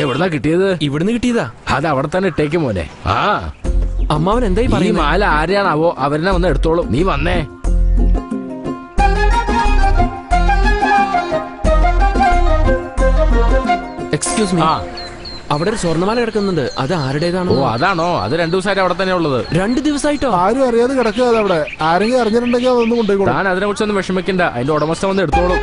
എവിടുന്നാ കിട്ടിയത്? ഇവിടുന്ന് കിട്ടിയതാ. അത് അവിടെ തന്നെ ഇട്ടേക്ക് മോനെ. ആ. അമ്മാവൻ എന്തായി ഈ പറയുന്നത് മാല ആരെയാണാവോ അവരെന്നെ വന്ന് എടുത്തോളും. നീ വന്നേ. എക്സ്ക്യൂസ് മീ ആ. അവിടെ ഒരു സ്വർണമാല കിടക്കുന്നുണ്ട്. അത് ഓ ആരുടേതാണോ അതാണോ? അത് രണ്ടു ദിവസമായിട്ട് അവിടെ തന്നെ ഉള്ളത്. രണ്ട് ദിവസമായിട്ടോ? ആരും അറിയാതെ കിടക്കുക അവിടെ. ആരെങ്കിലും അറിഞ്ഞിട്ടുണ്ടെങ്കിൽ അതൊന്നും കൊണ്ടുപോയിക്കോളും താൻ അതിനെ കുറിച്ചൊന്നും വിഷമിക്കണ്ട. അതിന്റെ ഉടമസ്ഥ വന്ന് എടുത്തോളും.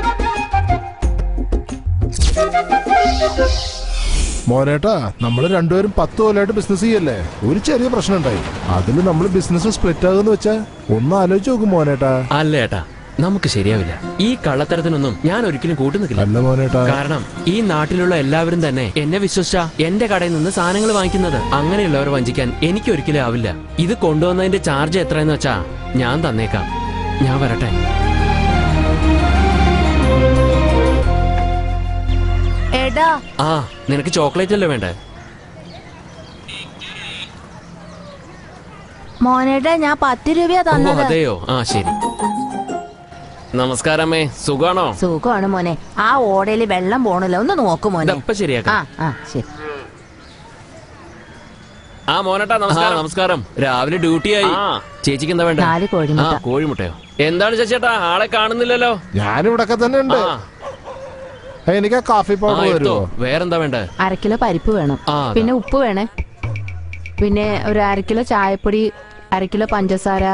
മോനേട്ടാ നമ്മൾ രണ്ടുപേരും പത്ത് കൊല്ലമായിട്ട് ബിസിനസ് ചെയ്യല്ലേ? ഒരു ചെറിയ പ്രശ്നം ഉണ്ടായി അതിൽ നമ്മൾ ബിസിനസ് സ്പ്ലിറ്റ് ആകുന്ന വെച്ചാ ഒന്ന് ആലോചിച്ച് നോക്കും മോനേട്ടാ. അല്ല ഏട്ടാ നമുക്ക് ശരിയാവില്ല. ഈ കള്ളത്തരത്തിനൊന്നും ഞാൻ ഒരിക്കലും കൂട്ടു നിൽക്കില്ല. അല്ല മോനേട്ടാ. കാരണം ഈ നാട്ടിലുള്ള എല്ലാവരും തന്നെ എന്നെ വിശ്വസിച്ച എന്റെ കടയിൽ നിന്ന് സാധനങ്ങൾ വാങ്ങിക്കുന്നത്. അങ്ങനെയുള്ളവരെ വഞ്ചിക്കാൻ എനിക്ക് ഒരിക്കലും ആവില്ല. ഇത് കൊണ്ടുവന്നതിന്റെ ചാർജ് എത്രയെന്ന് വെച്ചാ ഞാൻ തന്നേക്കാം. ഞാൻ വരട്ടെ. എടാ ആ നിനക്ക് ചോക്ലേറ്റ് അല്ലേ വേണ്ടേ? മോനേട്ടാ ഞാൻ പത്ത് രൂപയാ തന്നോ തന്നത്. അതെയോ? ആ ശരി. നമസ്കാരമേ സുഖാണോ? സുഖമാണ് മോനെ. ആ ഓടയിൽ വെള്ളം പോണല്ലോ. ഒന്ന് നോക്കു മോനെ. ശരിയാക്കാം. ആ ശരി. ആ മോനട്ടാ നമസ്കാരം. നമസ്കാരം. രാവിലെ ഡ്യൂട്ടി ആയി. ചേച്ചിക്ക് എന്താ വേണ്ട. കോഴിമുട്ടയോ? എന്താണ് ചേച്ചേട്ടാ ആളെ കാണുന്നില്ലല്ലോ. ഞാനിവിടൊക്കെ തന്നെ ഉണ്ട്. എനിക്ക് കാഫി പൗഡർ തരുമോ വേറെന്താ വേണ്ടേ? അര കിലോ പരിപ്പ് വേണം. പിന്നെ ഉപ്പ് വേണേ. പിന്നെ ഒരു അര കിലോ ചായപ്പൊടി അര കിലോ പഞ്ചസാര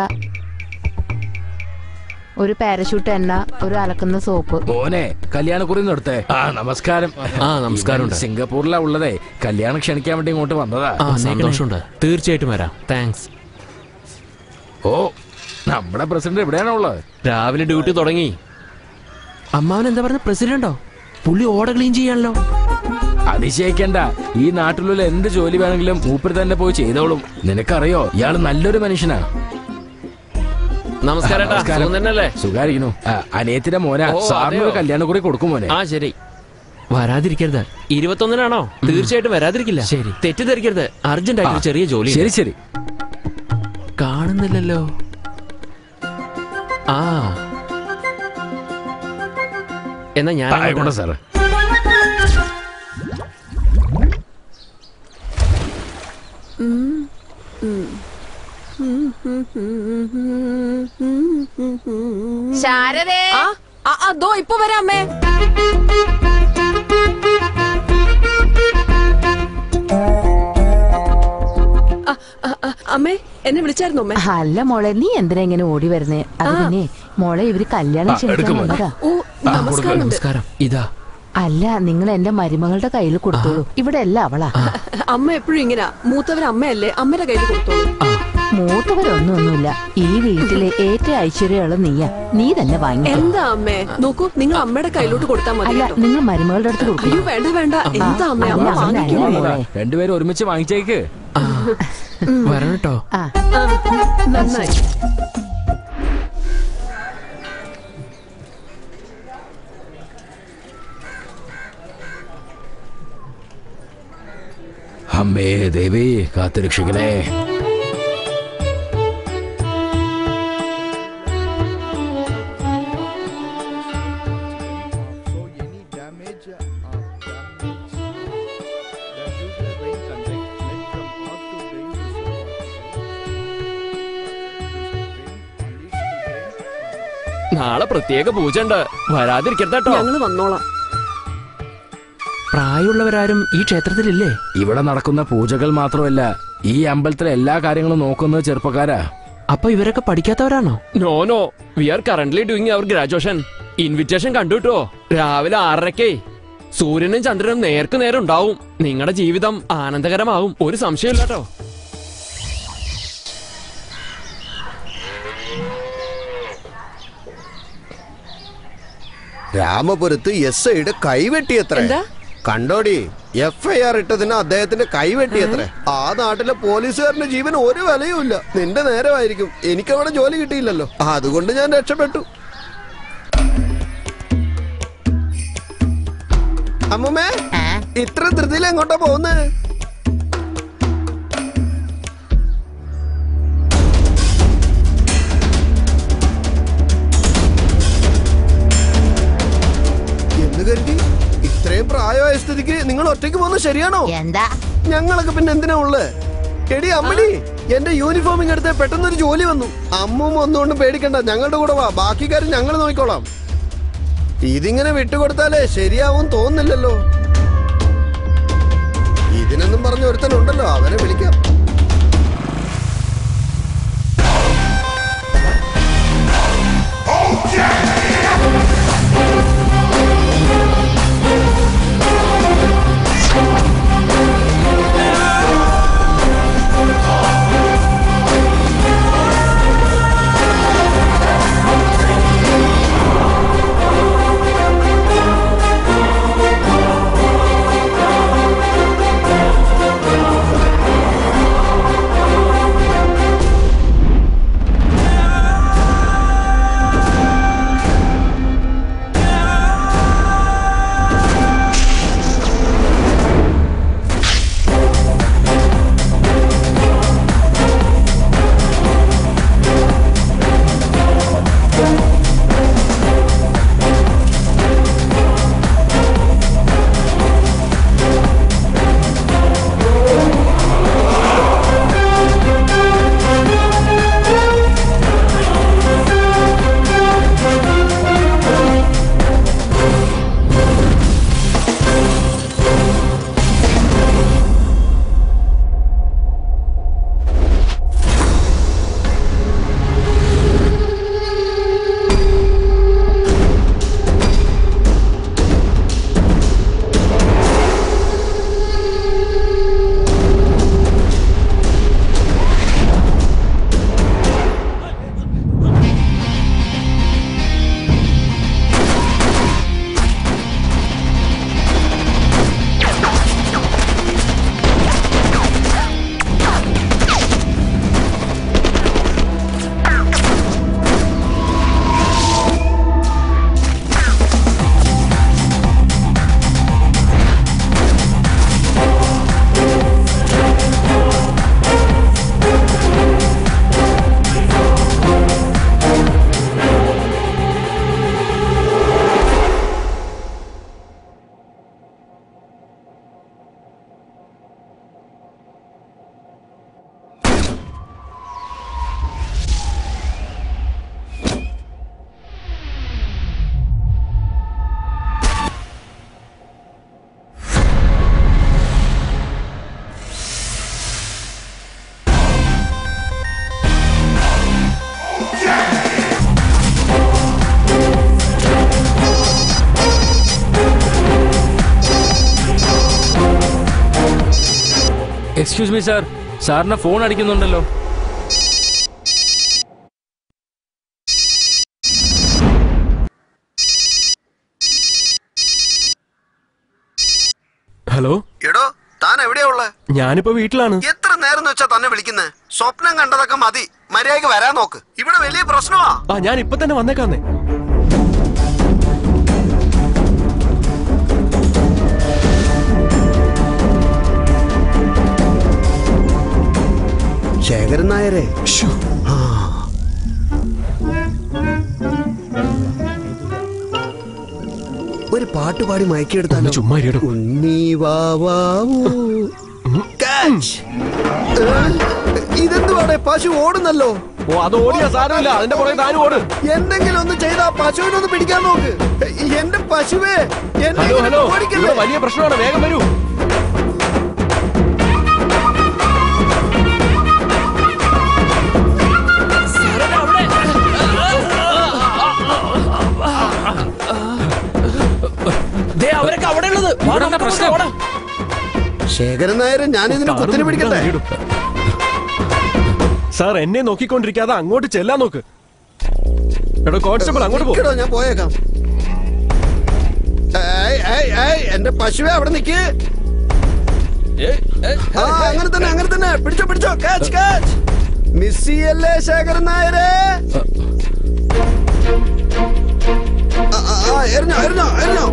ഒരു പാരഷൂട്ട് എണ്ണ ഒരു അലക്കുന്ന സോപ്പ്. മോനെ കല്യാണക്കുറി നിർത്തേ ആ നമസ്കാരം. ആ. ഇവൻ സിംഗപ്പൂരിലാ ഉള്ളതേ. കല്യാണം ക്ഷണിക്കാൻ വേണ്ടി ഇങ്ങോട്ട് വന്നതാ. ആ സന്തോഷമുണ്ട്. തീർച്ചയായിട്ടും വരാം. താങ്ക്സ് ഓ നമ്മുടെ പ്രസിഡന്റ് എവിടെയാണോ ഉള്ളത്? രാവിലെ ഡ്യൂട്ടി തുടങ്ങി. അമ്മാവൻ എന്താ പറഞ്ഞ? പ്രസിഡന്റോ? പുള്ളി ഓട ക്ലീൻ ചെയ്യാണല്ലോ. അതിശയിക്കണ്ട ഈ നാട്ടിലുള്ള എന്ത് ജോലി വേണമെങ്കിലും മൂപ്പർ തന്നെ പോയി ചെയ്തോളും. നിനക്കറിയോ ഇയാൾ നല്ലൊരു മനുഷ്യനാ. നമസ്കാരം തന്നെയല്ലേ? സുഖായിരിക്കുന്നു. ആ, അനിയത്തിന്റെ മോന. സാറിന് ഒരു അതെയോ? കൊടുക്കും മോനെ. ആ ശരി. വരാതിരിക്കരുത്. ഇരുപത്തൊന്നിനാണോ? തീർച്ചയായിട്ടും വരാതിരിക്കില്ല. ശരി. തെറ്റിദ്ധരിക്കരുത്. അർജന്റ് ആയിട്ട് ചെറിയ ജോലി ശരി ശരി. കാണുന്നില്ലല്ലോ. ആ എന്നാ ഞാൻ ആയിക്കോട്ടെ സാറ്. ശാരദേ. അതോ ഇപ്പൊ വരാമേ അമ്മേ എന്നെ വിളിച്ചായിരുന്നു അമ്മേ? അല്ല മോളെ നീ എന്തിനാ ഇങ്ങനെ ഓടി വരുന്നേ? അതിനെ മോളെ ഇവർ കല്യാണം നമസ്കാരം നമസ്കാരം. ഇതാ. അല്ല നിങ്ങൾ എന്റെ മരുമകളുടെ കയ്യിൽ കൊടുത്തോളൂ. ഇവിടെ അല്ല അവളാ. അമ്മ എപ്പോഴും ഇങ്ങനെ. മൂത്തവർ അമ്മയല്ലേ അമ്മയുടെ കയ്യിൽ കൊടുത്തോളൂ. മൂത്തവരൊന്നും ഒന്നുമില്ല ഈ വീട്ടിലെ ഏറ്റവും ഐശ്വര്യമുള്ള നീയാ. നീ തന്നെ വാങ്ങി എന്താ അമ്മേ? നോക്കൂ നിങ്ങൾ അമ്മയുടെ കയ്യിലോട്ട് കൊടുത്താൽ മതി അല്ല നിങ്ങൾ മരുമകളുടെ അടുത്ത് കൊടുക്കും. വേണ്ട വേണ്ട. എന്താ അമ്മേ? രണ്ടുപേരും ഒരുമിച്ച് വാങ്ങിച്ചേക്ക്. വരണം കേട്ടോ നന്നായി അമ്മേ ദേവി കാത്തുരക്ഷിക്കണേ നാളെ പ്രത്യേക പൂജ ഉണ്ട് വരാതിരിക്കട്ടോ കേട്ടോ. ഞങ്ങൾ വന്നോളാം. പ്രായമുള്ളവരാരും ഈ ക്ഷേത്രത്തിലില്ലേ? ഇവിടെ നടക്കുന്ന പൂജകൾ മാത്രമല്ല ഈ അമ്പലത്തിലെ എല്ലാ കാര്യങ്ങളും നോക്കുന്നത് ചെറുപ്പക്കാരാ. അപ്പൊ ഇവരൊക്കെ പഠിക്കാത്തവരാണോ? No no we are current doing our graduation invitation കണ്ടുട്ടോ രാവിലെ ആറരക്കേ സൂര്യനും ചന്ദ്രനും നേർക്ക് നേരം ഉണ്ടാവും. നിങ്ങളുടെ ജീവിതം ആനന്ദകരമാവും. ഒരു സംശയമില്ല രാമപുരത്ത് എസ് ഐയുടെ കൈവെട്ടിയത്ര. കണ്ടോടി എഫ് ഐ ആർ ഇട്ടതിന് അദ്ദേഹത്തിന്റെ കൈവെട്ടിയത്രേ. ആ നാട്ടിലെ പോലീസുകാരന്റെ ജീവൻ ഒരു വിലയുമില്ല നിന്റെ നേരമായിരിക്കും. എനിക്ക് അവിടെ ജോലി കിട്ടിയില്ലല്ലോ. അതുകൊണ്ട് ഞാൻ രക്ഷപ്പെട്ടു. അമ്മമ്മേ ഇത്ര ധൃതിയിൽ എങ്ങോട്ടാ പോകുന്നേ? ഇത്രയും പ്രായമായ സ്ഥിതിക്ക് നിങ്ങൾ ഒറ്റയ്ക്ക് പോകുന്നത് ശരിയാണോ? എന്താ? ഞങ്ങളൊക്കെ പിന്നെ എന്തിനാ ഉള്ളത് എടി അമ്മടി എന്റെ യൂണിഫോമിങ് എടുത്ത് പെട്ടെന്ന് ഒരു ജോലി വന്നു. അമ്മും ഒന്നുകൊണ്ടും പേടിക്കണ്ട ഞങ്ങളുടെ കൂടെ വാ ബാക്കി കാര്യം ഞങ്ങൾ നോക്കിക്കോളാം. ഇതിങ്ങനെ വിട്ടുകൊടുത്താലേ ശരിയാവും തോന്നുന്നില്ലല്ലോ. ഇതിനെന്നും പറഞ്ഞ ഒരുത്തനുണ്ടല്ലോ അവനെ വിളിക്കാം. എക്സ്ക്യൂസ് മീ സാർ സാറിന്റെ ഫോൺ അടിക്കുന്നുണ്ടല്ലോ. ഹലോ എടോ താൻ എവിടെയാ ഉള്ളത് ഞാനിപ്പോ വീട്ടിലാണ്. എത്ര നേരം വെച്ചാ തന്നെ വിളിക്കുന്നത് സ്വപ്നം കണ്ടതൊക്കെ മതി. മര്യാദയ്ക്ക് വരാൻ നോക്ക്. ഇവിടെ വലിയ പ്രശ്നമാ. ആ ഞാൻ ഇപ്പൊ തന്നെ വന്നേക്കാന്നേ. ശേഖരൻ നായരെ. ആ. ഒരു പാട്ട് പാടി മയക്കിയെടുത്താൽ ചുമ്മാ. ഉണ്ണി വാവാവൂ. ഇതെന്തുവാടെ? പശു ഓടുന്നല്ലോ. ഓ അത് ഓടിയാ സാരമില്ല. അതിന്റെ പുറകെ താനും ഓട്. എന്തെങ്കിലും ഒന്ന് ചെയ്താ പശുവിനൊന്ന് പിടിക്കാൻ നോക്ക്. എന്റെ പശുവേ ഹലോ ഹലോ. വലിയ പ്രശ്നമാണ്. വേഗം വരൂ. ശേഖരൻ നായർ ഞാൻ ഇതിന് കുത്തിന് പിടിക്കട്ടെ സാർ എന്നെ നോക്കിക്കൊണ്ടിരിക്കാതെ അങ്ങോട്ട് ചെല്ലാൻ നോക്ക്. എടോ കോൺസ്റ്റബിൾ അങ്ങോട്ട് പോ. ഞാൻ പോയേക്കാം. എന്റെ പശുവെ അവിടെ നിക്ക്. അങ്ങനെ തന്നെ അങ്ങനെ തന്നെ. പിടിച്ചോ പിടിച്ചോ. കാച്ച് കാച്ച്. മിസ് ചെയ്യല്ലേ ശേഖരൻ നായരെ? എറിഞ്ഞോ എറിഞ്ഞോ എറിഞ്ഞോ.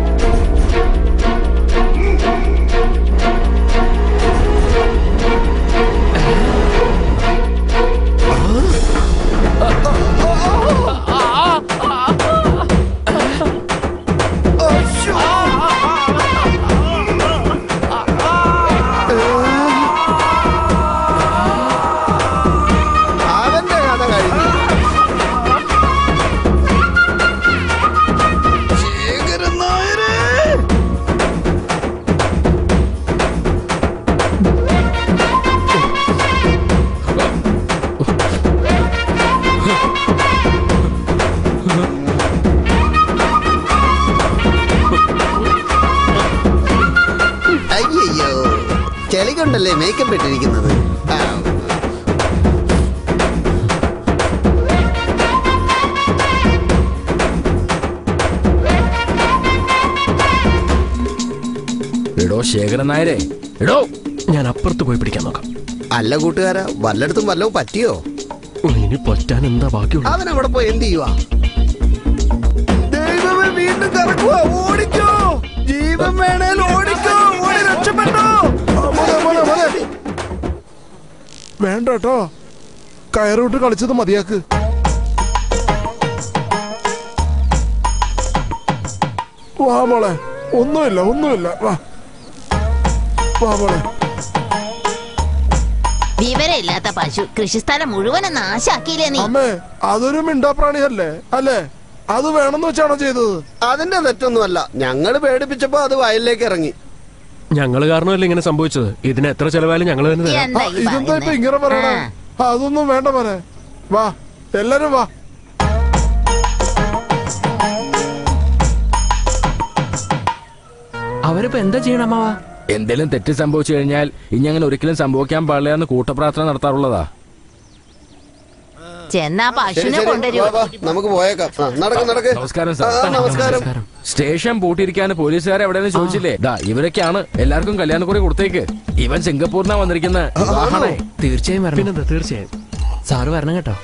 ചെളി കൊണ്ടല്ലേ മേക്കപ്പ് ഇട്ടിരിക്കുന്നത്? എടോ ശേഖരൻ നായരെ. എടോ. ഞാൻ അപ്പുറത്ത് പോയി പിടിക്കാൻ നോക്കാം. അല്ല കൂട്ടുകാരാ വല്ലയിടത്തും വല്ലതും പറ്റിയോ? ഇനി പറ്റാൻ എന്താ ബാക്കി അവൻ അവിടെ പോയി എന്ത് ചെയ്യുവാ? ദൈവമേ വീണ്ടും കറക്കുവാ ഓടിക്കോ. ജീവൻ വേണേൽ ഓടിക്കോ ഓടി രക്ഷപ്പെട്ടോ. വേണ്ട കേട്ടോ കയറൂട്ട് കളിച്ചത് മതിയാക്ക്. വാ മോളെ ഒന്നുമില്ല ഒന്നുമില്ല. വാ. വാ മോളെ. വിവരമില്ലാത്ത പശു കൃഷിസ്ഥലം മുഴുവനും നാശാക്കിയില്ലേ നീ? അമ്മേ അതൊരു മിണ്ടാപ്രാണിയല്ലേ അല്ലേ? അത് വേണമെന്ന് വെച്ചാണോ ചെയ്തത്? അതിന്റെ തെറ്റൊന്നുമല്ല. ഞങ്ങൾ പേടിപ്പിച്ചപ്പോ അത് വയലിലേക്ക് ഇറങ്ങി. ഞങ്ങൾ കാരണമല്ല ഇങ്ങനെ സംഭവിച്ചത്? ഇതിന് എത്ര ചെലവായാലും ഞങ്ങൾ തന്നെ തരാം. എന്താ ആ, ഇതെന്താ ഇപ്പൊ ഇങ്ങനെ പറയണേ? ആ. അതൊന്നും വേണ്ട മോനെ. വാ എല്ലാരും വാ. അവരിപ്പോ എന്താ ചെയ്യണം അമ്മാവാ? എന്തേലും തെറ്റ് സംഭവിച്ചു കഴിഞ്ഞാൽ ഇനി അങ്ങനെ ഒരിക്കലും സംഭവിക്കാൻ പാടില്ല എന്ന് കൂട്ടപ്രാർത്ഥന നടത്താറുള്ളതാ. ചെന്നാ ശരി പശുവിനെ ശരി. കൊണ്ടുവരൂ വാ, വാ, നമുക്ക് പോയേക്കാം. ആ, നടക്ക് നടക്ക്. നമസ്കാരം ആ, നമസ്കാരം. സ്റ്റേഷൻ പൂട്ടിയിരിക്കാൻ പോലീസുകാരെ എവിടെയെന്ന് ചോദിച്ചില്ലേ? ദാ ഇവരൊക്കെയാണ്. എല്ലാവർക്കും കല്യാണക്കുറി കൊടുത്തേക്ക്. ഇവൻ സിംഗപ്പൂരിനാ വന്നിരിക്കുന്ന. വിവാഹണേ തീർച്ചയായും വരണം. പിന്നെന്താ തീർച്ചയായും. സാറ് വരണം കേട്ടോ.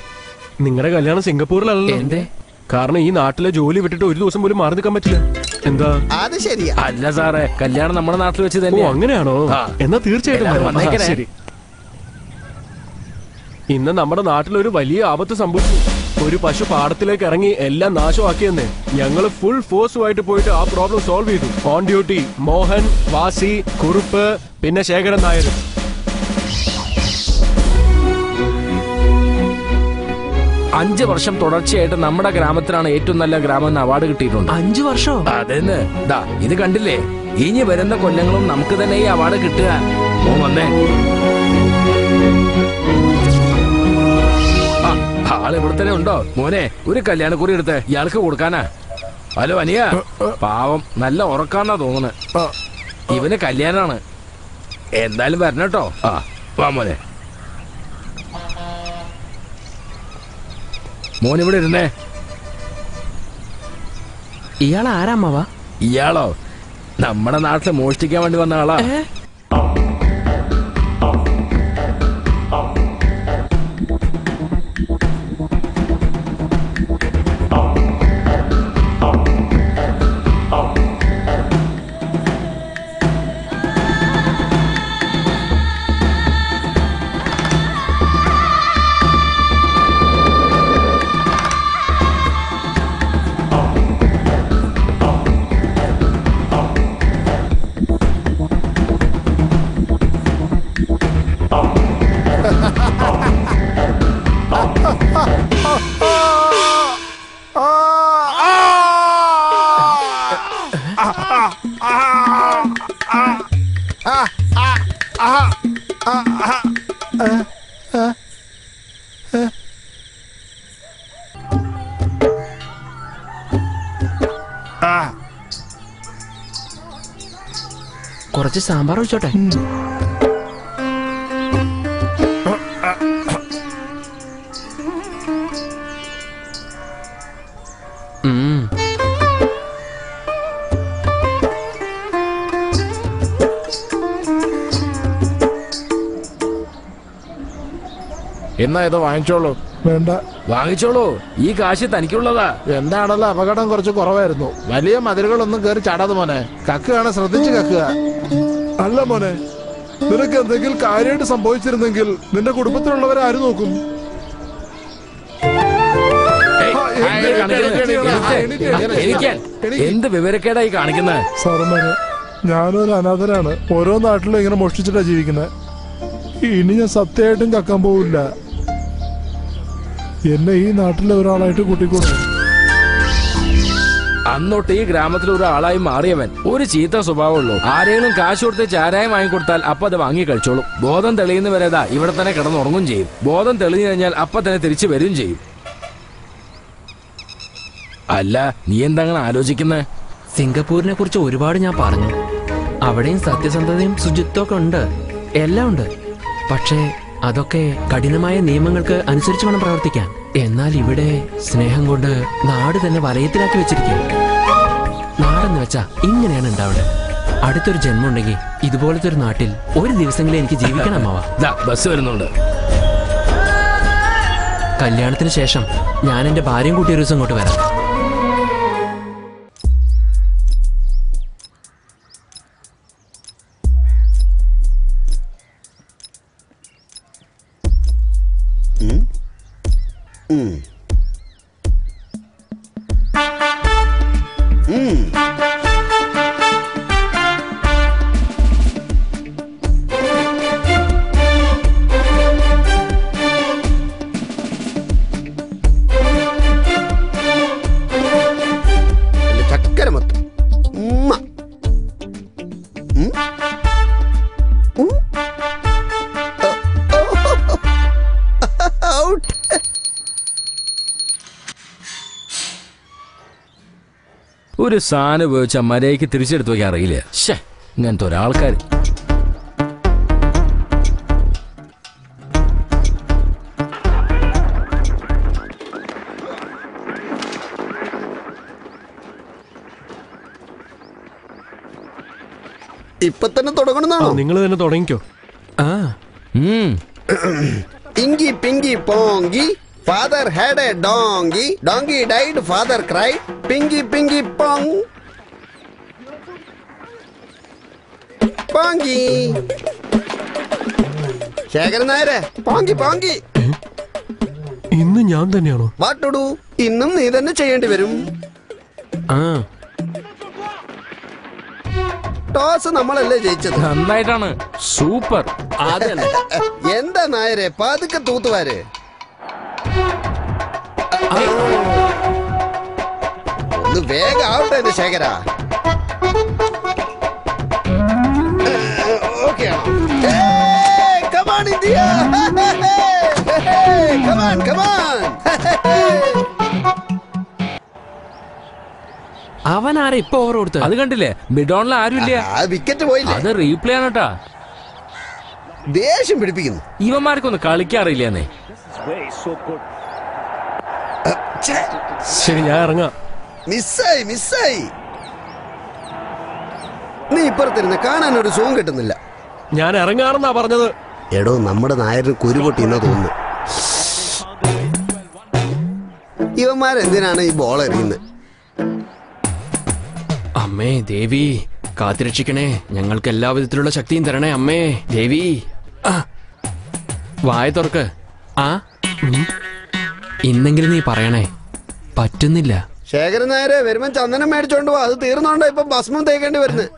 നിങ്ങളുടെ കല്യാണം സിംഗപ്പൂരിലല്ലോ എന്തേ? കാരണം ഈ നാട്ടിലെ ജോലി വിട്ടിട്ട് ഒരു ദിവസം പോലും മാറി നിൽക്കാൻ പറ്റില്ല. എന്താ? അത് ശരിയാ. അല്ല സാറേ കല്യാണം നമ്മുടെ നാട്ടിൽ വെച്ച് ഓ തന്നെയാ. അങ്ങനെയാണോ? ആ. എന്നാ തീർച്ചയായിട്ടും എല്ലാവരും ശരി. ഇന്ന് നമ്മുടെ നാട്ടിൽ ഒരു വലിയ ആപത്ത് സംഭവിച്ചു. ഒരു പശു പാടത്തിലേക്ക് ഇറങ്ങി എല്ലാം നാശമാക്കിയെന്ന് ഞങ്ങൾ ഫുൾ ഫോഴ്സുമായിട്ട് പോയിട്ട് ആ പ്രോബ്ലം സോൾവ് ചെയ്തു. ഓൺ ഡ്യൂട്ടി മോഹൻ വാസി കുറുപ്പ് പിന്നെ ശേഖരൻ നായർ. അഞ്ചു വർഷം തുടർച്ചയായിട്ട് നമ്മുടെ ഗ്രാമത്തിലാണ് ഏറ്റവും നല്ല ഗ്രാമം എന്ന് അവാർഡ് കിട്ടിയിട്ടുണ്ട്. അഞ്ചു വർഷോ? അതെന്ന്? ദാ ഇത് കണ്ടില്ലേ? ഇനി വരുന്ന കൊല്ലങ്ങളും നമുക്ക് തന്നെ ഈ അവാർഡ് കിട്ടുക. ഓ വന്നേ. ആൾ ഇവിടെ തന്നെ ഉണ്ടോ? മോനെ ഒരു കല്യാണക്കുറി എടുത്ത്. ഇയാൾക്ക് കൊടുക്കാനാ. ഹലോ അനിയ. പാവം നല്ല ഉറക്കാന്നാ തോന്നുന്നത് ഇവന് കല്യാണാണ്. എന്തായാലും വരണം കേട്ടോ. ആ വാ മോനെ. മോൻ ഇവിടെ ഇരുന്നേ. ഇയാൾ ആരാ അമ്മാവാ? ഇയാളോ? നമ്മുടെ നാട്ടിൽ മോഷ്ടിക്കാൻ വേണ്ടി വന്ന ആളാ. സാമ്പാർ ഒഴിച്ചോട്ടെ? ഉം. എന്നാ ഏതോ വാങ്ങിച്ചോളൂ. വേണ്ട. വാങ്ങിച്ചോളൂ. ഈ കാശ് തനിക്കുള്ളതാ. എന്താണല്ലോ അപകടം കുറച്ച് കുറവായിരുന്നു. വലിയ മതിലുകളൊന്നും കയറി ചാടാതെ മോനെ. കക്കുകയാണ് ശ്രദ്ധിച്ച് കക്കുക. അല്ല മോനെ. നിനക്ക് എന്തെങ്കിലും കാര്യമായിട്ട് സംഭവിച്ചിരുന്നെങ്കിൽ നിന്റെ കുടുംബത്തിലുള്ളവരെ ആര് നോക്കും? എനിക്ക്. എന്ത് വിവരക്കേടായി കാണിക്കുന്നത് സാറന്മാരെ ഞാനൊരു അനാഥനാണ്. ഓരോ നാട്ടിലും ഇങ്ങനെ മോഷ്ടിച്ചിട്ടാ ജീവിക്കുന്നത് ഇനി ഞാൻ സത്യമായിട്ടും കക്കാൻ പോവില്ല. എന്നെ ഈ നാട്ടിലെ ഒരാളായിട്ട് കൂട്ടിക്കൂടും? അന്നൊട്ട് ഈ ഗ്രാമത്തിൽ ഒരാളായി മാറിയവൻ ഒരു ചീത്ത സ്വഭാവമുള്ളൂ. ആരെങ്കിലും കാശ് കൊടുത്ത് ചാരായം വാങ്ങിക്കൊടുത്താൽ അപ്പൊ അത് വാങ്ങി കഴിച്ചോളും. ബോധം തെളിയുന്ന വരെതാ ഇവിടെ തന്നെ കിടന്നുറങ്ങും ചെയ്യും. ബോധം തെളിഞ്ഞു കഴിഞ്ഞാൽ അപ്പൊ തന്നെ തിരിച്ചു വരും ചെയ്യും. അല്ല നീ എന്താ അങ്ങനെ ആലോചിക്കുന്നത് സിംഗപ്പൂരിനെ കുറിച്ച് ഒരുപാട് ഞാൻ പറഞ്ഞു. അവിടെയും സത്യസന്ധതയും ശുചിത്വം ഒക്കെ ഉണ്ട്. എല്ലാം ഉണ്ട്. പക്ഷേ അതൊക്കെ കഠിനമായ നിയമങ്ങൾക്ക് അനുസരിച്ച് വേണം പ്രവർത്തിക്കാൻ. എന്നാൽ ഇവിടെ സ്നേഹം കൊണ്ട് നാട് തന്നെ വലയത്തിലാക്കി വെച്ചിരിക്കുക നാടെന്ന് വെച്ചാ ഇങ്ങനെയാണ് ഉണ്ടാവുന്നത് അടുത്തൊരു ജന്മം ഉണ്ടെങ്കിൽ ഇതുപോലത്തെ ഒരു നാട്ടിൽ ഒരു ദിവസങ്ങളിൽ എനിക്ക് ജീവിക്കണം അമ്മാവാ. ബസ് വരുന്നുണ്ട്. കല്യാണത്തിന് ശേഷം ഞാൻ എന്റെ ഭാര്യയും കൂട്ടി ഒരു ദിവസം ഇങ്ങോട്ട് വരാം. ഒരു സാധനം ഉപയോഗിച്ച അമ്മരേക്ക് തിരിച്ചെടുത്ത് വയ്ക്കാൻ അറിയില്ല. ഷേ ഇങ്ങനത്തെ ഒരാൾക്കാർ ഇപ്പൊ തന്നെ തുടങ്ങണമെന്നാണോ നിങ്ങൾ തന്നെ തുടങ്ങിക്കോ. ആ. ഉം. Inky pinky ponky father had a donkey donkey died father cry pinky pinky pong ponky Shekharan നായരെ പോങ്കി പോങ്കി. ഇന്ന് ഞാൻ തന്നെയാണോ? വാട്ടുടു ഇന്നും നീ തന്നെ ചെയ്യേണ്ടി വരും. ആ. ടോസ് നമ്മളല്ലേ ജയിച്ചത്. നന്നായിട്ടാണ്. സൂപ്പർ. എന്താ നായരെ പതുക്കെ തൂത്തുവാര്. വേഗം ആവട്ടെ എന്റെ ശേഖര. അവൻ ആരാ ഇപ്പൊ ഓവർ കൊടുത്തത്? അത് കണ്ടില്ലേ? മിഡോണിൽ ആരുമില്ല. വിക്കറ്റ് പോയില്ല? അത് റീപ്ലേ ആണ് കേട്ടാ ദേഷ്യം പിടിപ്പിക്കുന്നു. ഇവന്മാർക്കൊന്ന് കളിക്കാറില്ലേ ശരി ഞാൻ ഇറങ്ങാം. മിസ്സായി മിസ്സായി നീ ഇപ്പുറത്തിരുന്ന് കാണാൻ ഒരു സുഖം കിട്ടുന്നില്ല. ഞാൻ ഇറങ്ങാറെന്നാ പറഞ്ഞത്. എടോ നമ്മുടെ നായരിന് കുരുപൊട്ടിയെന്നാ തോന്നുന്നു. ഇവന്മാരെന്തിനാണ് ഈ ബോൾ എറിയുന്നത് അമ്മേ ദേവി കാത്തിരക്ഷിക്കണേ. ഞങ്ങൾക്ക് എല്ലാ വിധത്തിലുള്ള ശക്തിയും തരണേ അമ്മേ ദേവി. വായ തുറക്ക്. ആ? ഇന്നെങ്കിലും നീ പറയണേ. പറ്റുന്നില്ല. ശേഖരൻ നായരെ വരുമ്പോ ചന്ദനം മേടിച്ചോണ്ട് പോവാ അത് തീർന്നോണ്ടോ ഇപ്പൊ ഭസ്മം തേക്കേണ്ടി വരുന്നത്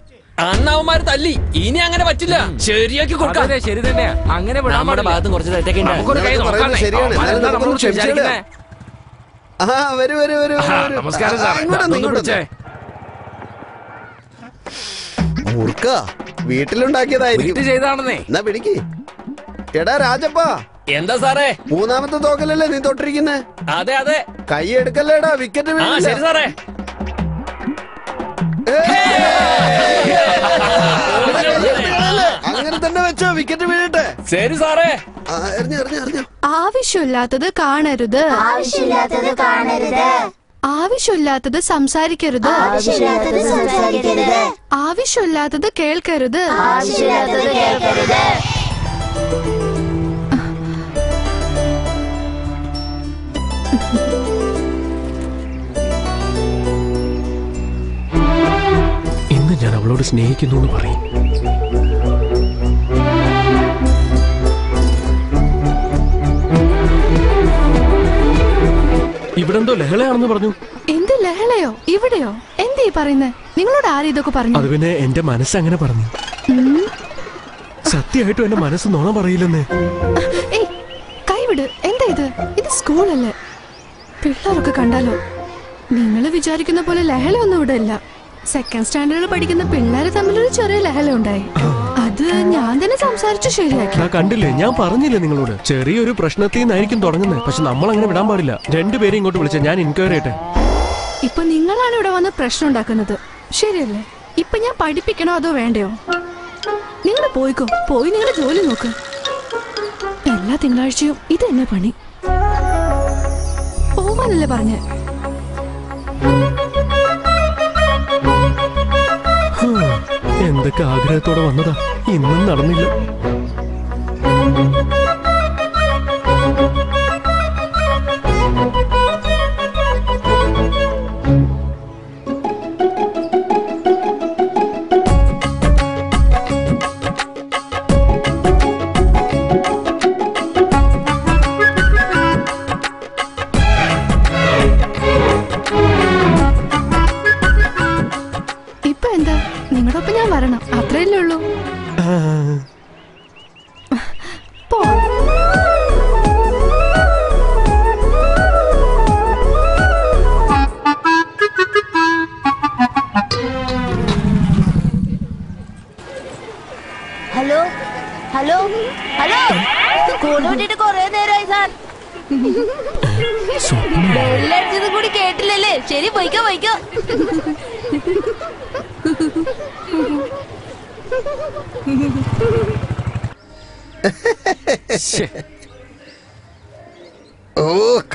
അന്നവന്മാര് തല്ലി ഇനി അങ്ങനെ പറ്റില്ല ശരിയാക്കി കൊടുക്കാം അതെ ശരി തന്നെയാ അങ്ങനെ വിടാൻ നമ്മുടെ പാടില്ല. ഭാഗത്തും കുറച്ച് തെറ്റൊക്കെ ഉണ്ട്. നമുക്കൊരു കൈ ഞാൻ നോക്കാം പറയുന്നത് ശരിയാണ്. അവന്മാരെന്താ എന്നാലും നമ്മളോട് നമുക്കൊന്ന് വിചാരിക്കുന്നെ? ആ വരൂ വരൂ വരൂ ആ, വരൂ. നമസ്കാരം ആ, സാറേ ഇങ്ങോട്ട് വന്ന്, ഇതൊന്ന് ഇങ്ങോട്ട് പിടിച്ചേ. വന്ന്. മുറുക്ക വീട്ടിലുണ്ടാക്കിയതായിരിക്കും ചെയ്താണെന്നേ എന്നാ പിടിക്ക് എടാ രാജപ്പാ എന്താ സാറേ? മൂന്നാമത്തെ തോക്കലല്ലേ നീ തൊട്ടിരിക്കുന്നെ? അതെ അതെ. കൈ എടുക്കല്ലേടാ വിക്കറ്റ് ആ ശരി സാറേ. അങ്ങനെ തന്നെ വെച്ചോ വിക്കറ്റ് വീഴട്ടെ. ശരി സാറേ. ആ, എറിഞ്ഞോ എറിഞ്ഞോ എറിഞ്ഞോ. ആവശ്യമില്ലാത്തത് കാണരുത്. ആവശ്യമില്ലാത്തത് കാണരുത്. ആവശ്യമില്ലാത്തത് സംസാരിക്കരുത്. ആവശ്യമില്ലാത്തത് സംസാരിക്കരുത്. ആവശ്യമില്ലാത്തത് കേൾക്കരുത്. ആവശ്യമില്ലാത്തത് കേൾക്കരുത്. ഞാൻ അവളോട് സ്നേഹിക്കുന്നു എന്ന് പറയും. ഇവിടെന്തോ ലഹളയാണെന്ന് പറഞ്ഞു. എന്ത് ലഹളയോ? ഇവിടെയോ? എന്തീ പറയുന്നേ? നിങ്ങളോട് ആരും ഇതൊക്കെ പറഞ്ഞു? അത് പിന്നെ എന്റെ മനസ്സ് അങ്ങനെ പറഞ്ഞു. സത്യമായിട്ടും എന്റെ മനസ്സ് നുണ പറയില്ലെന്ന്. കൈവിട്. എന്താ ഇത്? ഇത് സ്കൂളല്ലേ? പിള്ളേരൊക്കെ കണ്ടാലോ? നിങ്ങൾ വിചാരിക്കുന്ന പോലെ ലഹള ഒന്നും ഇവിടെ ഇല്ല സെക്കൻഡ് സ്റ്റാൻഡേർഡിൽ പഠിക്കുന്ന പിള്ളേര് ഒരു ചെറിയ ലഹല ഉണ്ടായി. അത് ഞാൻ തന്നെ സംസാരിച്ച് ശരിയാക്കി. കണ്ടില്ലേ? ഞാൻ പറഞ്ഞില്ലേ നിങ്ങളോട്? ചെറിയൊരു പ്രശ്നത്തിൽ നിന്നായിരിക്കും തുടങ്ങുന്നത് പക്ഷെ നമ്മൾ അങ്ങനെ വിടാൻ പാടില്ല. രണ്ടുപേരും ഇങ്ങോട്ട് വിളിച്ച ഞാൻ ഇൻക്വയറി ആയിട്ട് ഇപ്പൊ നിങ്ങളാണ് ഇവിടെ വന്ന് പ്രശ്നം ഉണ്ടാക്കുന്നത്. ശരിയല്ലേ? ഇപ്പൊ ഞാൻ പഠിപ്പിക്കണോ അതോ വേണ്ടയോ? നിങ്ങൾ നിങ്ങൾ പോയിക്കോ. പോയി നിങ്ങളുടെ ജോലി നോക്ക്. എല്ലാ തിങ്കളാഴ്ചയും ഇത് തന്നെ പണി. പോവാനല്ലേ പറഞ്ഞേ? എന്തൊക്കെ ആഗ്രഹത്തോടെ വന്നതാ? ഇന്നും നടന്നില്ല. അത്രയല്ലേ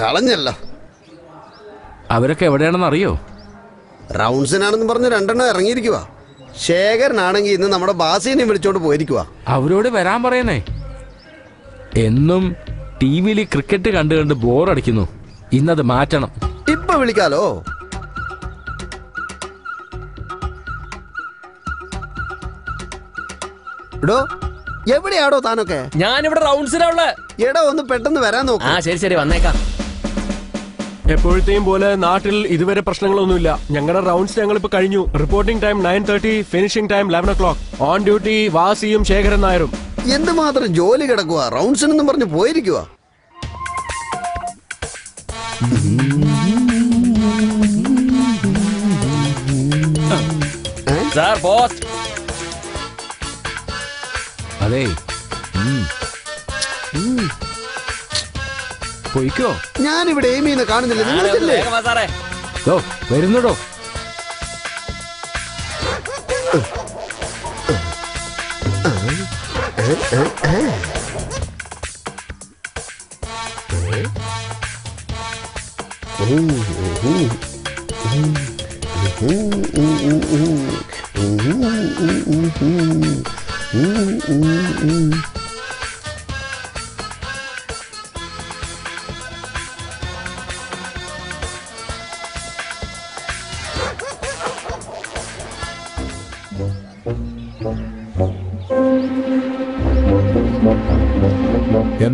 കളഞ്ഞല്ലോ. അവരൊക്കെ എവിടെയാണെന്ന് അറിയോ? റൗണ്ട്സിനാണെന്ന് പറഞ്ഞ് രണ്ടെണ്ണം ഇറങ്ങിയിരിക്കുക ശേഖരനാണെങ്കിൽ ഇന്ന് നമ്മുടെ ബാസിനെ വിളിച്ചോണ്ട് പോയിരിക്കുക അവരോട് വരാൻ പറയണേ. എന്നും ടി വിയിൽ ക്രിക്കറ്റ് കണ്ടു കണ്ട് ബോറടിക്കുന്നു. ഇന്നത് മാറ്റണം. ഇപ്പൊ വിളിക്കാലോ? എടോ എവിടെയാടോ താനൊക്കെ? ഞാനിവിടെ റൗണ്ട്സിലാ ഉള്ളേ. എടോ ഒന്ന് പെട്ടെന്ന് വരാൻ നോക്കാം. ആ ശരി ശരി വന്നേക്കാം. എപ്പോഴത്തെയും പോലെ നാട്ടിൽ ഇതുവരെ പ്രശ്നങ്ങളൊന്നുമില്ല. ഞങ്ങളുടെ റൗണ്ട്സ് ഞങ്ങൾ ഇപ്പൊ കഴിഞ്ഞു. Reporting time nine thirty finishing time eleven o'clock on duty വാസിയും Sekharan നായരും. എന്തുമാത്രം ജോലി കിടക്കുക റൗണ്ട്സിനെന്നും പറഞ്ഞു പോയിരിക്കുക സാർ ബോസ് അതെ. പൊയ്ക്കോ ഞാനിവിടെ എയിമീന്ന് കാണുന്നില്ല നിങ്ങളില്ലേ ഓ വരുന്നുടോ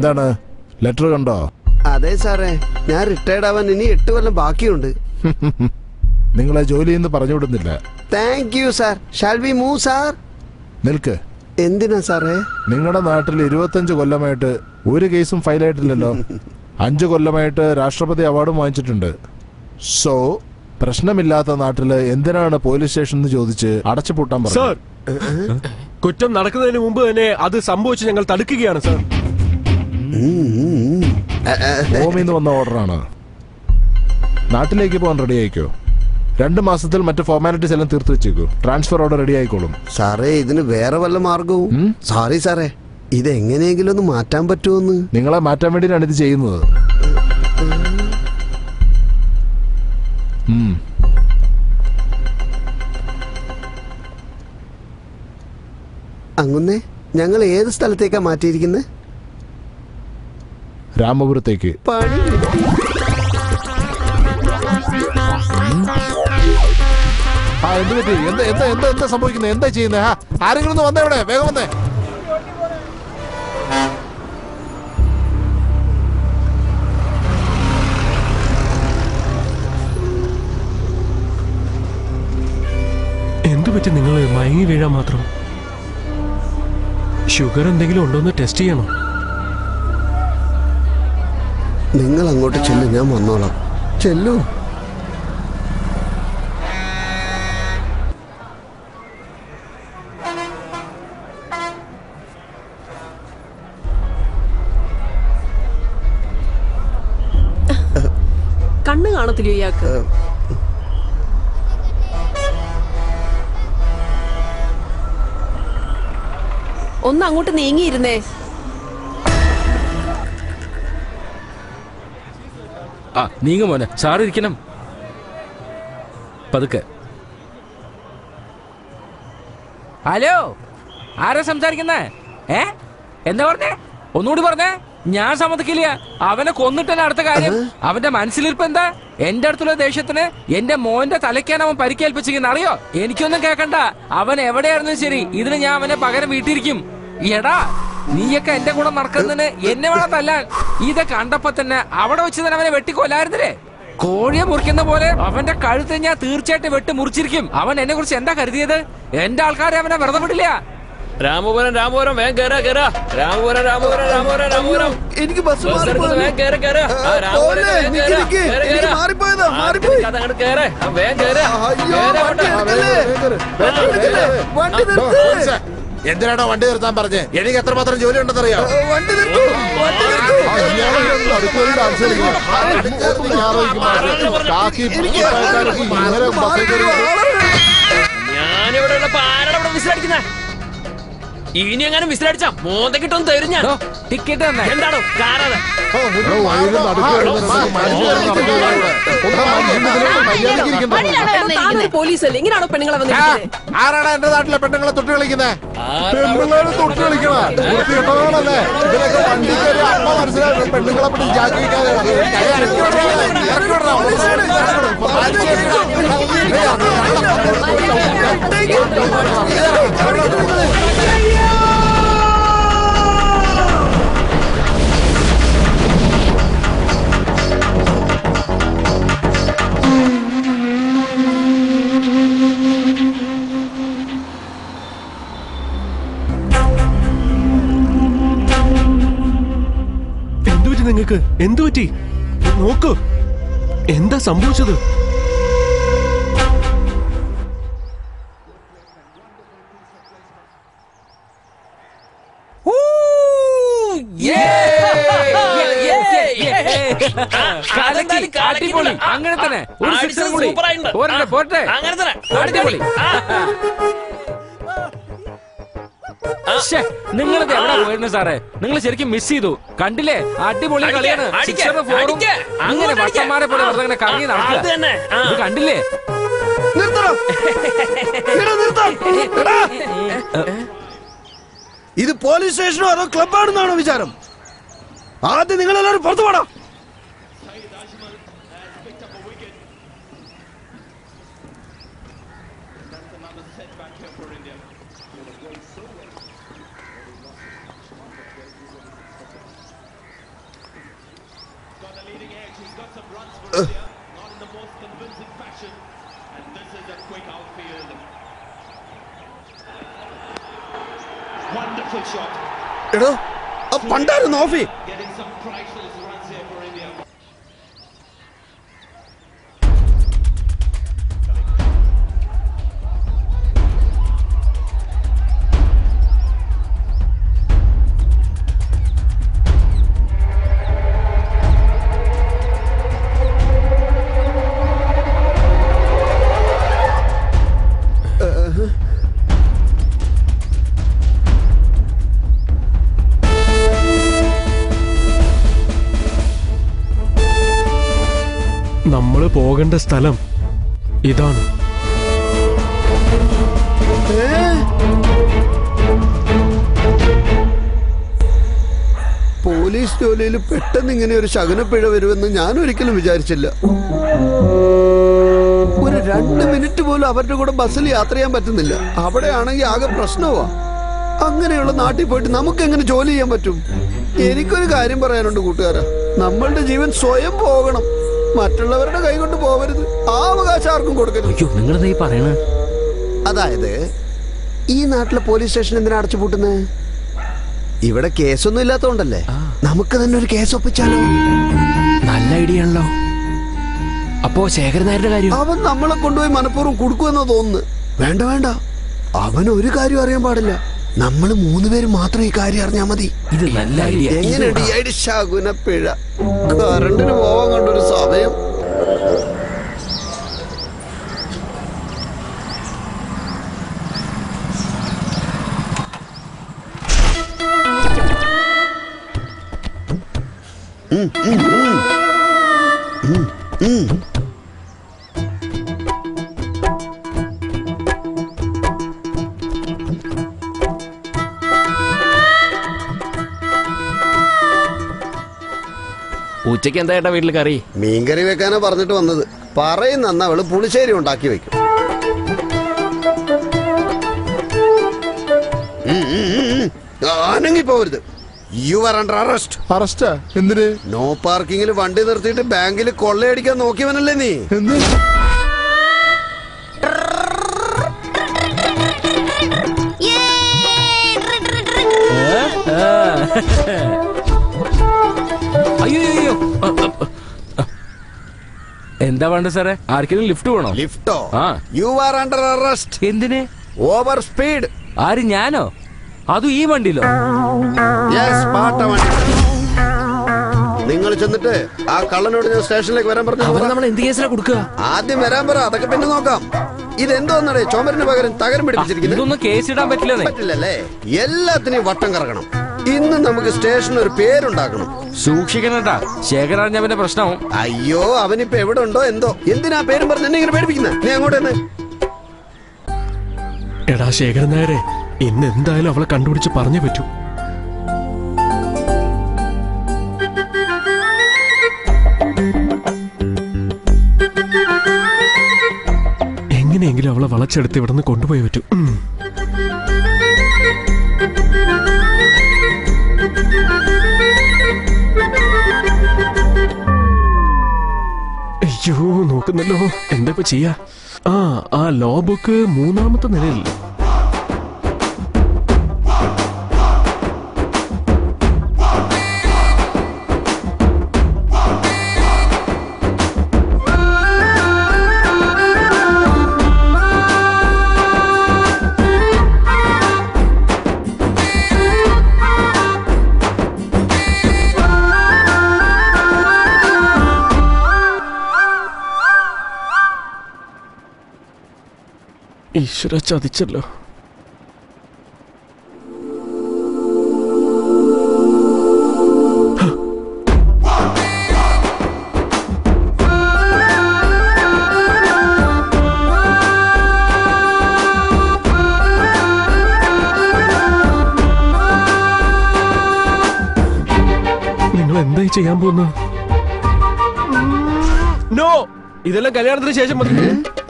എന്താണ്? ലെറ്റർ കണ്ടോ? അതെ സാറേ ഞാൻ റിട്ടയർഡ് ആവാൻ ഇനി എട്ട് കൊല്ലം ബാക്കിയുണ്ട്. നിങ്ങളെ ജോലി എന്ന് പറഞ്ഞു വിടുന്നില്ല. Thank you sir shall we move sir നിൽക്ക്. എന്തിനാ സാറേ? നിങ്ങളുടെ നാട്ടിൽ ഇരുപത്തഞ്ച് കൊല്ലമായിട്ട് ഒരു കേസും ഫയൽ ആയിട്ടില്ലല്ലോ. അഞ്ച് കൊല്ലമായിട്ട് രാഷ്ട്രപതി അവാർഡും വാങ്ങിച്ചിട്ടുണ്ട്. സോ പ്രശ്നമില്ലാത്ത നാട്ടിൽ എന്തിനാണ് പോലീസ് സ്റ്റേഷൻ എന്ന് ചോദിച്ച് അടച്ചുപൂട്ടാൻ സാർ പറഞ്ഞു കുറ്റം നടക്കുന്നതിന് മുമ്പ് തന്നെ അത് സംഭവിച്ച് ഞങ്ങൾ തടുക്കുകയാണ് സാർ ഹോമിൽ നിന്ന് വന്ന ഓർഡറാണ്. നാട്ടിലേക്ക് പോകാൻ റെഡി ആയിക്കോ? രണ്ട് മാസത്തിൽ മറ്റു ഫോർമാലിറ്റീസ് എല്ലാം തീർത്ത് വെച്ചേക്കൂ. ട്രാൻസ്ഫർ ഓർഡർ റെഡി ആയിക്കോളും. സാറേ ഇതിന് വേറെ വല്ല മാർഗവും സോറി സാറേ. ഇത് എങ്ങനെയെങ്കിലും ഒന്ന് മാറ്റാൻ പറ്റുമെന്ന്? നിങ്ങളെ മാറ്റാൻ വേണ്ടിയിട്ടാണ് ഇത് ചെയ്യുന്നത്. അങ്ങനെ അങ്ങുന്നേ ഞങ്ങൾ ഏത് സ്ഥലത്തേക്കാ മാറ്റിയിരിക്കുന്നത് രാമപുരത്തേക്ക്. ആ എന്ത് പറ്റി? എന്താ എന്താ എന്താ എന്താ സംഭവിക്കുന്നത് എന്താ ചെയ്യുന്നത് ആ ആരെങ്കിലും ഒന്ന് വന്നേ ഇവിടെ വേഗം വന്നേ. എന്തു പറ്റി നിങ്ങൾ മയങ്ങി വീഴാൻ മാത്രം. ഷുഗർ എന്തെങ്കിലും ഉണ്ടോ ഉണ്ടോന്ന് ടെസ്റ്റ് ചെയ്യണം? നിങ്ങൾ അങ്ങോട്ട് ചെല്ലു ഞാൻ വന്നോളാം. ചെല്ലു. കണ്ണ് കാണത്തില്ല ഇയാൾക്ക്? ഒന്ന് അങ്ങോട്ട് നീങ്ങിയിരുന്നേ. ആ നീങ്ങ മോനെ. സാറിരിക്കണം പതുക്കെ. ഹലോ ആരാ സംസാരിക്കുന്നേ? ഏ? എന്താ പറഞ്ഞേ? ഒന്നുകൂടി പറഞ്ഞേ. ഞാൻ സമ്മതിക്കില്ല. അവനെ കൊന്നിട്ടല്ല അടുത്ത കാര്യം. അവന്റെ മനസ്സിലിരിപ്പ് എന്താ? എന്റെ അടുത്തുള്ള ദേഷ്യത്തിന് എന്റെ മോന്റെ തലയ്ക്കാണ് അവൻ പരിക്കേൽപ്പിച്ചിരിക്കുന്ന അറിയോ? എനിക്കൊന്നും കേക്കണ്ട. അവൻ എവിടെയായിരുന്നു ശരി. ഇതിന് ഞാൻ അവനെ പകരം വീട്ടിരിക്കും എടാ നീയൊക്കെ എന്റെ കൂടെ നടക്കുന്നതിന് എന്നെ വേണം തല്ലാൻ. ഇത് കണ്ടപ്പോ തന്നെ അവിടെ വെച്ച് തന്നെ അവനെ വെട്ടിക്കൊല്ലായിരുന്നില്ലേ? കോഴിയെ മുറിക്കുന്ന പോലെ അവന്റെ കഴുത്ത് ഞാൻ തീർച്ചയായിട്ടും വെട്ടി മുറിച്ചിരിക്കും. അവൻ എന്നെ കുറിച്ച് എന്താ കരുതിയത്? എന്റെ ആൾക്കാരെ അവനെ വെറുതെ വിടില്ല. രാമപുരം രാമപുരം വേഗം കേറാ കേറാ. രാമപുരം രാമപുരം രാമപുരം രാമപുരം. എനിക്ക് ബസ്. വേഗം കേറാ കേറ്. വേഗം കേറ്, എന്തിനാണോ വണ്ടി നിർത്താൻ പറഞ്ഞേ എനിക്ക് എത്രമാത്രം ജോലി ഉണ്ടെന്നറിയാം ഞാനിവിടെ ആരാണ് ഇവിടെ ഇനി എങ്ങനെ വിസിലടിച്ചാ മോന്തക്കിട്ടൊന്നും തരും ഞാൻ ടിക്കറ്റ് തന്നെ എന്താണോ? താനൊരു പോലീസല്ലേ ഇങ്ങനെയാണോ പെണ്ണുങ്ങളെ ആരാണ് എന്റെ നാട്ടിലെ പെണ്ണുങ്ങളെ തൊട്ട് കളിക്കുന്നത് പെണ്ണുങ്ങളെ തൊട്ട് കളിക്കണ വൃത്തികെട്ടവളല്ലേ ഇതിലൊക്കെ വണ്ടി കയറി അമ്മ മനസ്സിലായി പെണ്ണുങ്ങളെ പിടിച്ച് ജാഗ്രത നിങ്ങക്ക് എന്തു പറ്റി? നോക്കൂ. എന്താ സംഭവിച്ചത്. അങ്ങനെ തന്നെ. ഒരു പോരട്ടെ. അങ്ങനെ തന്നെ. അടിപൊളി. നിങ്ങളിത് എവിടെ പോയിരുന്നു സാറേ? നിങ്ങൾ ശരിക്കും മിസ് ചെയ്തു. കണ്ടില്ലേ? അടിപൊളി കളിയാണ്. അടിക്ക്, സിക്സറും ഫോറും അങ്ങനെ വട്ടന്മാരെ പോലെ വെറുതെ ഇങ്ങനെ കറങ്ങി ആ, അത് തന്നെ. നടക്കുക ഇത് കണ്ടില്ലേ. ഇത് പോലീസ് സ്റ്റേഷനോ അതോ ക്ലബാണെന്നാണോ വിചാരം? ആദ്യം നിങ്ങൾ എല്ലാവരും പുറത്തു പോടാ. 19. പോകേണ്ട സ്ഥലം ഇതാണ്. പോലീസ് ജോലിയിൽ പെട്ടെന്ന് ഇങ്ങനെ ഒരു ശകനപ്പിഴ വരുമെന്ന് ഞാൻ ഒരിക്കലും വിചാരിച്ചില്ല. ഒരു രണ്ട് മിനിറ്റ് പോലും അവരുടെ കൂടെ ബസ്സിൽ യാത്ര ചെയ്യാൻ പറ്റുന്നില്ല. അവിടെയാണെങ്കിൽ ആകെ പ്രശ്നമാ. അങ്ങനെയുള്ള നാട്ടിൽ പോയിട്ട് നമുക്ക് എങ്ങനെ ജോലി ചെയ്യാൻ പറ്റും? എനിക്കൊരു കാര്യം പറയാനുണ്ട് കൂട്ടുകാരാ. നമ്മളുടെ ജീവൻ സ്വയം പോകണം. മറ്റുള്ളവരുടെ കൈ കൊണ്ട് പോകരുത് ആ അവകാശം ആർക്കും കൊടുക്കരുത്. അയ്യോ നിങ്ങൾ ഈ പറയണ? അതായത് ഈ നാട്ടിലെ പോലീസ് സ്റ്റേഷൻ എന്തിനാ അടച്ചു പൂട്ടുന്നത് ഇവിടെ കേസൊന്നും ഇല്ലാത്തോണ്ടല്ലേ? നമുക്ക് തന്നെ ഒരു കേസ് ഒപ്പിച്ചാലോ? നല്ല ഐഡിയ ആണല്ലോ. അപ്പോ ശേഖരൻ നായരുടെ കാര്യം? അവൻ നമ്മളെ കൊണ്ടുപോയി മനഃപൂർവം കൊടുക്കുമെന്നോ തോന്നുന്നു വേണ്ട വേണ്ട. അവൻ ഒരു കാര്യം അറിയാൻ പാടില്ല. നമ്മൾ മൂന്നുപേരും മാത്രം ഈ കാര്യം അറിഞ്ഞാൽ മതി. ഇത് നല്ല ഐഡിയ. എങ്ങനെയുണ്ട് ഈ ഐഡി ശകുന പിഴ കറണ്ടിന് പോവാൻ കണ്ടൊരു സമയം Mm-hmm. ഉച്ചയ്ക്ക് എന്താ ഏട്ടാ വീട്ടിൽ കറി? മീൻകറി വെക്കാനാ പറഞ്ഞിട്ട് വന്നത്. പറയുന്ന അന്ന് അവൾ പുളിശ്ശേരി ഉണ്ടാക്കി വെക്കും. ആനങ്ങി പോവരുത്. യു ആർ അണ്ടർ അറസ്റ്റ് അറസ്റ്റാ എന്തിന്? നോ പാർക്കിംഗിൽ വണ്ടി നിർത്തിയിട്ട് ബാങ്കിൽ കൊള്ളയടിക്കാൻ നോക്കിയവനല്ലേ നീ? എന്ത്? എന്താ വേണ്ട സാറേ? ആർക്കെങ്കിലും ലിഫ്റ്റ് വേണോ? ലിഫ്റ്റോ? ആ. യു ആർ അണ്ടർ അറസ്റ്റ് എന്തിന്? ഓവർ സ്പീഡ് ആര് ഞാനോ? അതും ഈ വണ്ടിയിലോ? നിങ്ങൾ ചെന്നിട്ട് ആ കള്ളനോട് ഞാൻ സ്റ്റേഷനിലേക്ക് വരാൻ പറഞ്ഞു. നമ്മൾ എന്ത് കേസിലാ കൊടുക്കുക? ആദ്യം വരാൻ പറ അതൊക്കെ പിന്നെ നോക്കാം. ഇതെന്തോന്നടേ ചുമരിന് പകരം തകരം പിടിപ്പിച്ചിരിക്കുന്നത്? ഇതൊന്നും കേസിടാൻ പറ്റില്ല പറ്റില്ലല്ലേ? എല്ലാത്തിനെയും വട്ടം കറക്കണം. ഇന്ന് നമുക്ക് സ്റ്റേഷനിൽ ഒരു പേരുണ്ടാക്കണം. സൂക്ഷിക്കണട്ടാ. ശേഖരാഞ്ഞവന്റെ പ്രശ്നം പ്രശ്നവും. അയ്യോ അവനിപ്പോ എവിടെ ഉണ്ടോ എന്തോ? എന്തിനാ പേരും പറഞ്ഞ് എന്നെ ഇങ്ങനെ പേടിപ്പിക്കുന്നത് നീ അങ്ങോട്ട് തന്നെ എടാ ശേഖരൻ നായരെ ഇന്ന് എന്തായാലും അവളെ കണ്ടുപിടിച്ച് പറഞ്ഞേ പറ്റൂ. എങ്ങനെയെങ്കിലും അവളെ വളച്ചെടുത്ത് ഇവിടെ നിന്ന് കൊണ്ടുപോയി പറ്റൂ. അയ്യോ നോക്കുന്നല്ലോ എന്താ ഇപ്പൊ ചെയ്യാ? ആ ആ ലോ ബുക്ക് മൂന്നാമത്തെ നിലയിൽ. ഈശ്വര ചതിച്ചല്ലോ. ചെയ്യാൻ പോകുന്നത്? നോ ഇതെല്ലാം കല്യാണത്തിന് ശേഷം മതി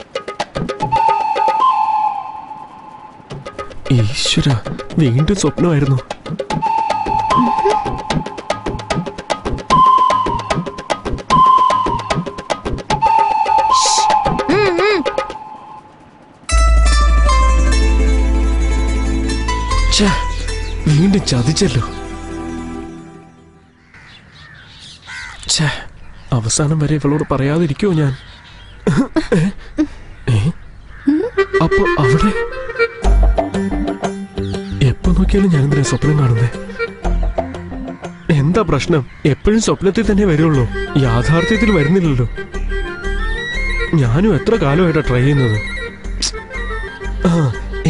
ഈശ്വര വീണ്ടും സ്വപ്നമായിരുന്നു. വീണ്ടും ചതിച്ചല്ലോ. അവസാനം വരെ ഇവളോട് പറയാതിരിക്കോ ഞാൻ? നോക്കിയാലും ഞാൻ എന്തിനാ സ്വപ്നം കാണുന്നേ? എന്താ പ്രശ്നം? എപ്പോഴും സ്വപ്നത്തിൽ തന്നെ വരുള്ളൂ. യാഥാർത്ഥ്യത്തിൽ വരുന്നില്ലല്ലോ. ഞാനും എത്ര കാലമായിട്ടാ ട്രൈ ചെയ്യുന്നത്? ആ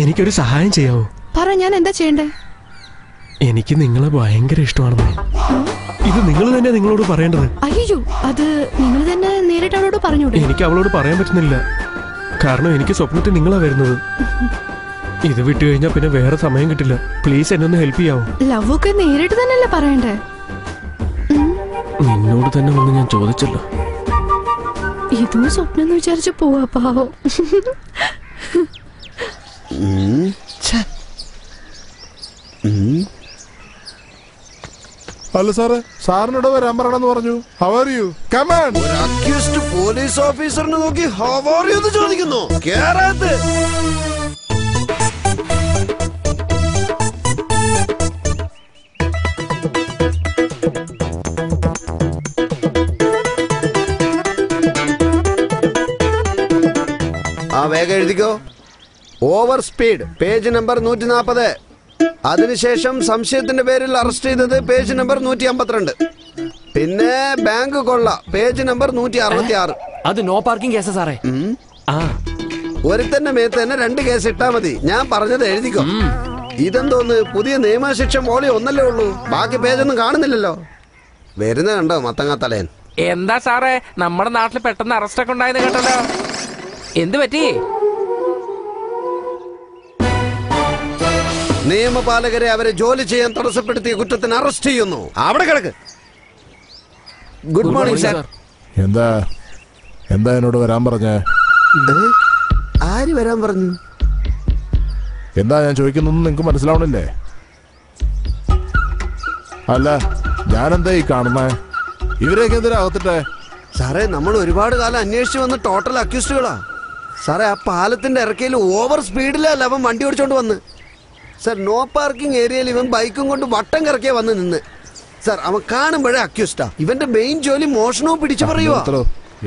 എനിക്കൊരു സഹായം ചെയ്യാവോ? പറ ഞാൻ എന്താ ചെയ്യണ്ടേ? എനിക്ക് നിങ്ങളെ ഭയങ്കര ഇഷ്ടമാണെന്ന്. ഇത് നിങ്ങൾ തന്നെ നിങ്ങളോട് പറയേണ്ടത്. അയ്യോ അത് നിങ്ങൾ തന്നെ നേരിട്ട് അവളോട് പറഞ്ഞു എനിക്ക് അവളോട് പറയാൻ പറ്റുന്നില്ല. കാരണം എനിക്ക് സ്വപ്നത്തിൽ നിങ്ങളാ വരുന്നത്. ഇത് വിട്ടു കഴിഞ്ഞാൽ പിന്നെ വേറെ സമയം കിട്ടില്ല. പ്ലീസ് എന്നെ ഒന്ന് ഹെൽപ്പ് ചെയ്യാവോ? ലവ് ഒക്കെ നേരിട്ട് തന്നെയല്ലേ പറയണ്ടേ? നിന്നോട് തന്നെ വന്ന് ഞാൻ ചോദിച്ചല്ലോ. ഇതും സ്വപ്നം എന്ന് വിചാരിച്ച് പോവാ പാവം. അല്ല സാറേ സാറിനോട് വരാൻ പറയണമെന്ന് പറഞ്ഞു. How are you come on police ഓഫീസറിനെ നോക്കി ഹവാർ എന്ന് ചോദിക്കുന്നു. കേറാത്ത്. വേഗം എഴുതിക്കോ. ഓവർ സ്പീഡ് പേജ് നമ്പർ നൂറ്റി നാൽപ്പത് അതിനുശേഷം സംശയത്തിന്റെ പേരിൽ അറസ്റ്റ് ചെയ്തത് പേജ് നമ്പർ നൂറ്റി അമ്പത്തിരണ്ട് പിന്നെ ബാങ്ക് കൊള്ള പേജ് നമ്പർ നൂറ്റി അറുപത്തി ആറ് അത് നോ പാർക്കിംഗ് കേസാ സാറേ. ആ. ഒരുത്തന്റെ മേത്ത് തന്നെ രണ്ട് കേസ് ഇട്ടാ മതി. ഞാൻ പറഞ്ഞത് എഴുതിക്കോ. ഇതെന്തോന്ന്? പുതിയ നിയമശിക്ഷ മോളി ഒന്നല്ലേ ഉള്ളൂ. ബാക്കി പേജൊന്നും കാണുന്നില്ലല്ലോ. വരുന്ന കണ്ടോ മത്തങ്ങാത്തലേൻ എന്താ സാറേ? നമ്മുടെ നാട്ടിൽ പെട്ടെന്ന് അറസ്റ്റ് ഒക്കെ ഉണ്ടായെന്ന് കേട്ടല്ലോ. എന്ത് പറ്റി? നിയമപാലകരെ അവരെ ജോലി ചെയ്യാൻ തടസ്സപ്പെടുത്തിയ കുറ്റത്തിന് അറസ്റ്റ് ചെയ്യുന്നു. അവിടെ കിടക്ക്. ഗുഡ് മോർണിംഗ് സാർ എന്താ? എന്താ എന്നോട് വരാൻ പറഞ്ഞേ? ആര് വരാൻ പറഞ്ഞു? എന്താ ഞാൻ ചോദിക്കുന്നൊന്നും നിങ്ങക്ക് മനസ്സിലാവണില്ലേ? അല്ല ഞാനെന്താ ഈ കാണുന്നേ? ഇവരെയൊക്കെ എന്തിനാ അകത്തിട്ടെ? സാറേ നമ്മൾ ഒരുപാട് കാലം അന്വേഷിച്ച് വന്ന ടോട്ടൽ അക്യൂസ്ഡുകളാ സാറേ ആ പാലത്തിന്റെ ഇറക്കയിൽ ഓവർ സ്പീഡിലല്ല അവൻ വണ്ടി ഓടിച്ചോണ്ട് വന്ന്? സാർ നോ പാർക്കിംഗ് ഏരിയയിൽ ഇവൻ ബൈക്കും കൊണ്ട് വട്ടം കറക്കിയാ വന്ന് നിന്ന്. സാർ അവൻ കാണുമ്പോഴേ അക്യൂസ്റ്റാ ഇവന്റെ മെയിൻ ജോലി മോഷണവും പിടിച്ചു പറയുവാ.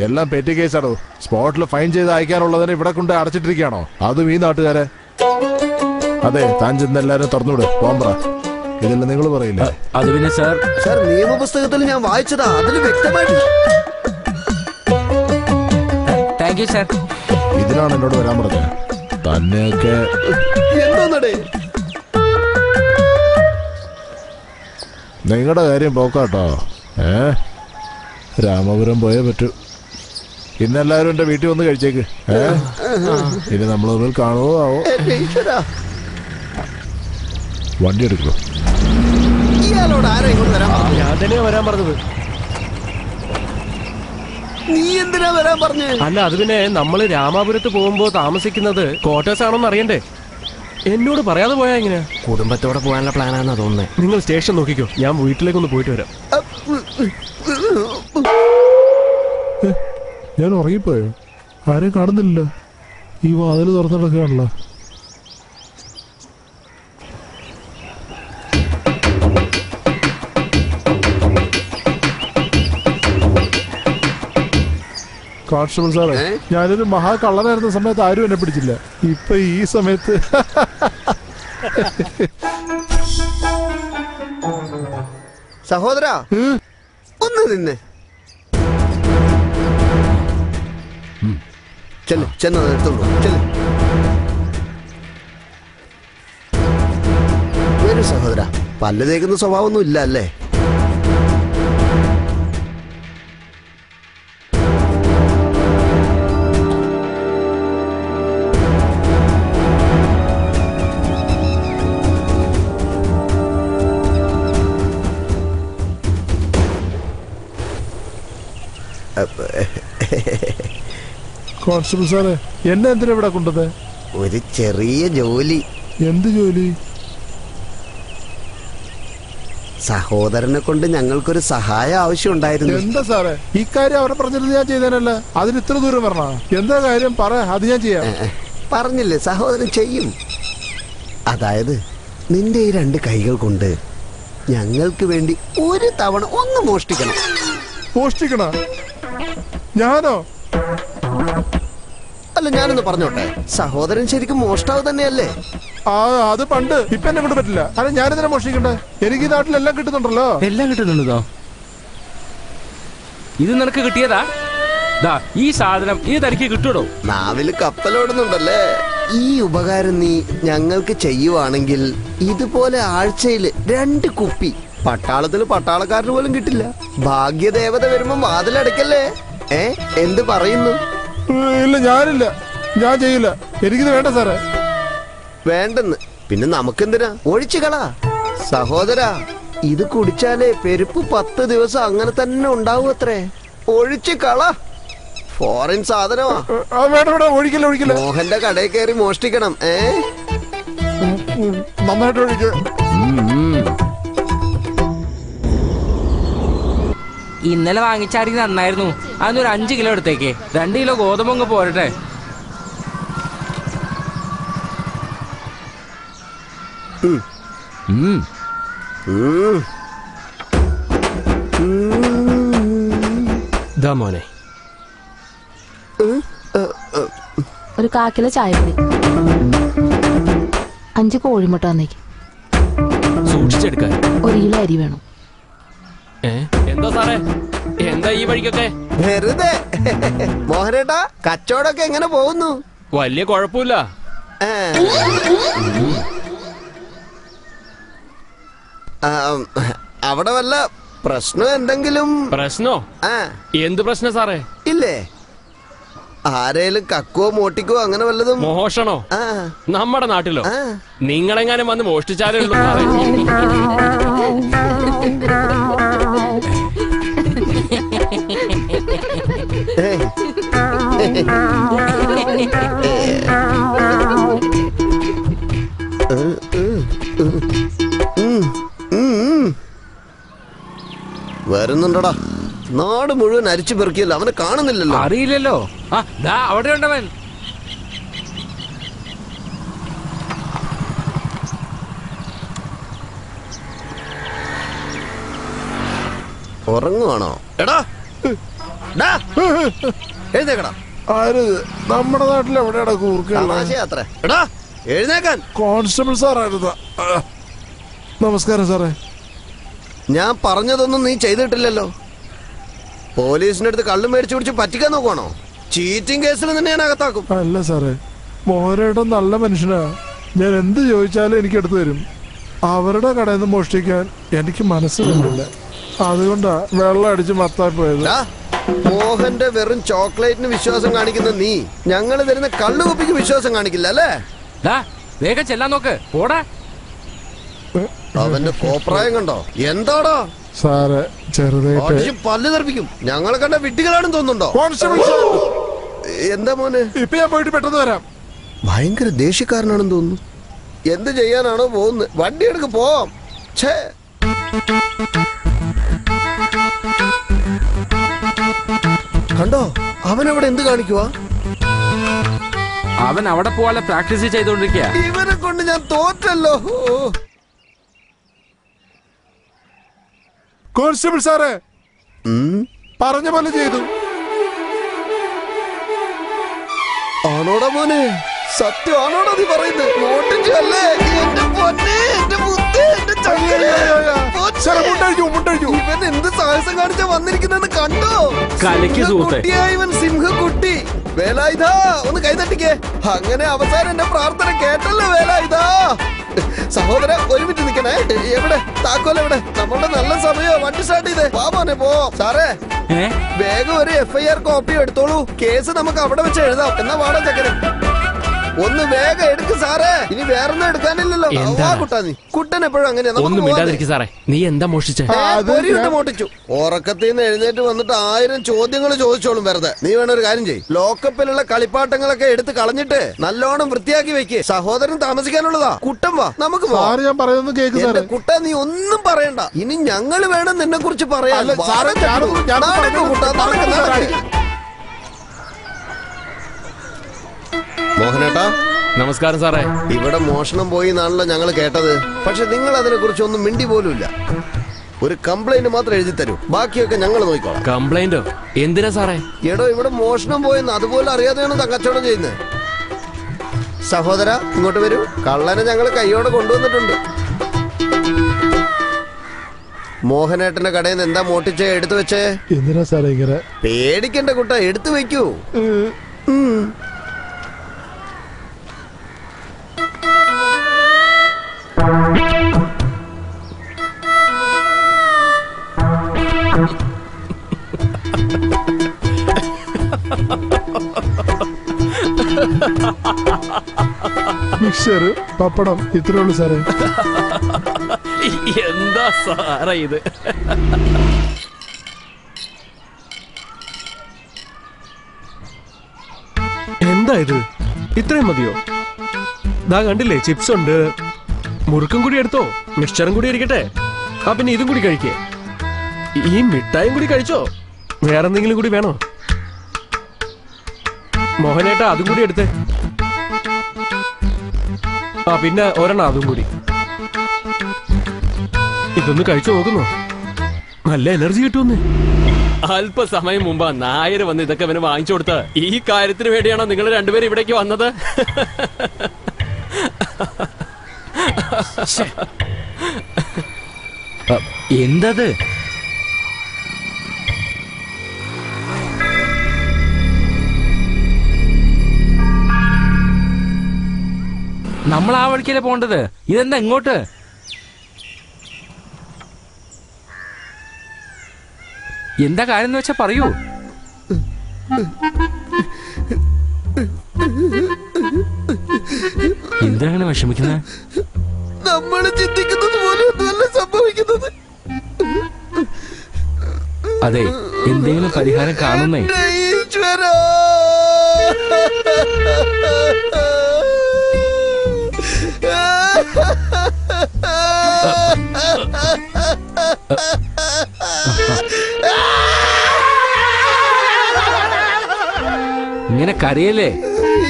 എല്ലാം പെറ്റി കേസാണോ സ്പോട്ടിൽ ഫൈൻ ചെയ്ത് അയക്കാനുള്ളതിനെ ഇവിടെ കൊണ്ട് അടച്ചിട്ടിരിക്കുകയാണോ? അതും ഈ നാട്ടുകാരെ. അതെ താൻ ചെന്ന് എല്ലാരും തുറന്നുവിട്. പോംബ്ര ഇതല്ല നിങ്ങൾ പറയില്ല? അത് പിന്നെ സാർ സാർ നിയമപുസ്തകത്തിൽ ഞാൻ വായിച്ചതാ. അതിൽ വ്യക്തമായിട്ട് താങ്ക് യു സാർ ഇതിനാണ് എന്നോട് വരാൻ പറഞ്ഞത്. തന്നെയൊക്കെ എന്തോന്നടേ നിങ്ങളുടെ കാര്യം പോക്കാട്ടോ. ഏ? രാമപുരം പോയേ പറ്റൂ. ഇന്നെല്ലാവരും എന്റെ വീട്ടിൽ വന്ന് കഴിച്ചേക്ക്. ഏ? ഇനി നമ്മൾ തമ്മിൽ കാണുവോ ആവോ? വണ്ടി എടുക്കൂ. ഇയാളോട് ആരാ ഇങ്ങോട്ട് വരാൻ പറഞ്ഞു ഞാൻ തന്നെയാ വരാൻ പറഞ്ഞത്. നീ എന്തിനാ വരാൻ പറഞ്ഞേ? അല്ല അത് പിന്നെ നമ്മൾ രാമാപുരത്ത് പോകുമ്പോ താമസിക്കുന്നത് ക്വാർട്ടേഴ്സ് ആണോന്ന് അറിയണ്ടേ? എന്നോട് പറയാതെ പോയാ എങ്ങനെയാ കുടുംബത്തോടെ പോകാനുള്ള പ്ലാനാണെന്നാ തോന്നുന്നത് നിങ്ങൾ സ്റ്റേഷൻ നോക്കിക്കോ ഞാൻ വീട്ടിലേക്കൊന്ന് പോയിട്ട് വരാം. ഞാൻ ഉറങ്ങിപ്പോയോ? ആരെയും കാണുന്നില്ല ഈ വാതിൽ തുറന്നിടക്കുകയാണല്ലോ കോൺസ്റ്റബിൾ സാറേ ഞാനൊരു ഞാനൊരു മഹാകള്ളനായിരുന്ന സമയത്ത് ആരും എന്നെ പിടിച്ചില്ല. ഇപ്പൊ ഈ സമയത്ത് സഹോദരാ ഒന്ന് നിന്നെ. ചെല്ല് ചെന്ന് എടുത്തോളൂ ചെല്ല്. വരൂ സഹോദര പല്ല് തേക്കുന്ന സ്വഭാവമൊന്നും ഇല്ല അല്ലേ? കോൺസ്റ്റബിൾ സാറേ എന്നെ എന്തിനാ ഇവിടെ കൊണ്ടത് ഒരു ചെറിയ ജോലി. എന്ത് ജോലി? സഹോദരനെ കൊണ്ട് ഞങ്ങൾക്കൊരു സഹായം ആവശ്യമുണ്ടായിരുന്നു. എന്താ സാറേ? ഇക്കാര്യം അവരെ പറഞ്ഞിരുന്നു ഞാൻ ചെയ്തേനല്ല? അതിന് ഇത്ര ദൂരം പറഞ്ഞ എന്താ കാര്യം? പറ അത് ഞാൻ ചെയ്യാം. പറഞ്ഞില്ലേ സഹോദരൻ ചെയ്യും. അതായത് നിന്റെ ഈ രണ്ട് കൈകൾ കൊണ്ട് ഞങ്ങൾക്ക് വേണ്ടി ഒരു തവണ ഒന്ന് മോഷ്ടിക്കണം. മോഷ്ടിക്കണ? ഞാനോ? അല്ല ഞാനൊന്ന് പറഞ്ഞോട്ടെ. സഹോദരൻ ശരിക്കും മോഷ്ടാവ് തന്നെയല്ലേ? ആ അത് പണ്ട്. ഇപ്പൊ എന്നെ കൊണ്ട് പറ്റില്ല. അല്ല ഞാനെന്തിനാ മോഷ്ടിക്കണ്ടേ? എനിക്ക് ഈ നാട്ടിലെല്ലാം കിട്ടുന്നുണ്ടല്ലോ. എല്ലാം കിട്ടുന്നുണ്ടോ? ഇത് നിനക്ക് കിട്ടിയതാ? ദാ ഈ സാധനം ഈ തനിക്ക് കിട്ടൂടോ നാവിൽ കപ്പലോടുന്നുണ്ടല്ലേ? ഈ ഉപകാരം നീ ഞങ്ങൾക്ക് ചെയ്യുവാണെങ്കിൽ ഇതുപോലെ ആഴ്ചയിൽ രണ്ട് കുപ്പി പട്ടാളത്തിൽ പട്ടാളക്കാരന് പോലും കിട്ടില്ല. ഭാഗ്യദേവത വരുമ്പോ വാതിലടക്കല്ലേ ഏ? എന്ത് പറയുന്നു? ഇല്ല ഞാനില്ല. ഞാൻ ചെയ്യില്ല. എനിക്കിത് വേണ്ട സാറേ. വേണ്ടെന്ന്. പിന്നെ നമുക്കെന്തിനാ? ഒഴിച്ചു കളാ. സഹോദരാ ഇത് കുടിച്ചാലേ പെരുപ്പ് പത്ത് ദിവസം അങ്ങനെ തന്നെ ഉണ്ടാവും അത്രേ ഒഴിച്ചു കള. ഫോറിൻ സാധനമാ. ഒഴിക്കില്ല ഒഴിക്കില്ല. മോഹന്റെ കടയിൽ കയറി മോഷ്ടിക്കണം. ഏ? നന്നായിട്ട് ഒഴിക്കുക ഇന്നലെ വാങ്ങിച്ചാടി നന്നായിരുന്നു. അതിനൊരു അഞ്ച് കിലോ എടുത്തേക്ക്. രണ്ട് കിലോ ഗോതമ്പ് പോരട്ടെ. മോനെ. ഒരു കാക്കിലെ ചായപ്പൊടി അഞ്ച് കോഴിമുട്ട തന്നേക്ക്. സൂക്ഷിച്ചെടുക്കാൻ. ഒരു കിലോ അരി വേണം. ഏ? എന്താ സാറേ? എന്താ ഈ വഴിക്കൊക്കെ? വെറുതെ. മോഹനേട്ടാ കച്ചവടമൊക്കെ എങ്ങനെ പോകുന്നു? വലിയ കുഴപ്പമില്ല. അവിടെ വല്ല പ്രശ്നം എന്തെങ്കിലും? പ്രശ്നോ? ആ. എന്ത് പ്രശ്നം സാറേ? ഇല്ലേ? ആരേലും കക്കോ മോട്ടിക്കോ അങ്ങനെ വല്ലതും? മോഷണോ? ആ. നമ്മുടെ നാട്ടിലോ? നിങ്ങളെങ്ങാനും വന്ന് മോഷ്ടിച്ചാലേ ഉള്ളൂ സാറേ. വരുന്നുണ്ടടാ. നാട് മുഴുവൻ അരിച്ചു പെറുക്കിയല്ലോ അവനെ കാണുന്നില്ലല്ലോ. അറിയില്ലല്ലോ. അവിടെ ഉണ്ടവൻ ഉറങ്ങുവാണോ? എടാ ഡാ. ആരത് നമ്മുടെ നാട്ടിൽ എവിടെയാണ് കൂർക്കുള്ള എടാ എഴുന്നേക്കാൻ. കോൺസ്റ്റബിൾ സാറായിരുന്നു. നമസ്കാരം സാറേ. ഞാൻ പറഞ്ഞതൊന്നും നീ ചെയ്തിട്ടില്ലല്ലോ. പോലീസിന്റെ അടുത്ത് കള്ളും മേടിച്ചു പിടിച്ച് പറ്റിക്കാൻ നോക്കുവാണോ? ചീറ്റിംഗ് കേസിൽ തന്നെയാണ് അകത്താക്കും. അല്ല സാറേ മോഹനേട്ടൻ നല്ല മനുഷ്യനാ. ഞാൻ എന്ത് ചോദിച്ചാലും എനിക്ക് എടുത്തു തരും അവരുടെ കടയിൽ നിന്ന് മോഷ്ടിക്കാൻ എനിക്ക് മനസ്സ് വരുന്നില്ല അതുകൊണ്ടാ വെള്ളം അടിച്ച് മത്തായി പോയത്. മോഹന്റെ വെറും ചോക്ലേറ്റിന് വിശ്വാസം കാണിക്കുന്ന നീ. ഞങ്ങൾ തരുന്ന കള്ളുകുപ്പിക്ക് വിശ്വാസം കാണിക്കില്ല അല്ലേ? വേഗം ചെല്ലാൻ നോക്ക്. പോടാ. അവന്റെ കോപ്രായം കണ്ടോ? എന്താടോ? സാറേ ചെറുതായിട്ട് പല്ല് തെറിപ്പിക്കും. ഞങ്ങളെ കണ്ട വിട്ടികളാണെന്ന് തോന്നുന്നുണ്ടോ? എന്താ മോനെ? ഇപ്പൊ ഞാൻ പോയിട്ട് പെട്ടെന്ന് വരാം. ഭയങ്കര ദേഷ്യക്കാരനാണെന്ന് തോന്നുന്നു. എന്ത് ചെയ്യാനാണോ പോകുന്നത് വണ്ടി എടുക്ക് പോവാം ഛേ. കണ്ടോ? അവൻ അവിടെ എന്ത് കാണിക്കുക അവൻ അവിടെ പോവാലെ പ്രാക്ടീസ് ചെയ്തോണ്ടിരിക്കുക ഇവനെ കൊണ്ട് ഞാൻ തോറ്റല്ലോ. കോൺസ്റ്റബിൾ സാറേ. പറഞ്ഞ പോലെ ചെയ്തു. ആണോടാ മോനെ? സത്യമാണോടാ നീ പറയുന്നത്? നോട്ടിന്റെ അല്ലേ എന്റെ പൊന്നെ എന്റെ മുത്ത് എന്റെ ചക്കര സാറേ മുണ്ടഴിച്ചു മുണ്ടഴിച്ചു ഇവൻ എന്ത് സാഹസം കാണിച്ചാ വന്നിരിക്കുന്നെന്ന് കണ്ടോ? കലക്കി സുഹൃത്തെ. കുട്ടിയാ ഇവൻ സിംഹക്കുട്ടി. വേലായുധ ഒന്ന് കൈതട്ടിക്കേ അങ്ങനെ അവസാനം എന്റെ പ്രാർത്ഥന കേട്ടല്ലോ വേലായുധ? സഹോദര ഒരു മിനിറ്റ് നിക്കണേ. എവിടെ? താക്കോൽ എവിടെ? നമ്മളുടെ നല്ല സമയോ. വണ്ടി സ്റ്റാർട്ട് ചെയ്തേ. പാപോനെ പോ. സാറേ ഏ? വേഗം ഒരു എഫ് ഐ ആർ കോപ്പി എടുത്തോളൂ. കേസ് നമുക്ക് അവിടെ വെച്ച് എഴുതാം. എന്നാ വാടാ ചക്കര. ഒന്ന് വേഗം എടുക്ക് സാറേ. ഇനി വേറൊന്നും എടുക്കാനില്ലല്ലോ. എന്താ? കുട്ടാ നീ. കുട്ടൻ എപ്പോഴും അങ്ങനെയാ നമുക്ക് ഒന്നും മിണ്ടാതിരിക്കും സാറേ. നീ എന്താ ഞാൻ- മോട്ടിച്ചു ഉറക്കത്തിൽ നിന്ന് എഴുന്നേറ്റ് വന്നിട്ട് ആയിരം ചോദ്യങ്ങൾ ചോദിച്ചോളും വെറുതെ. നീ വേണ ഒരു കാര്യം ചെയ്യ്. ലോക്കപ്പിലുള്ള കളിപ്പാട്ടങ്ങളൊക്കെ എടുത്ത് കളഞ്ഞിട്ട് നല്ലോണം വൃത്തിയാക്കി വെക്ക്. സഹോദരൻ താമസിക്കാനുള്ളതാ. കുട്ടൻ വാ. നമുക്ക് വാ. സാറ് ഞാൻ പറയുന്നത് കേക്ക് എന്റെ സാറേ. കുട്ട നീ ഒന്നും പറയണ്ട. ഇനി ഞങ്ങൾ വേണം നിന്നെ കുറിച്ച് പറയാൻ. അല്ല, സാറേ, ഞാനൊന്നും- ഞാനൊന്നും പറഞ്ഞില്ല. സാറേ. നടക്ക്. മോഹനേട്ടാ. നമസ്കാരം സാറേ. ഇവിടെ മോഷണം പോയി എന്നാണല്ലോ ഞങ്ങൾ കേട്ടത്. പക്ഷെ നിങ്ങൾ അതിനെ കുറിച്ച് ഒന്നും മിണ്ടി പോലുമില്ല. ഒരു കംപ്ലൈന്റ് മാത്രം എഴുതി തരൂ. ബാക്കിയൊക്കെ ഞങ്ങൾ നോക്കിക്കോളാം. കംപ്ലൈന്റോ എന്തിനാ സാറേ? എടോ ഇവിടെ മോഷണം പോയെന്ന് അതുപോലെ അറിയാതെയാണ് കച്ചവടം ചെയ്യുന്നത് സഹോദര ഇങ്ങോട്ട് വരൂ. കള്ളനെ ഞങ്ങൾ കൈയോടെ കൊണ്ടുവന്നിട്ടുണ്ട്. മോഹനേട്ടന്റെ കടയിൽ നിന്ന് എന്താ മോട്ടിച്ചേ എടുത്തു വെച്ചേ? എന്തിനാ സാറേ ഇങ്ങനെ? പേടിക്കണ്ട കുട്ട എടുത്തു വെക്കൂ. മിക്സർ പപ്പടം ഇത്രേ ഉള്ളൂ സാറേ. എന്താ സാറേ ഇത്? എന്താ ഇത്? ഇത്രയും മതിയോ? ദാ കണ്ടില്ലേ ചിപ്സ് ഉണ്ട്. മുറുക്കും കൂടി എടുത്തോ? മിക്സ്ചറും കൂടി ഇരിക്കട്ടെ ആ പിന്നെ ഇതും കൂടി കഴിക്കേ. ഈ മിഠായും കൂടി കഴിച്ചോ? വേറെന്തെങ്കിലും കൂടി വേണോ? മോഹനേട്ടാ അതും കൂടി എടുത്തേ. ആ പിന്നെ ഒരെണ്ണം അതും കൂടി. ഇതൊന്ന് കഴിച്ചു നോക്കുന്നു. നല്ല എനർജി കിട്ടുമെന്ന്. അല്പസമയം മുമ്പ് നായർ വന്ന് ഇതൊക്കെ അവന് വാങ്ങിച്ചു കൊടുത്ത് ഈ കാര്യത്തിന് വേണ്ടിയാണോ നിങ്ങൾ രണ്ടുപേരും ഇവിടേക്ക് വന്നത്? അ, നമ്മൾ ആ വഴിക്കല്ലേ പോണ്ടത് ഇതെന്താ ഇങ്ങോട്ട്? എന്താ കാര്യം എന്ന് വെച്ചാ പറയൂ. എന്താണ് വിഷമിക്കുന്നത്? നമ്മൾ ചിന്തിക്കുന്നത് പോലെ സംഭവിക്കുന്നത്. അതെ എന്തെങ്കിലും പരിഹാരം കാണുന്നേ. ഈശ്വരാ. ഇങ്ങനെ കരയല്ലേ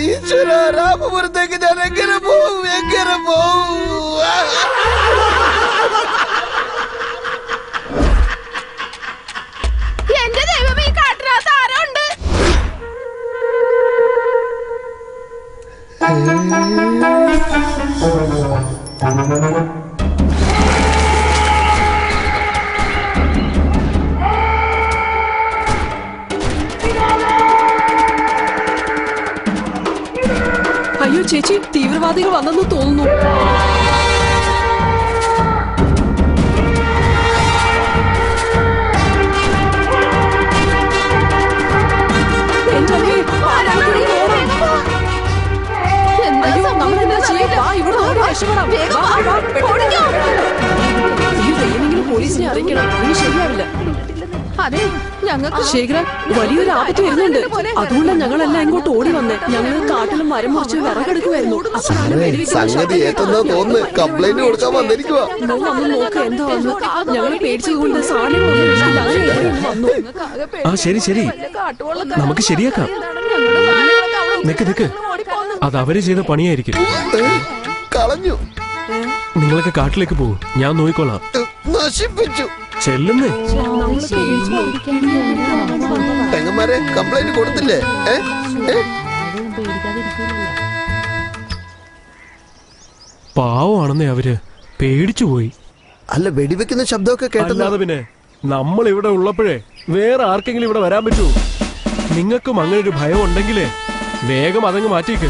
ഈശ്വര രാമപുരത്തേക്ക് ഞാൻ എങ്ങനെ പോവും എങ്ങനെ പോവും? അയ്യോ ചേച്ചി തീവ്രവാദികൾ വന്നെന്ന് തോന്നുന്നു പോലീസിനെ അറിയിക്കണം. ഇനി ശരിയാവില്ല. അതെ ഞങ്ങൾക്ക് ശേഖര വലിയൊരു ആപത്ത് വരുന്നുണ്ട്. അതുകൊണ്ടാണ് ഞങ്ങളെല്ലാം ഇങ്ങോട്ട് ഓടി വന്നേ. ഞങ്ങൾ കാട്ടിലും മരം മുറിച്ച് വിറകെടുക്കുമായിരുന്നു. നോക്ക് എന്താ ഞങ്ങളെ ഞങ്ങൾ പേടിച്ചതുകൊണ്ട് ആ ശരി ശരി. നമുക്ക് ശരിയാക്കാം. നിക്ക് നിക്ക്. അത് അവർ ചെയ്ത പണിയായിരിക്കും. കളഞ്ഞു. നിങ്ങളൊക്കെ കാട്ടിലേക്ക് പോകും. ഞാൻ നോക്കിക്കോളാം നശിപ്പിച്ചു. ചെല്ലുന്നേ. കംപ്ലൈന്റ് കൊടുത്തില്ലേ? പാവമാണെന്നേ അവർ പേടിച്ചു പോയി. അല്ല വെടിവെക്കുന്ന ശബ്ദമൊക്കെ കേട്ടല്ലോ അല്ലാതെ പിന്നെ നമ്മൾ ഇവിടെ ഉള്ളപ്പോഴേ വേറെ ആർക്കെങ്കിലും ഇവിടെ വരാൻ പറ്റുമോ നിങ്ങൾക്കും അങ്ങനെ ഒരു ഭയം ഉണ്ടെങ്കിലേ വേഗം അതങ്ങ് മാറ്റിക്ക്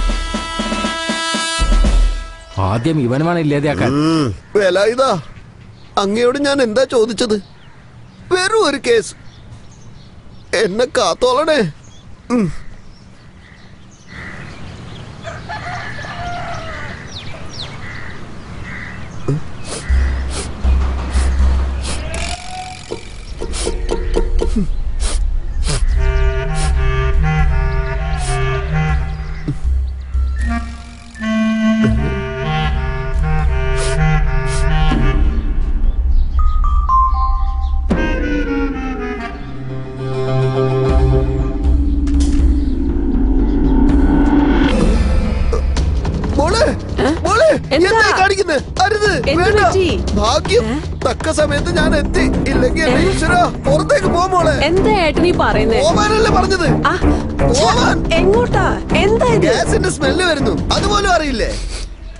ആദ്യം ഇവൻ വേണം ഇല്ലാതെയാക്കാൻ. ഉം, വില ഇതാ. അങ്ങയോട് ഞാൻ എന്താ ചോദിച്ചത്? വെറും ഒരു കേസ്. എന്നെ കാത്തോളണേ. ഭാഗ്യം. തക്ക സമയത്ത് ഞാൻ എത്തി. ഇല്ലെങ്കിൽ എന്റെ ഈശ്വരാ പുറത്തേക്ക് പോ മോളെ. എന്താ ഏട്ടനീ പറയുന്നേ? പോവാനല്ലേ പറഞ്ഞത്? എങ്ങോട്ടാ? എന്താ ഗ്യാസിന്റെ സ്മെല്ല് വരുന്നു. അതുപോലും അറിയില്ലേ?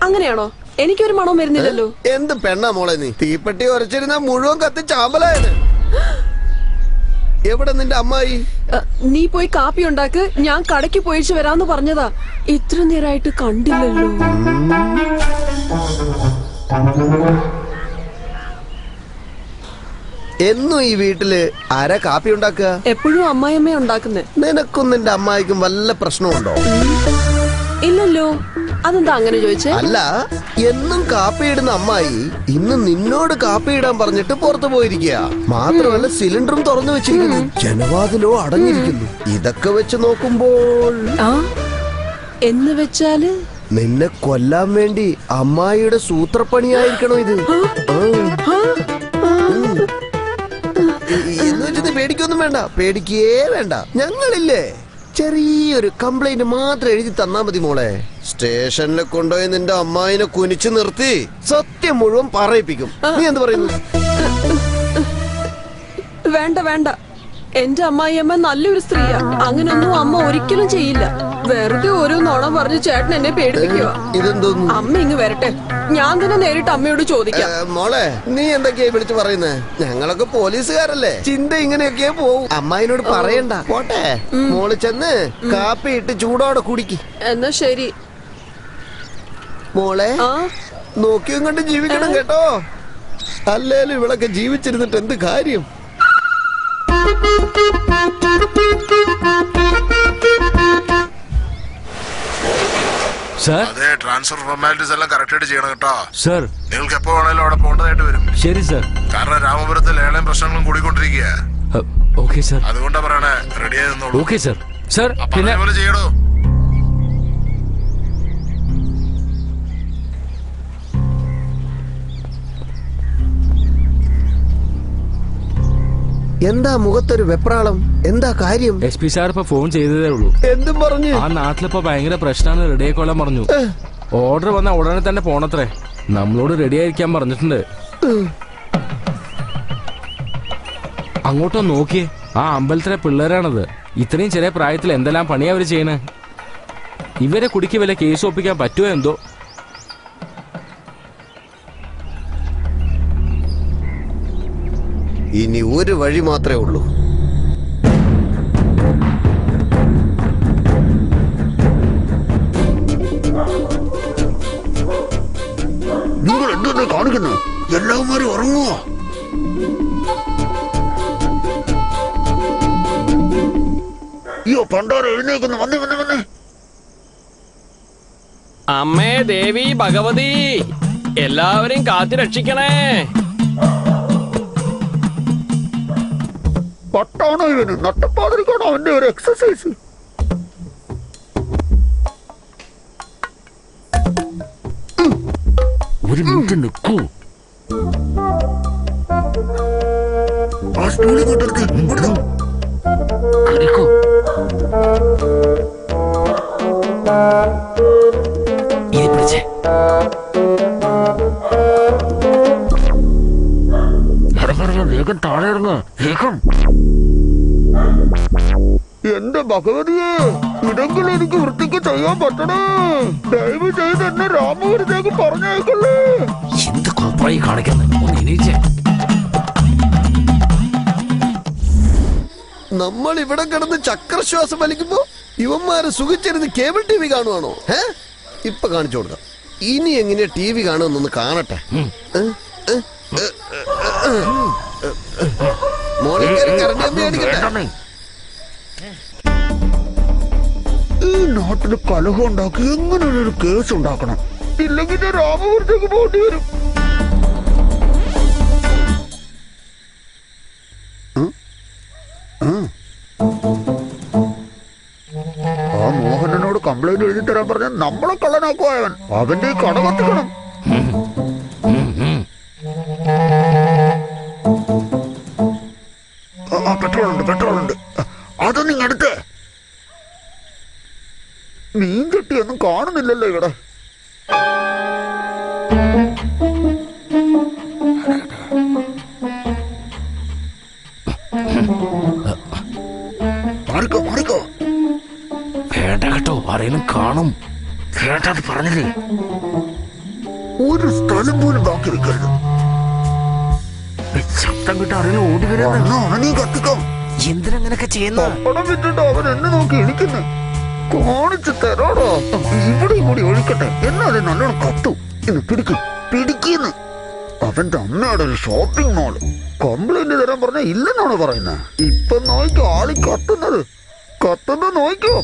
അങ്ങനെയാണോ? എനിക്കൊരു മണം വരുന്നില്ലല്ലോ. എന്ത് പെണ്ണാ മോളെ നീ? തീപ്പെട്ടി ഉരച്ചിരുന്ന മുഴുവൻ കത്തി ചാമ്പലായത്. എവിടെ നിന്റെ അമ്മായി? നീ പോയി കാപ്പി ഉണ്ടാക്ക്. ഞാൻ കടയ്ക്ക് പോയിച്ച് വരാന്ന് പറഞ്ഞതാ. ഇത്ര നേരായിട്ട് കണ്ടില്ലല്ലോ. എന്നും ഈ വീട്ടിൽ ആരാ കാപ്പി ഉണ്ടാക്കുക? എപ്പോഴും അമ്മായിയമ്മ ഉണ്ടാക്കുന്നേ. നിനക്കും നിന്റെ അമ്മായിക്കും വല്ല പ്രശ്നമുണ്ടോ? ഇല്ലല്ലോ. അതെന്താ അങ്ങനെ ചോദിച്ചേ? അല്ല എന്നും കാപ്പി ഇടുന്ന അമ്മായി ഇന്ന് നിന്നോട് കാപ്പി ഇടാൻ പറഞ്ഞിട്ട് പുറത്തു പോയിരിക്കുക മാത്രമല്ല സിലിണ്ടറും തുറന്നു വെച്ചിരിക്കുന്നു. ജനവാതിലോ അടഞ്ഞിരിക്കുന്നു. ഇതൊക്കെ വെച്ച് നോക്കുമ്പോൾ ആ എന്ന് വെച്ചാൽ നിന്നെ കൊല്ലാൻ വേണ്ടി അമ്മായിയുടെ സൂത്രപ്പണിയായിരിക്കണോ ഇത്? എന്ന് വെച്ചിട്ട് പേടിക്കൊന്നും വേണ്ട. പേടിക്കേ വേണ്ട. ഞങ്ങളില്ലേ? ചെറിയൊരു കംപ്ലൈന്റ് മാത്രം എഴുതി തന്നാ മതി മോളെ. സ്റ്റേഷനിൽ കൊണ്ടുപോയി നിന്റെ അമ്മായിനെ കുനിച്ചു നിർത്തി സത്യം മുഴുവൻ പറയിപ്പിക്കും. നീ എന്ത് പറയുന്നു? വേണ്ട വേണ്ട. എന്റെ അമ്മായിയമ്മ നല്ലൊരു സ്ത്രീയാ. അങ്ങനൊന്നും അമ്മ ഒരിക്കലും ചെയ്യില്ല. വെറുതെ ഓരോ നോണം പറഞ്ഞു ചേട്ടൻ എന്നെ പേടിപ്പിക്കുക ഇതെന്തോന്നു? അമ്മ ഇങ്ങ് വരട്ടെ. ഞാൻ തന്നെ നേരിട്ട് അമ്മയോട് ചോദിക്കാം. മോളെ നീ എന്തൊക്കെയാ വിളിച്ചു പറയുന്നത് ഞങ്ങളൊക്കെ പോലീസുകാരല്ലേ. ചിന്ത ഇങ്ങനെയൊക്കെ പോവും. അമ്മായിനോട് പറയണ്ട. പോട്ടെ. മോൾ ചെന്ന് കാപ്പി ഇട്ട് ചൂടോടെ കുടിക്ക്. എന്നാ ശരി. മോളെ നോക്കിയും കണ്ട് ജീവിക്കണം കേട്ടോ. അല്ലേലും ഇവളൊക്കെ ജീവിച്ചിരുന്നിട്ട് എന്ത് കാര്യം? സർ അതെ ട്രാൻസ്ഫർ ഫോർമാലിറ്റീസ് എല്ലാം കറക്റ്റ് ആയിട്ട് ചെയ്യണം കേട്ടോ. സർ നിങ്ങൾക്ക് എപ്പോ വേണേലും അവിടെ പോകേണ്ടതായിട്ട് വരും. ശരി സർ കാരണം രാമപുരത്ത് ലേലം പ്രശ്നങ്ങളും കൂടിക്കൊണ്ടിരിക്കുക ഓക്കെ സർ അതുകൊണ്ടാ പറയണേ റെഡി ആയി നിന്നോളൂ. ഓക്കെ സർ സർ പിന്നെ ചെയ്യണോ എന്താ മുഖത്തൊരു വെപ്രാളം? എന്താ കാര്യം? എസ് പി സാർ ഇപ്പൊ ഫോൺ ചെയ്തതേ ഉള്ളൂ. എന്തും പറഞ്ഞു. ആ നാട്ടിലിപ്പോ ഭയങ്കര പ്രശ്നമാണ് കൊള്ളാൻ പറഞ്ഞു. ഓർഡർ വന്ന ഉടനെ തന്നെ പോണത്രേ. നമ്മളോട് റെഡി ആയിരിക്കാൻ പറഞ്ഞിട്ടുണ്ട്. അങ്ങോട്ടോ നോക്കിയേ. ആ അമ്പലത്തിലെ പിള്ളേരാണത്. ഇത്രയും ചെറിയ പ്രായത്തിൽ എന്തെല്ലാം പണിയാ അവർ ചെയ്യണേ? ഇവരെ കുടിക്ക് വല്ല കേസ് ഒപ്പിക്കാൻ പറ്റുമോ എന്തോ? ഇനി ഒരു വഴി മാത്രമേ ഉള്ളൂ. നിങ്ങൾ എന്തെന്ന് കാണിക്കുന്നു? എല്ലാവരും ഉറങ്ങുവോ. അയ്യോ പണ്ടാരം എഴുന്നേക്കുന്നു വന്ന് വന്ന് വന്ന്. അമ്മേ ദേവി ഭഗവതി എല്ലാവരെയും കാത്തി രക്ഷിക്കണേ പട്ടാണോ ഇവന്? നട്ടപ്പാതിരിക്കാണോ അവന്റെ ഒരു എക്സസൈസ് ഒരു മിനിറ്റ് നിൽക്കൂ ആ സ്റ്റൂൾ ഇങ്ങോട്ടെടുക്ക് ഭഗവതിയെ ഇതെങ്കിലും എനിക്ക് വൃത്തിക്ക് ചെയ്യാൻ പറ്റണേ. ദയവ് ചെയ്ത് എന്നെ രാമപുരത്തേക്ക് പറഞ്ഞേക്കല്ലേ എന്ത് കോപ്പായി കാണിക്കുന്നത് ഒന്ന് എണീച്ചേ. നമ്മൾ ഇവിടെ കിടന്ന് ചക്രശ്വാസം വലിക്കുമ്പോ ഇവന്മാര് സുഖിച്ചിരുന്ന് കേബിൾ ടി വി കാണുവാണോ? ഏ ഇപ്പൊ കാണിച്ചു കൊടുക്കാം. ഇനി എങ്ങനെയാ ടി വി കാണുമെന്നൊന്ന് കാണട്ടെ. നാട്ടിൽ കലഹം ഉണ്ടാക്കി എങ്ങനെ ഒരു കേസ് ഉണ്ടാക്കണം? ഇല്ലെങ്കിൽ ഞാൻ രാമപുരത്തേക്ക് പോകേണ്ടി വരും. ആ മോഹനനോട് കംപ്ലൈന്റ് എഴുതി തരാൻ പറഞ്ഞ നമ്മളെ കള്ളനാക്കുവായവൻ അവന്റെ കട കത്തിക്കണം. ചെയ്യുന്ന? പപ്പടം വിട്ടിട്ട് അവൻ എന്നെ നോക്കി ഇരിക്കുന്നു കാണിച്ചു തരാടോ. ഇവിടെയും കൂടി ഒഴിക്കട്ടെ. എന്നാലും നല്ലോണം കത്തു. ഇന്ന് പിടിക്കും. പിടിക്കുന്നു. അവന്റെ അമ്മയുടെ ഒരു ഷോപ്പിംഗ് മാൾ കംപ്ലൈന്റ് തരാൻ പറഞ്ഞ ഇല്ലെന്നാണ് പറയുന്നത് ഇപ്പൊ നോയിക്കോ ആളി കത്തുന്നത്. കത്തുന്നത് നോയിക്കോ.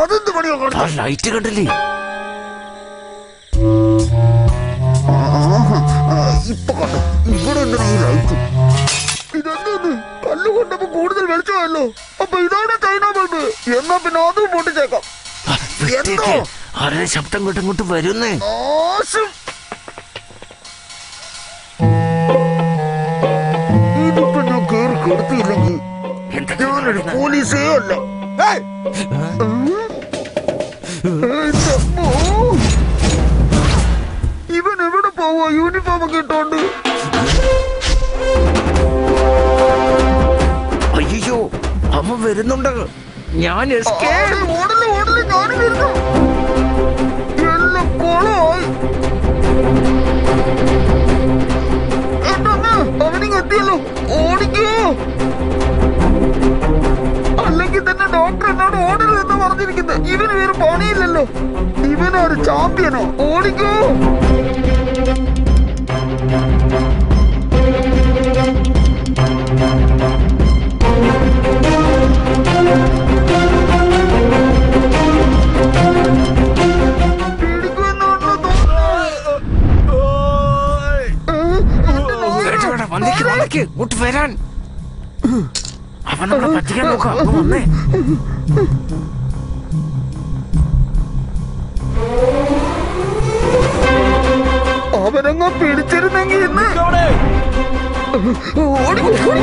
അതെന്ത് പണിയോ ലൈറ്റ് കണ്ടില്ലേ? ഇപ്പൊ കണ്ടു. ഇവിടെ എന്തിനാ ഈ ലൈറ്റ് വെളിച്ചമായല്ലോ അപ്പൊ ഇതോടെ കഴിഞ്ഞാ ബൾബ്? എന്നാ പിന്നെ അതും പൊട്ടിച്ചേക്കാം. എന്തോ? ശബ്ദം കേട്ട് ഇങ്ങോട്ട് വരുന്നേ? നാശം ഇതിപ്പോ ഞാൻ കേറി കെടുത്തിയില്ലെങ്കിൽ ഞാനൊരു പോലീസേ അല്ല. എന്റെ എത്തിയല്ലോ ഓടിക്കോ. അല്ലെങ്കിൽ തന്നെ ഡോക്ടർ എന്നോട് ഓടരുതെന്ന് പറഞ്ഞിരിക്കുന്നത് ഇവന് വേറെ പണിയില്ലല്ലോ. ഇവനൊരു ചാമ്പ്യനോ ഓടിക്കോ. വന്നേക്ക് ഇങ്ങോട്ട് വരാൻ. അവൻ നമ്മളെ പറ്റിക്കാൻ നോക്കാം വന്നേ. അവനങ്ങ് പിടിച്ചിരുന്നെങ്കിൽ ഇന്ന്. ഓടി, ഓടി,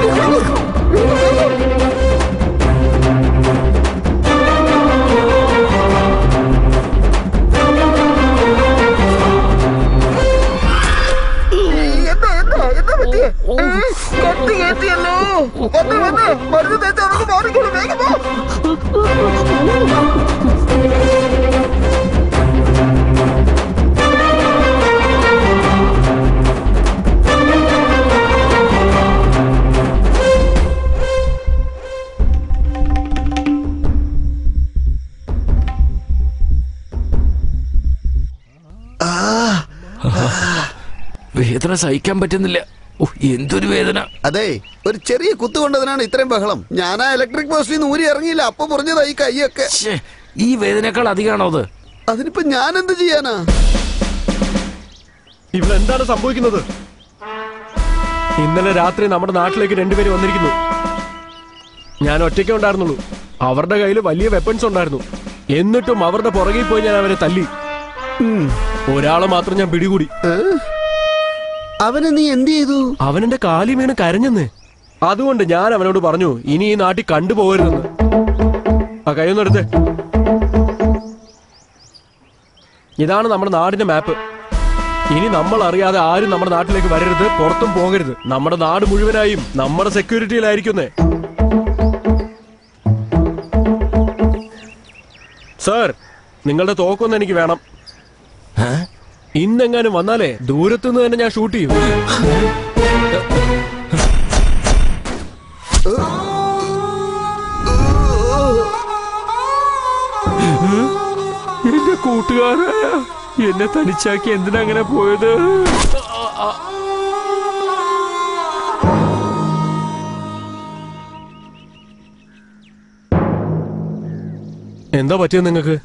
കത്തി കയറ്റിയല്ലോ വന്ന് വന്ന്. മരുന്ന് തേച്ച് അവർക്ക് മാറിക്കോളൂ. വേഗം. വേദന സഹിക്കാൻ പറ്റുന്നില്ല. എന്തൊരു വേദന. അതെ ഒരു ചെറിയ കുത്തു കൊണ്ടതിനാണ് ഇത്രയും ബഹളം. ഞാൻ ആ ഇലക്ട്രിക് പോസ്റ്റിൽ നിന്ന് ഊരി ഇറങ്ങിയില്ല അപ്പൊ പറഞ്ഞതാ ഈ കൈയൊക്കെ. ഈ വേദനക്കാൾ അധികമാണോ അത്? അതിനിപ്പോ ഞാൻ എന്ത് ചെയ്യാനാ? ഇവിടെ എന്താണ് സംഭവിക്കുന്നത്? ഇന്നലെ രാത്രി നമ്മുടെ നാട്ടിലേക്ക് രണ്ടുപേര് വന്നിരിക്കുന്നു. ഞാൻ ഒറ്റയ്ക്കേ ഉണ്ടായിരുന്നുള്ളൂ. അവരുടെ കയ്യിൽ വലിയ വെപ്പൺസ് ഉണ്ടായിരുന്നു. എന്നിട്ടും അവരുടെ പുറകിൽ പോയി ഞാൻ അവരെ തല്ലി. ഒരാളെ മാത്രം ഞാൻ പിടികൂടി. അവനെ നീ എന്ത് ചെയ്തു? അവൻ എന്റെ കാലി വീണ് കരഞ്ഞെന്ന്. അതുകൊണ്ട് ഞാൻ അവനോട് പറഞ്ഞു ഇനി ഈ നാട്ടിൽ കണ്ടുപോകരുതെന്ന്. ആ കൈയൊന്നെടുത്ത് ഇതാണ് നമ്മുടെ നാടിന്റെ മാപ്പ്. ഇനി നമ്മൾ അറിയാതെ ആരും നമ്മുടെ നാട്ടിലേക്ക് വരരുത് പുറത്തും പോകരുത്. നമ്മുടെ നാട് മുഴുവനായും നമ്മുടെ സെക്യൂരിറ്റിയിലായിരിക്കുന്നേ. സാർ നിങ്ങളുടെ തോക്കൊന്നും എനിക്ക് വേണം. ഇന്നെങ്ങാനും വന്നാലേ ദൂരത്തുനിന്ന് തന്നെ ഞാൻ ഷൂട്ട് ചെയ്യും. എന്റെ കൂട്ടുകാരായ എന്നെ തനിച്ചാക്കി എന്തിനാ അങ്ങനെ പോയത്? എന്താ പറ്റിയത് നിങ്ങക്ക്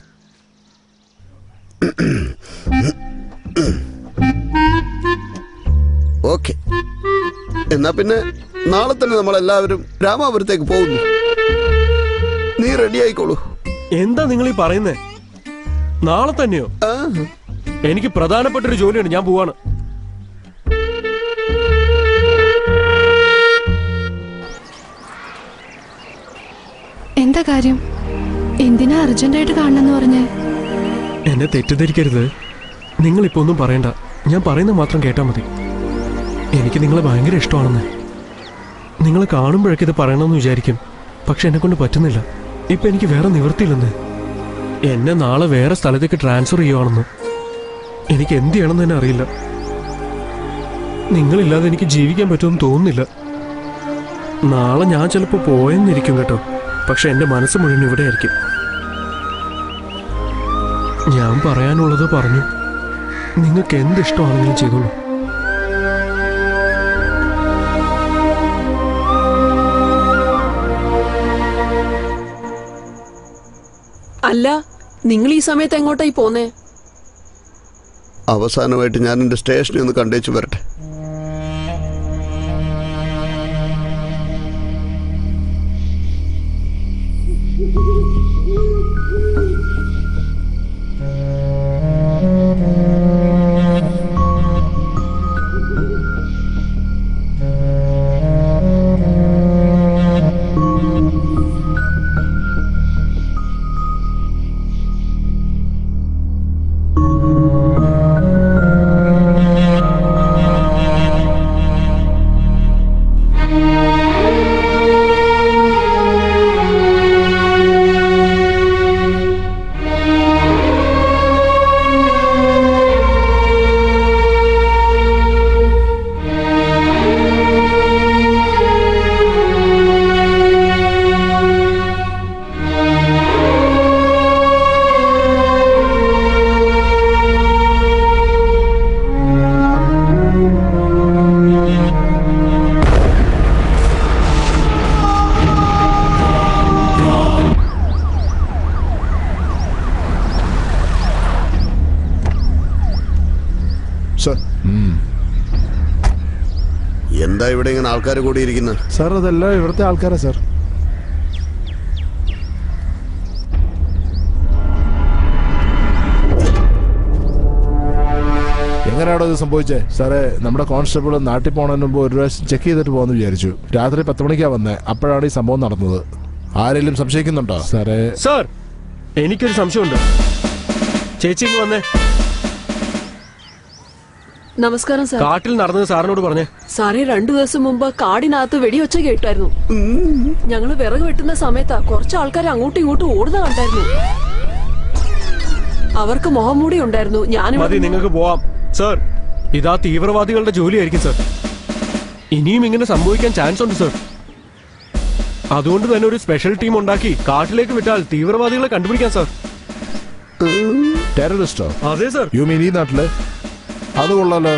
ഓക്കെ എന്നാ പിന്നെ നാളെ തന്നെ നമ്മൾ എല്ലാവരും രാമാപുരത്തേക്ക് പോകുന്നു. നീ റെഡി ആയിക്കോളൂ. എന്താ നിങ്ങൾ ഈ പറയുന്നേ? നാളെ തന്നെയോ? എനിക്ക് പ്രധാനപ്പെട്ട ഒരു ജോലിയാണ് ഞാൻ പോവാണ്. എന്താ കാര്യം? എന്തിനാ അർജന്റായിട്ട് കാണണമെന്ന് പറഞ്ഞേ? എന്നെ തെറ്റിദ്ധരിക്കരുത്. നിങ്ങളിപ്പോ ഒന്നും പറയണ്ട. ഞാൻ പറയുന്നത് മാത്രം കേട്ടാ മതി. എനിക്ക് നിങ്ങളെ ഭയങ്കര ഇഷ്ടമാണെന്ന്. നിങ്ങളെ കാണുമ്പോഴൊക്കെ ഇത് പറയണമെന്ന് വിചാരിക്കും. പക്ഷെ എന്നെ കൊണ്ട് പറ്റുന്നില്ല. ഇപ്പൊ എനിക്ക് വേറെ നിവൃത്തിയില്ലെന്ന്. എന്നെ നാളെ വേറെ സ്ഥലത്തേക്ക് ട്രാൻസ്ഫർ ചെയ്യുവാണെന്ന്. എനിക്ക് എന്ത് ചെയ്യണമെന്ന് തന്നെ അറിയില്ല. നിങ്ങളില്ലാതെ എനിക്ക് ജീവിക്കാൻ പറ്റുമെന്ന് തോന്നുന്നില്ല. നാളെ ഞാൻ ചിലപ്പോ പോയെന്നിരിക്കും കേട്ടോ. പക്ഷെ എന്റെ മനസ്സ് മുഴുവൻ ഇവിടെ ആയിരിക്കും ഞാൻ പറയാനുള്ളത് പറഞ്ഞു. നിങ്ങൾക്ക് എന്ത് ഇഷ്ടമാണെങ്കിലും ചെയ്തോളൂ. അല്ല നിങ്ങൾ ഈ സമയത്ത് എങ്ങോട്ടായി പോന്നേ? അവസാനമായിട്ട് ഞാൻ എന്റെ സ്റ്റേഷനിൽ ഒന്ന് കണ്ടേച്ചു വരട്ടെ. ആൾക്കാർ കൂടിയിരിക്കുന്നത് സാർ അതെല്ലാം ഇവിടുത്തെ ആൾക്കാരാ സാർ. എങ്ങനെയാണോ ഇത് സംഭവിച്ചേ? സാറേ നമ്മുടെ കോൺസ്റ്റബിൾ നാട്ടിൽ പോകണതിന് മുമ്പ് ഒരു പ്രാവശ്യം ചെക്ക് ചെയ്തിട്ട് പോകാമെന്ന് വിചാരിച്ചു. രാത്രി പത്ത് മണിക്കാ വന്നേ. അപ്പോഴാണ് ഈ സംഭവം നടന്നത്. ആരെങ്കിലും സംശയിക്കുന്നുണ്ടോ? സാറേ. സാർ എനിക്കൊരു സംശയമുണ്ട്. ചേച്ചി ഇന്ന് വന്നേ. നമസ്കാരം സാർ. കാട്ടിൽ നടന്നത് സാറിനോട് പറഞ്ഞേ. സാറേ രണ്ടു ദിവസം മുമ്പ് കാടിനകത്ത് വെടിയൊച്ച കേട്ടായിരുന്നു. ഞങ്ങൾ വിറക് വെട്ടുന്ന സമയത്താ കുറച്ച് ആൾക്കാർ അങ്ങോട്ടും ഇങ്ങോട്ടും ഓടുന്ന കണ്ടായിരുന്നു. അവർക്ക് മുഖംമൂടി ഉണ്ടായിരുന്നു. ഞാനും നിങ്ങൾക്ക് പോവാം. സർ ഇതാ തീവ്രവാദികളുടെ ജോലിയായിരിക്കും സർ. ഇനിയും ഇങ്ങനെ സംഭവിക്കാൻ ചാൻസ് ഉണ്ട് സർ. അതുകൊണ്ട് തന്നെ ഒരു സ്പെഷ്യൽ ടീം ഉണ്ടാക്കി കാട്ടിലേക്ക് വിട്ടാൽ തീവ്രവാദികളെ കണ്ടുപിടിക്കാം സർ. ടെററിസ്റ്റോ അതെ സർ. യു മീൻ ഈ നാട്ടിൽ? അത് കൊള്ളാലോ.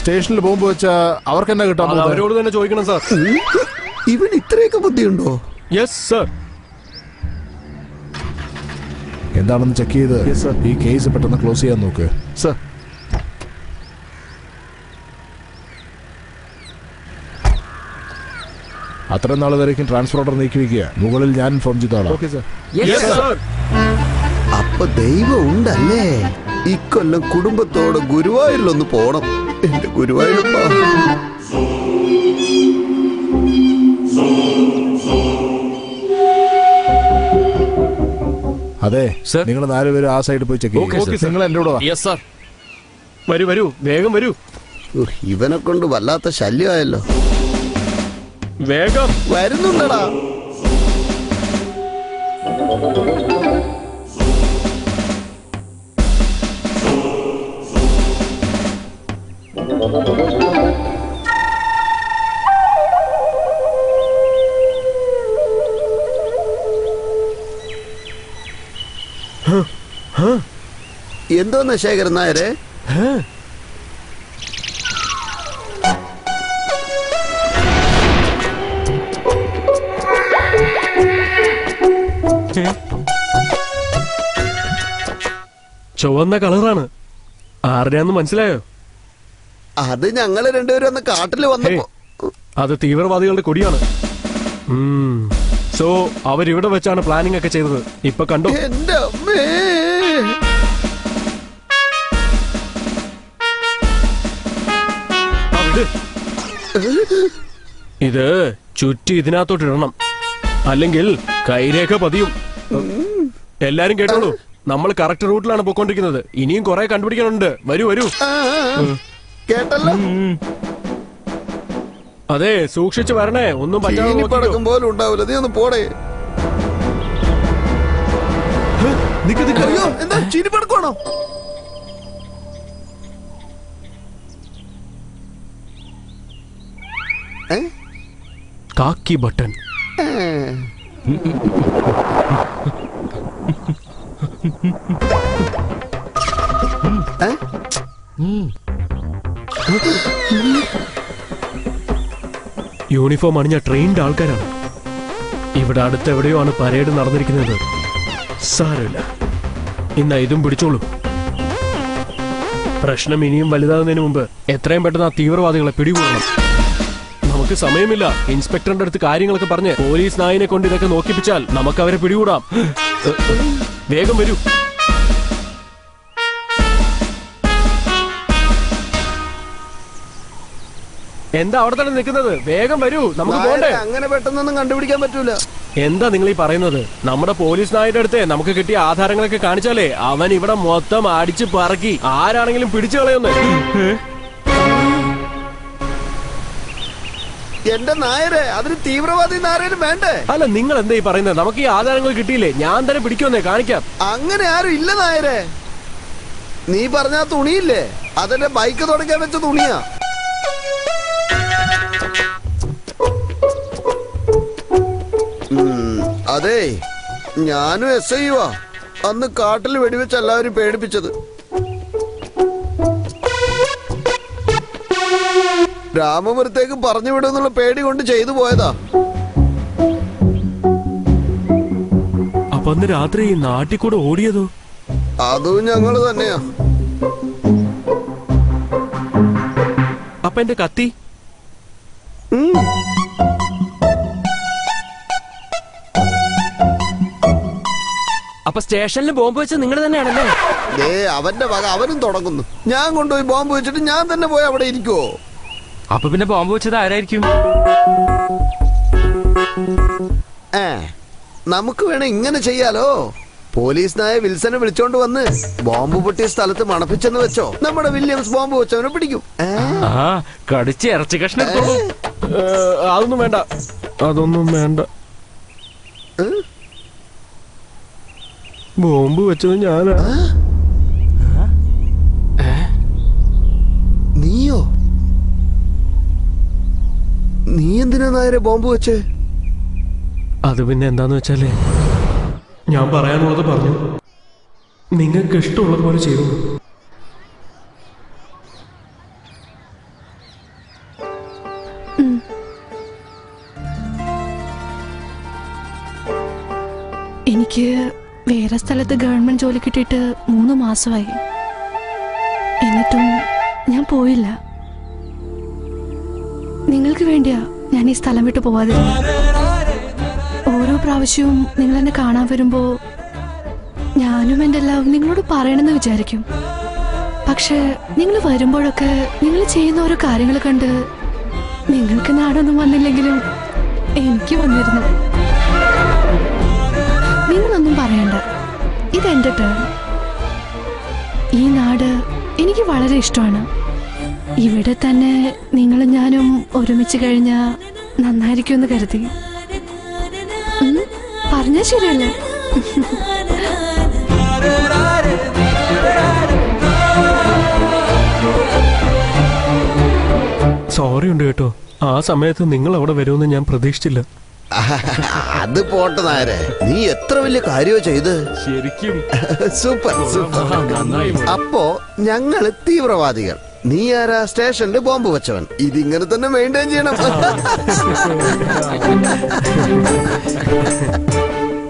സ്റ്റേഷനിൽ ബോംബ് വെച്ച അവർക്ക് എന്നാ കിട്ടാൻ പോകുന്നത്? അവരോട് തന്നെ ചോദിക്കണം സാർ ഇവൻ ഇത്രയൊക്കെ ബുദ്ധിയുണ്ടോ? യെസ് സർ എന്താണെന്ന് ചെക്ക് ചെയ്ത് ഈ കേസ് പെട്ടെന്ന് ക്ലോസ് ചെയ്യാൻ നോക്ക്. സർ അത്ര നാൾ വരേക്കും ട്രാൻസ്ഫർ ഓർഡർ നീക്കി വെക്കുക മുകളിൽ ഞാൻ inform okay sir yes sir അപ്പൊ ദൈവം ഉണ്ടല്ലേ? ഇക്കൊല്ലം കുടുംബത്തോട് ഗുരുവായൂരിലൊന്ന് പോണം. എന്റെ ഗുരുവായൂരപ്പ. അതെ സർ. നിങ്ങൾ നാലുപേരും ആ സൈഡിൽ പോയി ചെക്ക്. നിങ്ങൾ എന്റെ കൂടെ വാ. യെസ് സാർ വരൂ വരൂ. വേഗം വരൂ. ഉഹ്, ഇവനെ കൊണ്ട് വല്ലാത്ത ശല്യമായല്ലോ. വേഗം. വരുന്നുണ്ടടാ. എന്തോന്ന് ശേഖരൻ നായരെ? ചുവന്ന കളറാണ്. ആരുടെയാന്ന് മനസ്സിലായോ? അത് ഞങ്ങൾ രണ്ടുപേരും അന്ന് കാട്ടിൽ വന്നപ്പോ അത് തീവ്രവാദികളുടെ കൊടിയാണ്. സോ അവരിവിടെ വെച്ചാണ് പ്ലാനിംഗ് ഒക്കെ ചെയ്തത്. ഇപ്പൊ കണ്ടു? എന്റെ അമ്മേ! ഇത് ചുറ്റി ഇതിനകത്തോട്ട് ഇടണം. അല്ലെങ്കിൽ കൈരേഖ പതിയും. എല്ലാരും കേട്ടോളൂ. നമ്മൾ കറക്റ്റ് റൂട്ടിലാണ് പോയിക്കൊണ്ടിരിക്കുന്നത്. ഇനിയും കുറെ കണ്ടുപിടിക്കാനുണ്ട്. വരൂ വരൂ. കേട്ടല്ലോ? അതെ സൂക്ഷിച്ചു വരണേ. ഒന്നും പറ്റാതെ പോലും ഉണ്ടാവില്ല. നീ ഒന്ന് പോടേ. നിക്ക് നിക്ക്. അയ്യോ എന്താ കാക്കി ബട്ടൺ? യൂണിഫോം അണിഞ്ഞ ട്രെയിൻഡ് ആൾക്കാരാണ്. ഇവിടെ അടുത്ത് എവിടെയോ ആണ് പരേഡ് നടന്നിരിക്കുന്നത്? സാരമില്ല. ഇന്ന ഇതും പിടിച്ചോളൂ. പ്രശ്നം ഇനിയും വലുതാകുന്നതിന് മുമ്പ് എത്രയും പെട്ടെന്ന് ആ തീവ്രവാദികളെ പിടികൂടണം. നമുക്ക് സമയമില്ല. ഇൻസ്പെക്ടറിന്റെ അടുത്ത് കാര്യങ്ങളൊക്കെ പറഞ്ഞ് പോലീസ് നായിനെ കൊണ്ട് ഇതൊക്കെ നോക്കിപ്പിച്ചാൽ നമുക്ക് അവരെ പിടികൂടാം. വേഗം വരൂ. എന്താ അവിടെ തന്നെ നിൽക്കുന്നത്? വേഗം വരൂ. നമുക്ക് പോകണ്ടേ പോണ്ടേ? അങ്ങനെ പെട്ടെന്നൊന്നും കണ്ടുപിടിക്കാൻ പറ്റൂല. എന്താ നിങ്ങൾ ഈ പറയുന്നത്? നമ്മുടെ പോലീസ് നായുടെ അടുത്ത് നമുക്ക് കിട്ടിയ ആധാരങ്ങളൊക്കെ കാണിച്ചാലേ അവൻ ഇവിടെ മൊത്തം അടിച്ചു പറക്കി ആരാണെങ്കിലും പിടിച്ചു കളയുന്നു എന്റെ നായരെ അതിന് തീവ്രവാദി നായരും വേണ്ടേ? അല്ല നിങ്ങൾ എന്താ ഈ പറയുന്നത്? നമുക്ക് ഈ ആധാരങ്ങൾ കിട്ടിയില്ലേ? ഞാൻ തന്നെ പിടിക്കുമെന്നേ കാണിക്കാം. അങ്ങനെ ആരും ഇല്ല നായരെ. നീ പറഞ്ഞ തുണിയില്ലേ? അതെന്റെ ബൈക്ക് തുടക്കാൻ വെച്ച തുണിയാ. അതെ ഞാനും എസ് ഐ അന്ന് കാട്ടിൽ വെടിവെച്ച് എല്ലാവരും പേടിപ്പിച്ചത്. രാമപുരത്തേക്ക് പറഞ്ഞു വിടുമെന്നുള്ള പേടി കൊണ്ട് ചെയ്തു പോയതാ. അപ്പൊ അന്ന് രാത്രി ഈ നാട്ടിൽ കൂടെ ഓടിയതോ? അതും ഞങ്ങൾ തന്നെയാ. അപ്പൊ എന്റെ കത്തി? അപ്പൊ സ്റ്റേഷനിൽ ബോംബ് വെച്ചത് നിങ്ങൾ തന്നെയാണല്ലേ? ദേ അവന്റെ വക അവനും തുടങ്ങുന്നു. ഞാൻ കൊണ്ടുപോയി ബോംബ് വെച്ചിട്ട് ഞാൻ തന്നെ പോയി അവിടെ ഇരിക്കുവോ? അപ്പൊ പിന്നെ ബോംബ് വെച്ചത് ആരായിരിക്കും? ഏ നമുക്ക് വേണേ ഇങ്ങനെ ചെയ്യാലോ. പോലീസ് നായ വിൽസനെ വിളിച്ചോണ്ട് വന്ന് ബോംബ് പൊട്ടിയ സ്ഥലത്ത് മണപ്പിച്ചെന്ന് വെച്ചോ. നമ്മുടെ വില്യംസ് ബോംബ് വെച്ചവനെ പിടിക്കും. കടിച്ച് ഇറച്ചി കഷ്ണം അതൊന്നും വേണ്ട. അതൊന്നും വേണ്ട. ബോംബ് വെച്ചത് ഞാനാ. നീയോ? നീ എന്തിനാ നായരെ ബോംബ് വെച്ചേ? അത് പിന്നെ എന്താന്ന് വെച്ചാലേ ഞാൻ പറയാനുള്ളത് പറഞ്ഞു. നിങ്ങൾക്ക് ഇഷ്ടമുള്ളത് പോലെ ചെയ്തു എനിക്ക് വേറെ സ്ഥലത്ത് ഗവൺമെന്റ് ജോലി കിട്ടിയിട്ട് മൂന്ന് മാസമായി. എന്നിട്ടും ഞാൻ പോയില്ല. നിങ്ങൾക്ക് വേണ്ടിയാ ഞാൻ ഈ സ്ഥലം വിട്ടു പോവാതിരുന്നത് ഓരോ പ്രാവശ്യവും നിങ്ങൾ എന്നെ കാണാൻ വരുമ്പോ ഞാനും എന്റെ ലവ് നിങ്ങളോട് പറയണമെന്ന് വിചാരിക്കും. പക്ഷെ നിങ്ങൾ വരുമ്പോഴൊക്കെ നിങ്ങൾ ചെയ്യുന്ന ഓരോ കാര്യങ്ങൾ കണ്ട് നിങ്ങൾക്ക് നാടൊന്നും വന്നില്ലെങ്കിലും എനിക്ക് വന്നിരുന്നു. നിങ്ങളൊന്നും പറയണ്ട. ഇതെന്റെ ടേൺ ഈ നാട് എനിക്ക് വളരെ ഇഷ്ടമാണ്. ഇവിടെ തന്നെ നിങ്ങളും ഞാനും ഒരുമിച്ച് കഴിഞ്ഞാ നന്നായിരിക്കുമെന്ന് കരുതി. പറഞ്ഞാ ശരിയല്ലേ? സോറി ഉണ്ട് കേട്ടോ. ആ സമയത്ത് നിങ്ങൾ അവിടെ വരുമെന്ന് ഞാൻ പ്രതീക്ഷിച്ചില്ല. അത് പോട്ടെ നായരെ. നീ എത്ര വലിയ കാര്യോ ചെയ്ത്? ശരിക്കും. Super super. അപ്പോ ഞങ്ങൾ തീവ്രവാദികൾ. നീ ആരാ? സ്റ്റേഷനിൽ ബോംബ് വെച്ചവൻ. ഇതിങ്ങനെ തന്നെ മെയിന്റെയിൻ ചെയ്യണം.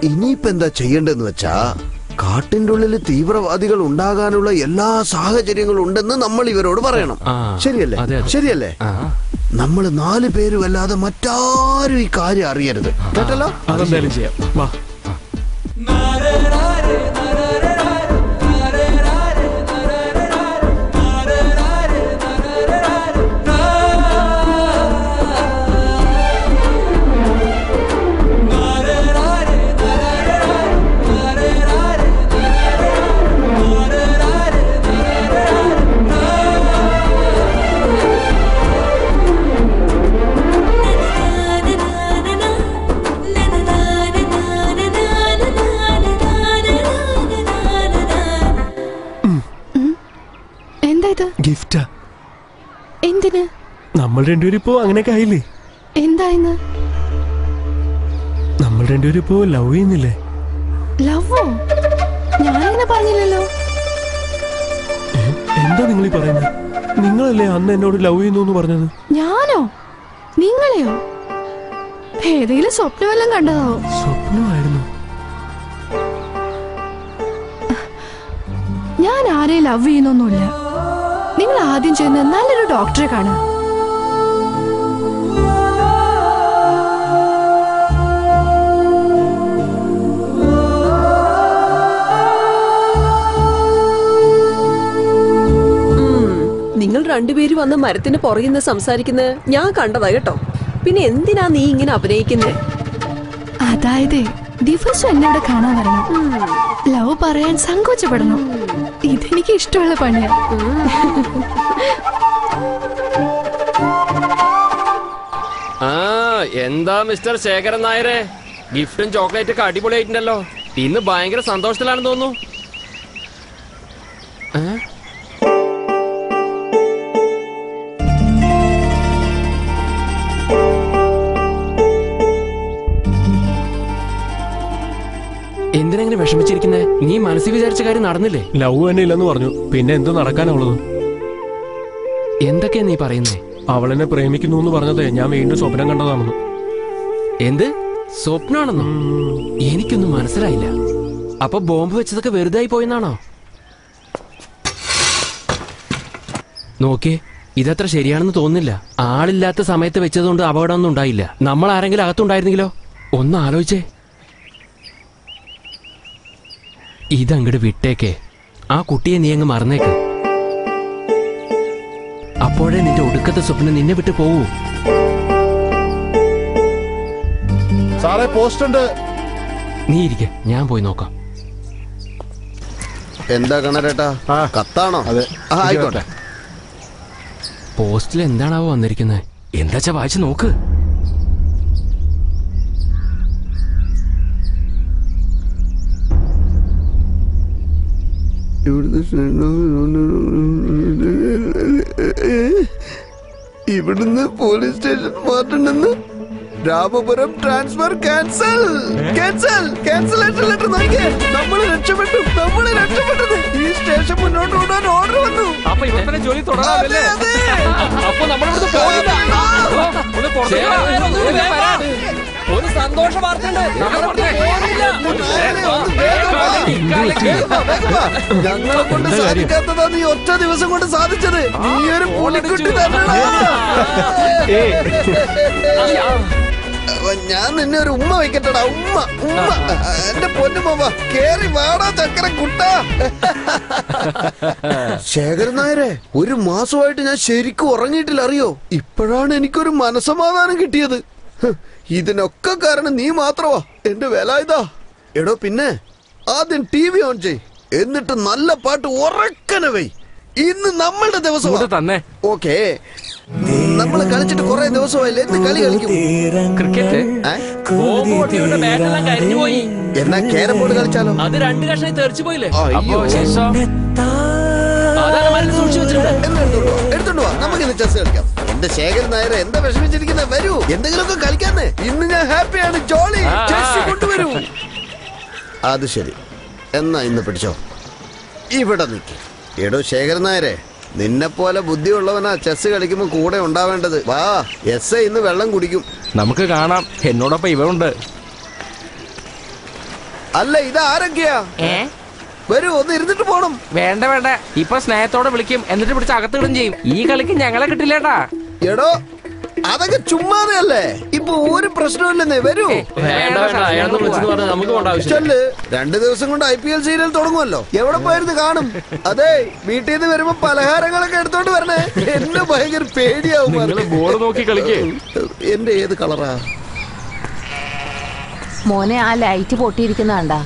ഇനിയിപ്പോ എന്താ ചെയ്യേണ്ടതെന്ന് വെച്ചാ കാട്ടിന്റെ ഉള്ളിൽ തീവ്രവാദികൾ ഉണ്ടാകാനുള്ള എല്ലാ സാഹചര്യങ്ങളും ഉണ്ടെന്ന് നമ്മൾ ഇവരോട് പറയണം. ശരിയല്ലേ. ശരിയല്ലേ? നമ്മൾ നാല് പേരും അല്ലാതെ മറ്റാരും ഈ കാര്യം അറിയരുത്. കേട്ടല്ലോ? അതെന്തായാലും ചെയ്യാം. നമ്മൾ രണ്ടുപേരും ഇപ്പോ അങ്ങനെയൊക്കെ ആയില്ലേ? എന്തായിന്ന് നമ്മൾ രണ്ടുപേരും ഇപ്പോ ലവ് ചെയ്യുന്നില്ലേ? ലവോ ഞാനിങ്ങനെ പറഞ്ഞില്ലല്ലോ. എന്താ നിങ്ങൾ ഈ പറയുന്നത്? നിങ്ങളല്ലേ അന്ന് എന്നോട് ലവ് ചെയ്യുന്നു എന്ന് പറഞ്ഞത്? ഞാനോ? നിങ്ങളെയോ? ഏതെങ്കിലും സ്വപ്നമെല്ലാം കണ്ടതോ. സ്വപ്നമായിരുന്നു. ഞാൻ ആരെയും ലവ് ചെയ്യുന്നൊന്നുമില്ല. നിങ്ങൾ ആദ്യം ചെയ്യുന്ന നല്ലൊരു ഡോക്ടറെ കാണുക. രണ്ടുപേരും വന്ന് മരത്തിന് പുറകിൽ നിന്ന് സംസാരിക്കുന്നത് ഞാൻ കണ്ടതാ കേട്ടോ. പിന്നെ എന്തിനാ നീ ഇങ്ങനെ അഭിനയിക്കുന്നേ? അതായത് ദിവസം എന്നെ ഇവിടെ കാണാൻ വരണം ലവ് പറയാൻ സങ്കോചപ്പെടണം ഇതെനിക്ക് ഇഷ്ടമുള്ള പണിയാ. ആ എന്താ മിസ്റ്റർ ശേഖരൻ നായരെ? ഗിഫ്റ്റും ചോക്ലേറ്റ് ഒക്കെ അടിപൊളിയായിട്ടുണ്ടല്ലോ. ഇന്ന് ഭയങ്കര സന്തോഷത്തിലാണെന്ന് തോന്നുന്നു. വിഷമിച്ചിരിക്കുന്നേ? നീ മനസ്സിൽ വിചാരിച്ച കാര്യം നടന്നില്ലേ? ലവ് തന്നെ ഇല്ലെന്ന് പറഞ്ഞു. പിന്നെ എന്ത് നടക്കാനുള്ളത്? എന്തൊക്കെയാ നീ പറയുന്നേ? അവളെന്നെ പ്രേമിക്കുന്നു എന്ന് പറഞ്ഞതേ ഞാൻ വീണ്ടും സ്വപ്നം കണ്ടതാണെന്ന്. എന്ത്? സ്വപ്നാണെന്നോ? എനിക്കൊന്നും മനസ്സിലായില്ല. അപ്പൊ ബോംബ് വെച്ചതൊക്കെ വെറുതായി പോയെന്നാണോ? നോക്കിയേ ഇതത്ര ശരിയാണെന്ന് തോന്നുന്നില്ല. ആളില്ലാത്ത സമയത്ത് വെച്ചതുകൊണ്ട് അപകടമൊന്നും ഉണ്ടായില്ല. നമ്മൾ ആരെങ്കിലും അകത്തുണ്ടായിരുന്നെങ്കിലോ? ഒന്ന് ആലോചിച്ചേ. ഇതങ്ങട് വിട്ടേക്കേ. ആ കുട്ടിയെ നീ അങ്ങ് മറന്നേക്ക്. അപ്പോഴേ നിന്റെ ഒടുക്കത്തെ സ്വപ്നം നിന്നെ വിട്ട് പോവൂ. സാറേ പോസ്റ്റ് ഉണ്ട് നീ ഇരിക്ക ഞാൻ പോയി നോക്കാം. എന്താ കണരേട്ടാ കത്താണോ? അതെ. ആയിക്കോട്ടെ. പോസ്റ്റിൽ എന്താണാവോ വന്നിരിക്കുന്നത് എന്താച്ചാ വായിച്ചു നോക്ക്. ഇവിടുന്ന് police station മാറ്റണ്ടെന്ന് Ramapuram transfer cancel. Cancel. Cancellation letter നോക്കിയേ നമ്മൾ രക്ഷപ്പെട്ടു. നമ്മൾ രക്ഷപ്പെട്ടത് ഈ സ്റ്റേഷൻ മുന്നോട്ട് കൊണ്ടുപോകാൻ ഓർഡർ വന്നു. അപ്പൊ ഇവിടെ ജോലി അതെ. അപ്പൊ നമ്മളിവിടുന്ന് വരാൻ. ഒരു സന്തോഷ വാർത്തയുണ്ട്. ഞങ്ങളെ കൊണ്ട് സാധിക്കാത്തതാ നീ ഒറ്റ ദിവസം കൊണ്ട് സാധിച്ചത്. നീ ഒരു പുലിക്കുട്ടി തന്നെടാ. ഞാൻ നിന്നെ ഒരു ഉമ്മ വയ്ക്കട്ടടാ ഉമ്മ ഉമ്മ. എന്റെ പൊന്നുമാവ കേറി വാടാ ചക്കര കുട്ട ശേഖരൻ നായരെ ഒരു മാസമായിട്ട് ഞാൻ ശരിക്കും ഉറങ്ങിയിട്ടില്ല അറിയോ? ഇപ്പോഴാണ് എനിക്കൊരു മനസമാധാനം കിട്ടിയത്. ഇതിനൊക്കെ കാരണം നീ മാത്രമാ എന്റെ വില ഇതാ. എടോ പിന്നെ ആദ്യം ടി വി ഓൺ ചെയ്. എന്നിട്ട് നല്ല പാട്ട് ഉറക്കനെ വൈ ഇന്ന് നമ്മളുടെ ദിവസം തന്നെ. ഓക്കേ. നമ്മൾ കളിച്ചിട്ട് കുറെ ദിവസമായില്ലേ? എന്ത് കളി കളിക്കും. ക്രിക്കറ്റ്? എന്നാ കേരം ബോർഡ് കളിച്ചാലോ? അത് രണ്ട് കഷ്ണം തെറിച്ചു പോയില്ലേ? അയ്യോ. ശേഷം? എടുത്തോണ്ട് വാ, നമുക്ക് ഇന്ന് ചെസ് കളിക്കാം. എന്റെ ശേഖരൻ നായർ എന്താ വിഷമിച്ചിരിക്കുന്നത് വരൂ. എന്തെങ്കിലുമൊക്കെ കളിക്കാന്നേ. ഇന്ന് ഞാൻ ഹാപ്പിയാണ് ജോളി. ചെസ് കൊണ്ടുവരൂ. അത് ശരി. എന്നാ ഇന്ന് പിടിച്ചോ. ഇവിടെ നിൽക്കി എടോ ശേഖരൻ നായരെ നിന്നെ പോലെ ബുദ്ധിയുള്ളവനാ ചെസ് കളിക്കുമ്പോൾ കൂടെ ഉണ്ടാവേണ്ടത്. വാ എസ് ഇന്ന് വെള്ളം കുടിക്കും. നമുക്ക് കാണാം. എന്നോടൊപ്പം ഇവ ഉണ്ട് അല്ല ഇത് ആരൊക്കെയാ വരൂ ഒന്ന് ഇരുന്നിട്ട് പോണം. വേണ്ട വേണ്ട. ഇപ്പൊ സ്നേഹത്തോടെ വിളിക്കും. എന്നിട്ട് പിടിച്ച് അകത്തിടും ചെയ്യും. ഈ കളിക്ക് ഞങ്ങളെ കിട്ടില്ലേട്ടാ. എടോ അതൊക്കെ ചുമ്മാതെ അല്ലേ ഇപ്പൊ ഒരു പ്രശ്നമില്ലെന്നേ വരൂ. വേണ്ട വേണ്ട. അയാളൊന്ന് വിളിച്ചെന്ന് പറഞ്ഞാൽ നമുക്ക് പോകേണ്ട ആവശ്യം ചെല്ല്. രണ്ടു ദിവസം കൊണ്ട് ഐ പി എൽ സീരിയൽ തുടങ്ങുമല്ലോ. എവിടെ പോയിരുന്നു കാണും. അതെ വീട്ടിൽ നിന്ന് വരുമ്പോ പലഹാരങ്ങളൊക്കെ എടുത്തോണ്ട് വരണേ. എന്നെ ഭയങ്കര പേടിയാവും നിങ്ങൾ ബോർഡ് നോക്കി കളിക്കേ. എന്റെ ഏത് കളറാ? മോനെ ആ ലൈറ്റ് പൊട്ടിയിരിക്കുന്ന കണ്ടാ.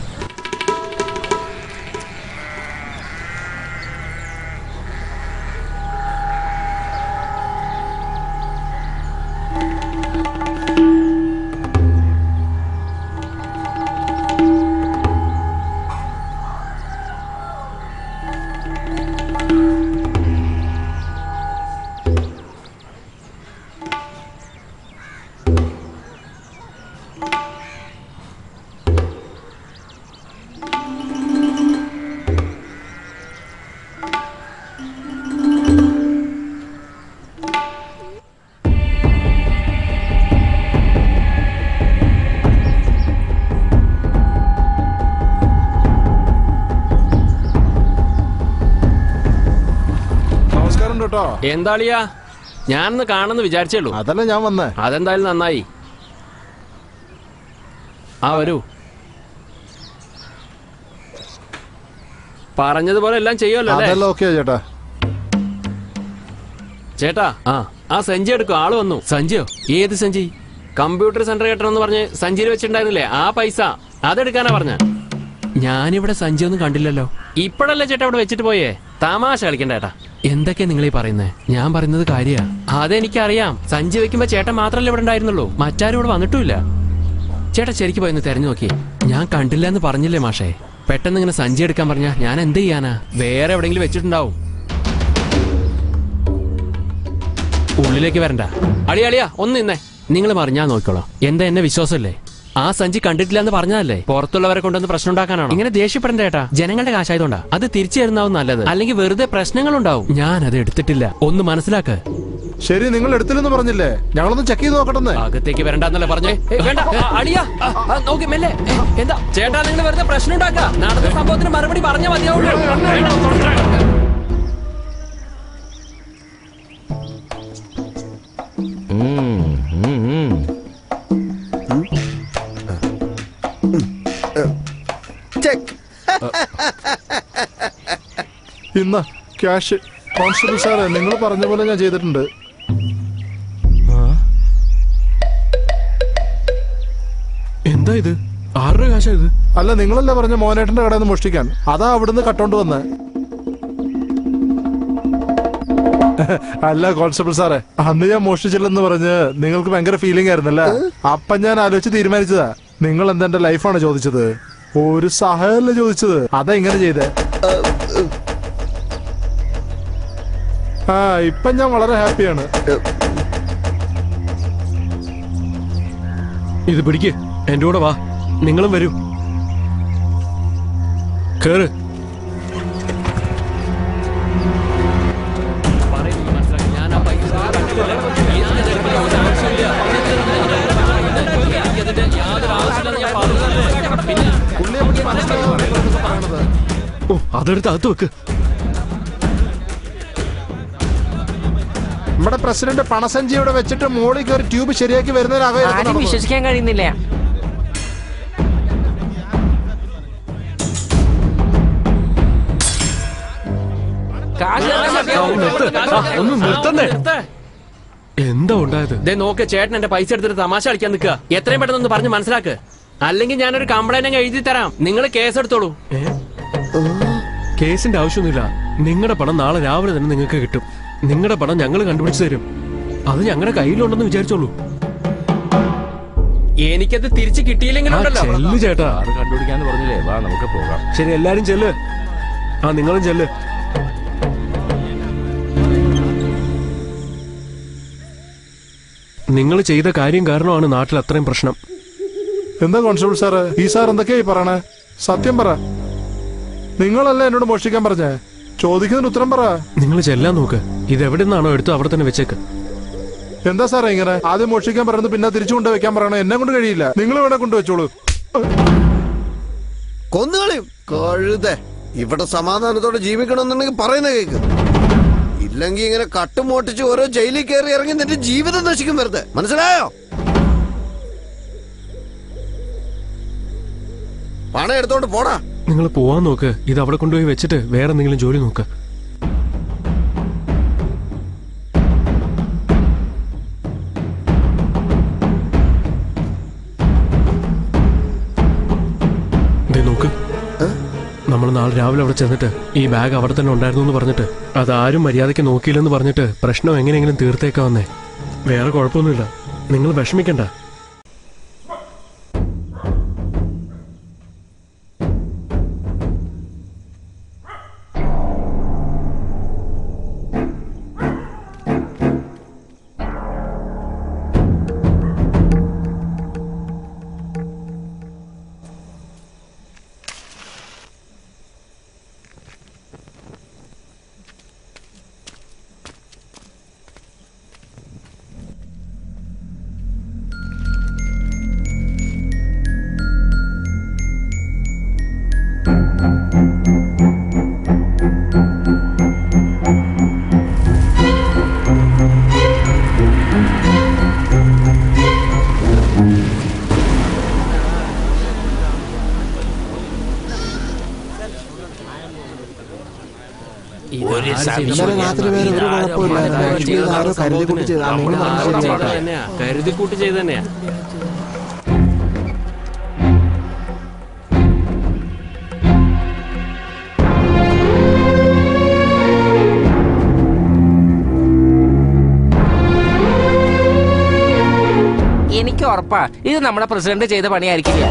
എന്താളിയാ? ഞാനൊന്ന് കാണുന്നു വിചാരിച്ചേ ഉള്ളൂ അതല്ല ഞാൻ വന്നേ. അതെന്തായാലും നന്നായി. ആ വരൂ. പറഞ്ഞതുപോലെ എല്ലാം ചെയ്യുമല്ലോ അല്ലേ? അതെല്ലാം ഓക്കെ ചേട്ടാ. ചേട്ടാ ആ ആ സഞ്ചി എടുക്കും. ആൾ വന്നു. സഞ്ചിയോ? ഏത് സഞ്ചി? കമ്പ്യൂട്ടർ സെന്റർ കെട്ടണമെന്ന് പറഞ്ഞ് സഞ്ചിയിൽ വെച്ചിട്ടുണ്ടായിരുന്നില്ലേ? ആ പൈസ. അതെടുക്കാനാ പറഞ്ഞ. ഞാനിവിടെ സഞ്ചി ഒന്നും കണ്ടില്ലല്ലോ. ഇപ്പോഴല്ലേ ചേട്ടാ അവിടെ വെച്ചിട്ട് പോയേ? തമാശ കളിക്കണ്ട എന്തൊക്കെയാ നിങ്ങളീ പറയുന്നത് പറയുന്നേ? ഞാൻ പറയുന്നത് കാര്യാ. അതെനിക്കറിയാം. സഞ്ചി വെക്കുമ്പോ ചേട്ടൻ മാത്രല്ലേ ഇവിടെ ഉണ്ടായിരുന്നുള്ളൂ. മറ്റാരും ഇവിടെ വന്നിട്ടുമില്ല. ചേട്ടാ ശരിക്കും പോയി തെരഞ്ഞു നോക്കി. ഞാൻ കണ്ടില്ല എന്ന് പറഞ്ഞില്ലേ മാഷേ? പെട്ടെന്ന് ഇങ്ങനെ സഞ്ചി എടുക്കാൻ പറഞ്ഞാ ഞാൻ എന്ത് ചെയ്യാനാ? വേറെ എവിടെങ്കിലും വെച്ചിട്ടുണ്ടാവും. ഉള്ളിലേക്ക് വരണ്ട. അളി അളിയാ ഒന്ന് നിന്നേ. നിങ്ങൾ പറഞ്ഞാ നോക്കിക്കോളാം. എന്താ എന്നെ വിശ്വാസമല്ലേ? ആ സഞ്ചി കണ്ടിട്ടില്ല എന്ന് പറഞ്ഞതല്ലേ? പുറത്തുള്ളവരെ കൊണ്ടൊന്ന് പ്രശ്നം ഉണ്ടാക്കാനാണോ? ഇങ്ങനെ ദേഷ്യപ്പെടേണ്ട ഏട്ടാ ജനങ്ങളുടെ കാശായതുകൊണ്ടാ. അത് തിരിച്ചു തരുന്നാവും നല്ലത്. അല്ലെങ്കിൽ വെറുതെ പ്രശ്നങ്ങൾ ഉണ്ടാവും ഞാൻ അത് എടുത്തിട്ടില്ല. ഒന്ന് മനസ്സിലാക്ക. ശരി നിങ്ങൾ എടുത്തില്ലെന്ന് പറഞ്ഞില്ലേ? ഞങ്ങളൊന്ന് ചെക്ക് ചെയ്ത് നോക്കട്ടെ അകത്തേക്ക് വരണ്ടെന്നല്ലേ പറഞ്ഞേ? വേണ്ട. അളിയാ ആ, മെല്ലെ. എന്താ? ചേട്ടാ നിങ്ങൾ വെറുതെ പ്രശ്നം ഉണ്ടാക്കാം നടന്ന സംഭവത്തിന് മറുപടി പറഞ്ഞാൽ മതിയാവുള്ളൂ. ഇന്ന ക്യാഷ് കോൺസ്റ്റബിൾ സാറേ നിങ്ങൾ പറഞ്ഞ പോലെ ഞാൻ ചെയ്തിട്ടുണ്ട്. എന്താ ഇത്? ആരുടെ കാശാ ഇത്? അല്ല നിങ്ങളല്ല പറഞ്ഞ മോനേട്ടന്റെ കടയിൽ നിന്ന് മോഷ്ടിക്കാൻ. അതാ അവിടുന്ന് കട്ടോണ്ട് വന്ന്. അല്ല കോൺസ്റ്റബിൾ സാറേ അന്ന് ഞാൻ മോഷ്ടിച്ചില്ലെന്ന് പറഞ്ഞ് നിങ്ങൾക്ക് ഭയങ്കര ഫീലിംഗ് ആയിരുന്നല്ലേ? അപ്പൊ ഞാൻ ആലോചിച്ച് തീരുമാനിച്ചതാ. നിങ്ങൾ എന്താ എന്റെ ലൈഫാണ് ചോദിച്ചത്? ഒരു സഹായമല്ല ചോദിച്ചത്? അതെങ്ങനെ ഇങ്ങനെ ചെയ്തേ. ആ ഇപ്പൊ ഞാൻ വളരെ ഹാപ്പിയാണ്. ഇത് പിടിക്ക്. എന്റെ കൂടെ വാ. നിങ്ങളും വരൂ. കേറ്. ഓ അതെടുത്ത് അകത്ത് വെക്ക്. നമ്മുടെ പ്രസിഡന്റ് പണസഞ്ചി ഇവിടെ വെച്ചിട്ട് മോളിൽ കയറി ട്യൂബ് ശരിയാക്കി വരുന്നതിനാകെ ആരും വിശ്വസിക്കാൻ കഴിയുന്നില്ല. കാശ് തരാൻ? ഒന്ന് എന്താ ഉണ്ടായത്? ദേ നോക്ക് ചേട്ടൻ എന്റെ പൈസ എടുത്തിട്ട് തമാശ കളിക്കാൻ നിൽക്കുക. എത്രയും പെട്ടെന്ന് ഒന്ന് പറഞ്ഞ് മനസ്സിലാക്ക്. അല്ലെങ്കിൽ ഞാനൊരു കംപ്ലൈന്റ് അങ്ങ് എഴുതി തരാം. നിങ്ങൾ കേസ് എടുത്തോളൂ. ഏ? കേസിന്റെ ആവശ്യമൊന്നുമില്ല. നിങ്ങളുടെ പണം നാളെ രാവിലെ തന്നെ നിങ്ങൾക്ക് കിട്ടും. നിങ്ങളുടെ പണം ഞങ്ങൾ കണ്ടുപിടിച്ചു തരും. അത് ഞങ്ങളുടെ കയ്യിലുണ്ടെന്ന് വിചാരിച്ചോളൂ. എനിക്കത് തിരിച്ചു കിട്ടിയില്ലെങ്കിലും ചേട്ടാ. അത് കണ്ടുപിടിക്കാന്ന് പറഞ്ഞില്ലേ? വാ നമുക്ക് പോകാം. ശരി എല്ലാരും ചെല്ല്. ആ നിങ്ങളും ചെല്ല്. നിങ്ങൾ ചെയ്ത കാര്യം കാരണമാണ് നാട്ടിൽ അത്രയും പ്രശ്നം. എന്താ കോൺസ്റ്റബിൾ സാറ്? ഈ സാർ എന്തൊക്കെയായി പറയണേ? സത്യം പറ. നിങ്ങളല്ലേ എന്നോട് മോഷ്ടിക്കാൻ പറഞ്ഞേ? ചോദിക്കുന്നതിന് ഉത്തരം പറ. നിങ്ങൾ ചെല്ലാൻ നോക്ക്. ഇത് എവിടെ നിന്നാണോ എടുത്തു അവിടെ തന്നെ വെച്ചേക്ക്. എന്താ സാറേ ഇങ്ങനെ? ആദ്യം മോഷിക്കാൻ പറയുന്നത് പിന്നെ തിരിച്ചു കൊണ്ട് വെക്കാൻ പറയണോ? എന്നെ കൊണ്ട് കഴിയില്ല. നിങ്ങൾ വേണേ കൊണ്ടുവച്ചോളൂ കൊന്നുകളയും കഴുത. ഇവിടെ സമാധാനത്തോടെ ജീവിക്കണമെന്നുണ്ടെങ്കിൽ പറയുന്ന കേക്ക്. ഇല്ലെങ്കിൽ ഇങ്ങനെ കട്ടും മോട്ടിച്ച് ഓരോ ജയിലിൽ കയറി ഇറങ്ങി നിന്റെ ജീവിതം നശിക്കും വെറുതെ. മനസ്സിലായോ? പണം എടുത്തോണ്ട് പോടാ. നിങ്ങൾ പോവാൻ നോക്ക്. ഇത് അവിടെ കൊണ്ടുപോയി വെച്ചിട്ട് വേറെ എന്തെങ്കിലും ജോലി നോക്ക്. നോക്ക്. നമ്മൾ നാളെ രാവിലെ അവിടെ ചെന്നിട്ട് ഈ ബാഗ് അവിടെ തന്നെ ഉണ്ടായിരുന്നു എന്ന് പറഞ്ഞിട്ട് അത് ആരും മര്യാദയ്ക്ക് നോക്കിയില്ലെന്ന് പറഞ്ഞിട്ട് പ്രശ്നം എങ്ങനെയെങ്കിലും തീർത്തേക്കാവുന്നേ. വേറെ കുഴപ്പമൊന്നുമില്ല. നിങ്ങൾ വിഷമിക്കണ്ട. ഇന്നലെ രാത്രി ഒരു കുഴപ്പമില്ലായിരുന്നു. നിങ്ങൾ. കരുതി കൂട്ടി ചെയ്ത്? തന്നെയാ. എനിക്ക് ഉറപ്പാ ഇത് നമ്മുടെ പ്രസിഡന്റ് ചെയ്ത പണിയായിരിക്കില്ല?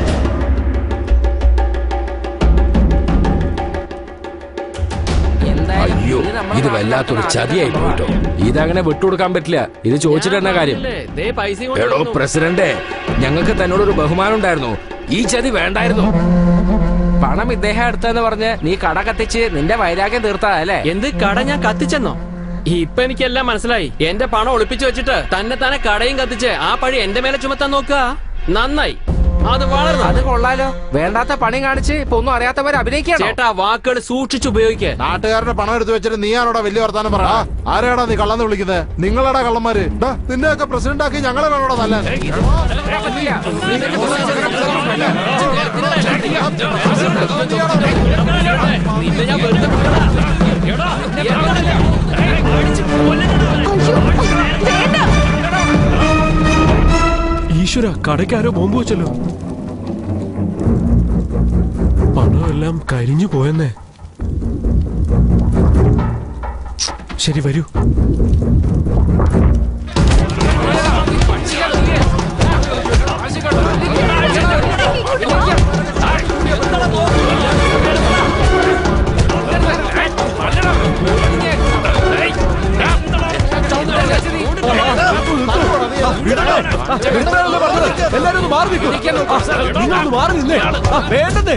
ഇത് വല്ലാത്തൊരു ചതിയായി പോയിട്ടോ. ഇത് ഇതങ്ങനെ വിട്ടുകൊടുക്കാൻ പറ്റില്ല. ഇത് ചോദിച്ചിട്ട് തന്നെ കാര്യം? എടോ. പ്രസിഡന്റ് ഞങ്ങൾക്ക് തന്നോടൊരു ബഹുമാനം ഉണ്ടായിരുന്നു. ഈ ചതി വേണ്ടായിരുന്നു. പണം ഇദ്ദേഹം എടുത്തെന്ന് പറഞ്ഞ് നീ കട കത്തിച്ച് നിന്റെ വൈരാഗ്യം തീർത്താ അല്ലേ? എന്ത് കട ഞാൻ കത്തിച്ചെന്നോ? ഇപ്പൊ എനിക്കെല്ലാം മനസ്സിലായി. എന്റെ പണം ഒളിപ്പിച്ചു വെച്ചിട്ട് തന്നെ തന്നെ കടയും കത്തിച്ച് ആ പഴി എന്റെ മേലെ ചുമത്താൻ നോക്കുക. നന്നായി. അത് വളർന്നു അത് കൊള്ളാലോ വേണ്ടാത്ത പണി കാണിച്ച് ഇപ്പൊ ഒന്നും അറിയാത്തവരെ അഭിനയിക്കണം ചേട്ടാ വാക്കുകൾ സൂക്ഷിച്ചു ഉപയോഗിക്കേ നാട്ടുകാരുടെ പണം എടുത്തു വെച്ചിട്ട് നീയാണോടാ വലിയ വർത്താനം പറ ആരാടാ ആരെയാടാ നീ കള്ളന്ന് വിളിക്കുന്നത് നിങ്ങളാടാ കള്ളന്മാര് നിന്നെയൊക്കെ പ്രസിഡന്റ് ആക്കി ഞങ്ങളെ വേണോടാ നല്ല നിന്നെ ഞാൻ വെറുതെ ഈശ്വര കടയ്ക്കാരോ ബോംബ് വെച്ചല്ലോ. പണമെല്ലാം കരിഞ്ഞു പോയെന്നേ. ശരി വരൂ. എല്ലാരും ഒന്ന് മാറി നിൽക്കൂ. നിങ്ങളൊന്ന് മാറി നിന്നേ. വേണ്ടേ വേണ്ടെന്നേ.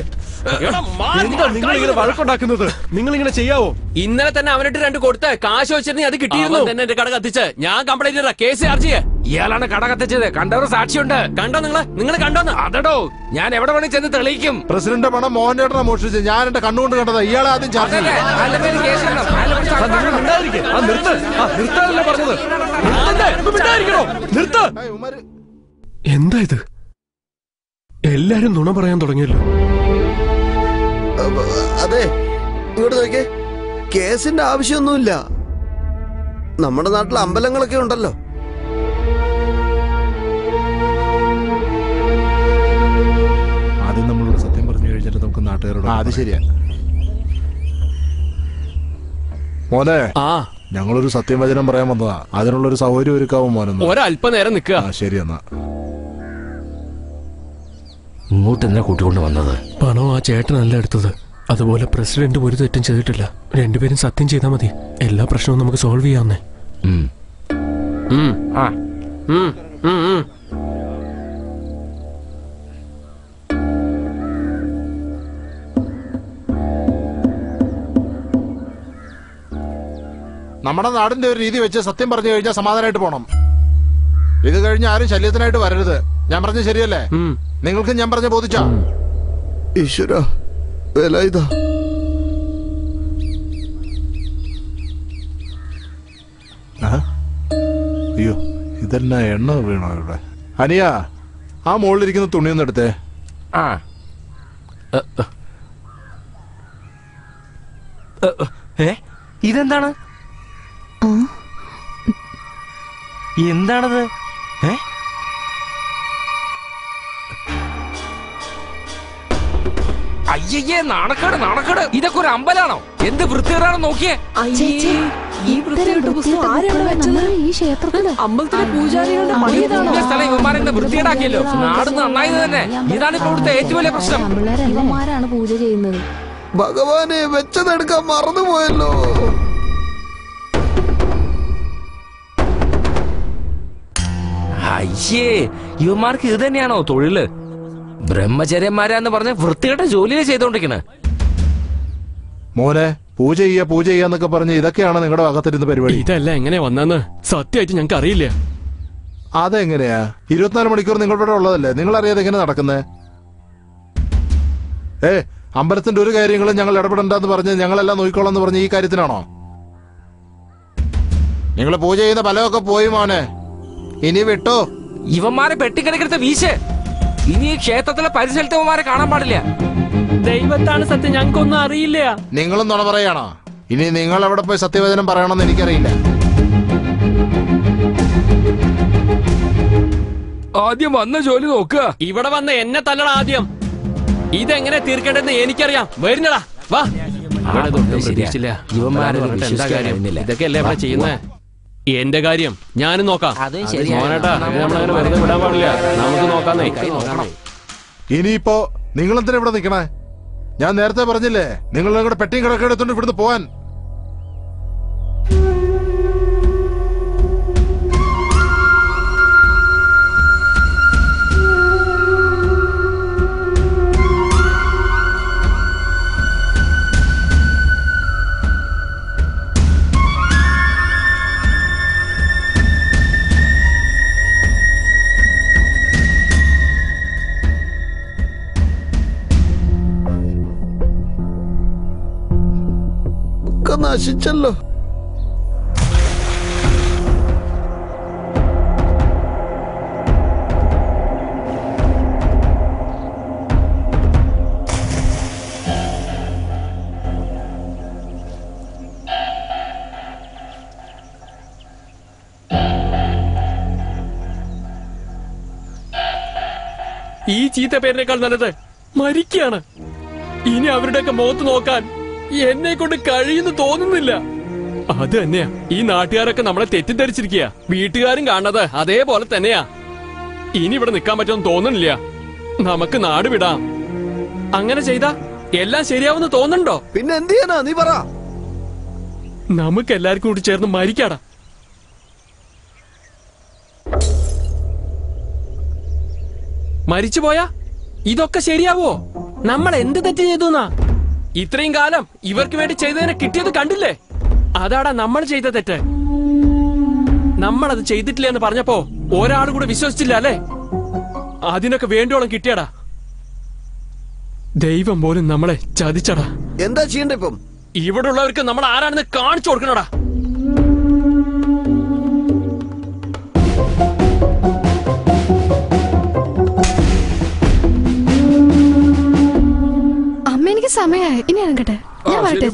എന്താ നിങ്ങൾ ഇങ്ങനെ വഴക്കുണ്ടാക്കുന്നത്? നിങ്ങൾ ഇങ്ങനെ ചെയ്യാവോ? ഇന്നലെ തന്നെ അവനിട്ട് രണ്ട് കൊടുത്ത്. കാശ് വെച്ചിരുന്നെങ്കിൽ അത് കിട്ടിയിരുന്നു. തന്നെ എന്റെ കട കത്തിച്ച്. ഞാൻ കംപ്ലൈന്റ് കേസ് ചാർജ് ചെയ്യേ ഇയാളാണ് കട കത്തിച്ചത് കണ്ടവർ സാക്ഷിയുണ്ട്. കണ്ടോ നിങ്ങൾ? നിങ്ങൾ കണ്ടോന്ന്? അതടോ ഞാൻ എവിടെ വേണേ ചെന്ന് തെളിയിക്കും. പ്രസിഡന്റ് പണം മോഹൻ ചേട്ടനെ മോഷ്ടിച്ച് ഞാൻ എന്റെ കണ്ണുകൊണ്ട് കണ്ടത്. ഇയാളെ ആദ്യം ചാർജ്? ചെയ്യും. പറഞ്ഞത്? നിർത്തണ്ടേ? മിണ്ടാതിരിക്കണോ? നിർത്ത്. ഏയ്, ഉമ്മാര്. എന്താ ഇത്? എല്ലാരും നുണ പറയാൻ തുടങ്ങിയല്ലോ. അപ്പൊ, അതെ ഇങ്ങോട്ട് നോക്കിയേ. കേസിന്റെ ആവശ്യമൊന്നുമില്ല. നമ്മുടെ നാട്ടിൽ അമ്പലങ്ങളൊക്കെ ഉണ്ടല്ലോ. നാട്ടുകാരോട് അത് ശരിയാ മോനെ ആ ഞങ്ങളൊരു സത്യവചനം പറയാൻ വന്നതാ അതിനുള്ള ഒരു സൗകര്യം ഒരുക്കാവും മോനെന്ന് ഒരല്പനേരം നിക്കുക ആ ശരി എന്നാ ഇങ്ങോട്ട് എന്നാ കൂട്ടിക്കൊണ്ട് വന്നത് പണം ആ ചേട്ടനല്ല എടുത്തത് അതുപോലെ പ്രസിഡന്റ് ഒരു തെറ്റും ചെയ്തിട്ടില്ല രണ്ടുപേരും സത്യം ചെയ്താൽ മതി എല്ലാ പ്രശ്നവും നമുക്ക് സോൾവ് ചെയ്യാവുന്നേ ഉം. ഉം. ആ ഉം. ഉം. ഉം. നമ്മുടെ നാടിന്റെ ഒരു രീതി വെച്ച് സത്യം പറഞ്ഞു കഴിഞ്ഞാൽ സമാധാനമായിട്ട് പോണം ഇത് കഴിഞ്ഞ് ആരും ശല്യത്തിനായിട്ട് വരരുത് ഞാൻ പറഞ്ഞ ശരിയല്ലേ നിങ്ങൾക്ക് ഞാൻ പറഞ്ഞ ബോധിച്ചാ ഈശ്വര വില ഇതാ ആ? അയ്യോ ഇതെന്നാ എണ്ണ വീണോ ഇവിടെ അനിയ ആ മുകളിലിരിക്കുന്ന തുണിയൊന്നും എടുത്തേ ആ. ഏ ഇതെന്താണ് എന്താണത്? ഏ? അയ്യേ നാണക്കേട് നാണക്കേട്. ഇതൊക്കെ ഒരു അമ്പലാണോ? എന്ത് വൃത്തികേടാണോ നോക്കിയേ. അയ്യേ ഈ വൃത്തികെട്ട പുസ്തകം ആരാണ് വെച്ചത്? ഈ ക്ഷേത്രത്തിൽ? അമ്പലത്തിലെ പൂജാരികളുടെ പണിയതാണോ പുതിയ സ്ഥലം ഇവന്മാരെന്നെ വൃത്തികേടാക്കിയല്ലോ? നാട് നന്നായത് തന്നെ. ഇതാണ് ഇപ്പോൾ ഇവിടുത്തെ ഏറ്റവും വലിയ പ്രശ്നം. ഇവന്മാരാണ് പൂജ ചെയ്യുന്നത്. ഭഗവാനെ വെച്ചതെടുക്കാൻ മറന്നുപോയല്ലോ. അയ്യേ ഇവന്മാർക്ക് ഇത് തന്നെയാണോ തൊഴിൽ? ബ്രഹ്മചര്യന്മാരാന്ന് പറഞ്ഞ വൃത്തികെട്ട ജോലിയെ ചെയ്തോണ്ടിരിക്കണേ. മോനെ പൂജ ചെയ്യ പൂജ ചെയ്യാന്നൊക്കെ പറഞ്ഞ് ഇതൊക്കെയാണ് നിങ്ങളുടെ ഭാഗത്തിരുന്ന പരിപാടി. ഇതല്ല എങ്ങനെ വന്നെന്ന് സത്യമായിട്ട് ഞങ്ങൾക്ക് അറിയില്ല. അതെങ്ങനെയാ? ഇരുപത്തിനാല് മണിക്കൂർ നിങ്ങളുടെ ഇവിടെ ഉള്ളതല്ലേ? നിങ്ങൾ അറിയാതെ എങ്ങനെ നടക്കുന്നേ? ഏ അമ്പലത്തിന്റെ ഒരു കാര്യങ്ങളും ഞങ്ങൾ ഇടപെടണ്ടെന്ന് പറഞ്ഞ് ഞങ്ങളെല്ലാം നോക്കിക്കോളാം എന്ന് പറഞ്ഞ ഈ കാര്യത്തിനാണോ? നിങ്ങൾ പൂജ ചെയ്യുന്ന ഫലമൊക്കെ പോയി മോനെ. ഇനി വിട്ടോ? ഇവന്മാരെ പെട്ടിക്കിടക്കെടുത്ത വീശ്. ഇനി ഈ ക്ഷേത്രത്തിലെ പരിസരത്ത് ഇവന്മാരെ കാണാൻ പാടില്ല. ദൈവത്താണ് സത്യം. ഞങ്ങൾക്കൊന്നും അറിയില്ല. നിങ്ങളും നുണ പറയാണോ? ഇനി നിങ്ങൾ എവിടെ പോയി സത്യവചനം പറയണമെന്ന് എനിക്കറിയില്ല. ആദ്യം വന്ന ജോലി നോക്കുക ഇവിടെ വന്ന എന്നെ തല്ലണ ആദ്യം. ഇതെങ്ങനെ തീർക്കേണ്ടതെന്ന് എനിക്കറിയാം. വരുന്നടാ. വാ. ഇവിടെ അല്ലേ ശരിയാ. പ്രതീക്ഷിച്ചില്ല. ഇവന്മാരെ എന്താ കാര്യം? കഴിയുന്നില്ല. ഇതൊക്കെയല്ലേ ഇവിടെ ചെയ്യുന്നേ? എന്റെ കാര്യം ഞാനും നോക്കാം. മോനേട്ടാ ഇത് നമ്മളങ്ങനെ വെറുതെ വിടാൻ പാടില്ല. നമുക്ക് നോക്കാന്നേ ഇനിയിപ്പോ നിങ്ങൾ എന്തിനാ ഇവിടെ നിൽക്കണേ? ഞാൻ നേരത്തെ പറഞ്ഞില്ലേ നിങ്ങൾ നിങ്ങളുടെ പെട്ടിയും കിടക്കെടുത്തോണ്ട് ഇവിടുന്ന് പോവാൻ. നശിച്ചല്ലോ ഈ ചീത്ത പേരിനേക്കാൾ നല്ലത് മരിക്കാണ് ഇനി അവരുടെയൊക്കെ മുഖത്ത് നോക്കാൻ എന്നെ കൊണ്ട് കഴിയുന്നു തോന്നുന്നില്ല. അത് തന്നെയാ. ഈ നാട്ടുകാരൊക്കെ നമ്മളെ തെറ്റിദ്ധരിച്ചിരിക്കുക വീട്ടുകാരും കാണുന്നത് അതേപോലെ തന്നെയാ. ഇനി ഇവിടെ നിൽക്കാൻ പറ്റുമെന്ന് തോന്നുന്നില്ല. നമുക്ക് നാട് വിടാം. അങ്ങനെ ചെയ്താ എല്ലാം ശരിയാവുന്ന തോന്നുന്നുണ്ടോ? പിന്നെ എന്ത് ചെയ്യാനാ? നീ പറ. നമുക്ക് എല്ലാവർക്കും കൂടി ചേർന്ന് മരിക്കാടാ. മരിച്ചുപോയാ? ഇതൊക്കെ ശരിയാവോ? നമ്മൾ എന്ത് തെറ്റ് ചെയ്തു ഇത്രയും കാലം ഇവർക്ക് വേണ്ടി ചെയ്തതിനെ കിട്ടിയത് കണ്ടില്ലേ? അതാടാ നമ്മൾ ചെയ്ത തെറ്റ്. നമ്മൾ അത് ചെയ്തിട്ടില്ല എന്ന് പറഞ്ഞപ്പോ ഒരാൾ കൂടെ വിശ്വസിച്ചില്ല അല്ലേ? അതിനൊക്കെ വേണ്ടിയോളം കിട്ടിയടാ. ദൈവം പോലും നമ്മളെ ചതിച്ചടാ. എന്താ ചെയ്യണ്ട ഇപ്പം? ഇവിടെ ഉള്ളവർക്ക് നമ്മൾ ആരാണെന്ന് കാണിച്ചു കൊടുക്കണടാ. സമയമായി. ഇനി ഇറങ്ങട്ടെ. ഞാൻ വരട്ടെ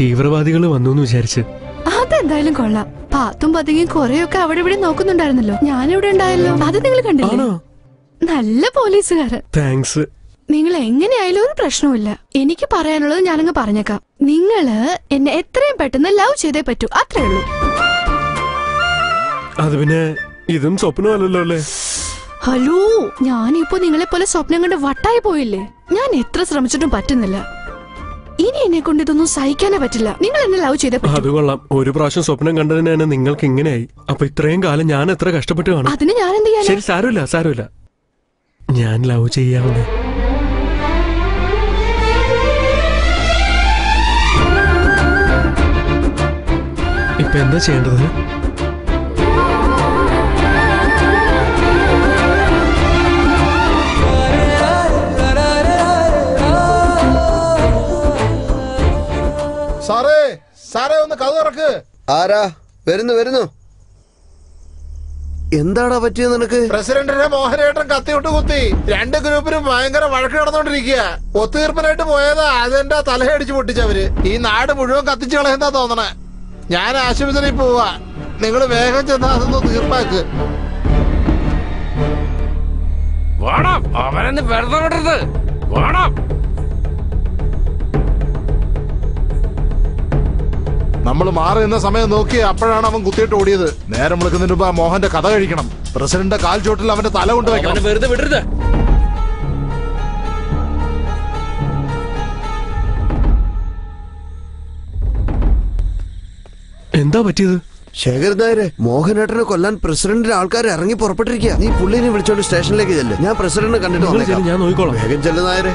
തീവ്രവാദികൾ വന്നു എന്ന് വിചാരിച്ച്. അതെന്തായാലും കൊള്ളാം. പാത്തും പതുങ്ങി കൊറേയൊക്കെ അവിടെ ഇവിടെ നോക്കുന്നുണ്ടായിരുന്നല്ലോ. ഞാനിവിടെ ഉണ്ടായല്ലോ. അത് നിങ്ങൾ കണ്ടില്ലേ? നല്ല പോലീസുകാരൻ. താങ്ക്സ് നിങ്ങൾ എങ്ങനെയായാലും ഒരു പ്രശ്നവുമില്ല. എനിക്ക് പറയാനുള്ളത് ഞാനങ്ങ് പറഞ്ഞേക്കാം. നിങ്ങൾ എന്നെ എത്രയും പെട്ടെന്ന് ലവ് ചെയ്തേ പറ്റൂ. അത്രേ ഉള്ളൂ. അത് പിന്നെ ഇതും സ്വപ്നമല്ലല്ലോ അല്ലേ? ഹലോ ഞാനിപ്പോ നിങ്ങളെ പോലെ സ്വപ്നം കണ്ട് വട്ടായി പോയില്ലേ? ഞാൻ എത്ര ശ്രമിച്ചിട്ടും പറ്റുന്നില്ല. ഇനി എന്നെ കൊണ്ട് ഇതൊന്നും സഹിക്കാനേ പറ്റില്ല. നിങ്ങൾ എന്നെ ലവ് ചെയ്ത അത് കൊള്ളാം. ഒരു പ്രാവശ്യം സ്വപ്നം കണ്ടതിന് തന്നെ നിങ്ങൾക്ക് ഇങ്ങനെയായി. അപ്പൊ ഇത്രയും കാലം ഞാൻ എത്ര കഷ്ടപ്പെട്ട് കാണും? അതിന് ഞാൻ എന്ത് ചെയ്യാൻ ശരി സാരമില്ല സാരമില്ല. ഞാൻ ലവ് ചെയ്യാവുന്നേ. ഇപ്പൊ എന്താ ചെയ്യേണ്ടത്? സാറേ ഒന്ന് കഥ തുറക്ക്. ആരാ? വരുന്നു വരുന്നു. എന്താടാ പറ്റിയത് നിനക്ക്? പ്രസിഡന്റിനെ മോഹനേട്ടൻ കത്തിവിട്ട് കുത്തി. രണ്ട് ഗ്രൂപ്പിനും ഭയങ്കര വഴക്ക് നടന്നോണ്ടിരിക്കുക ഒത്തുതീർപ്പിനായിട്ട് പോയതാ അതെന്റെ തലയടിച്ചു പൊട്ടിച്ചവര്? ഈ നാട് മുഴുവൻ കത്തിച്ചു കളയെന്താ തോന്നണേ. ഞാൻ ആശുപത്രിയിൽ പോവാ. നിങ്ങൾ വേഗം ചെന്നാ അതൊന്ന് തീർപ്പാക്ക്. വേണം അവനെന്ന് വെറുതെ വിടരുത്. വേണം നമ്മൾ മാറി നിന്ന സമയം നോക്കി അപ്പോഴാണ് അവൻ കുത്തിയിട്ട് ഓടിയത്. നേരം വിളിക്കുന്നതിന് മുമ്പ് ആ മോഹന്റെ കഥ കഴിക്കണം. പ്രസിഡന്റ് കാൽ ചോട്ടിൽ അവന്റെ തല കൊണ്ട് വെക്കണം. വെറുതെ വിടരുത്. എന്താ പറ്റിയത്? ശേഖർ നായരെ മോഹനേട്ടനെ കൊല്ലാൻ പ്രസിഡന്റിന്റെ ആൾക്കാർ ഇറങ്ങി പുറപ്പെട്ടിരിക്കുക. നീ പുള്ളിനെ വിളിച്ചോണ്ട് സ്റ്റേഷനിലേക്ക് ചെല്ല്. ഞാൻ പ്രസിഡന്റിനെ കണ്ടിട്ട്. ഞാൻ നോക്കിക്കോളാം. വേഗം ചെല്ലു നായരെ.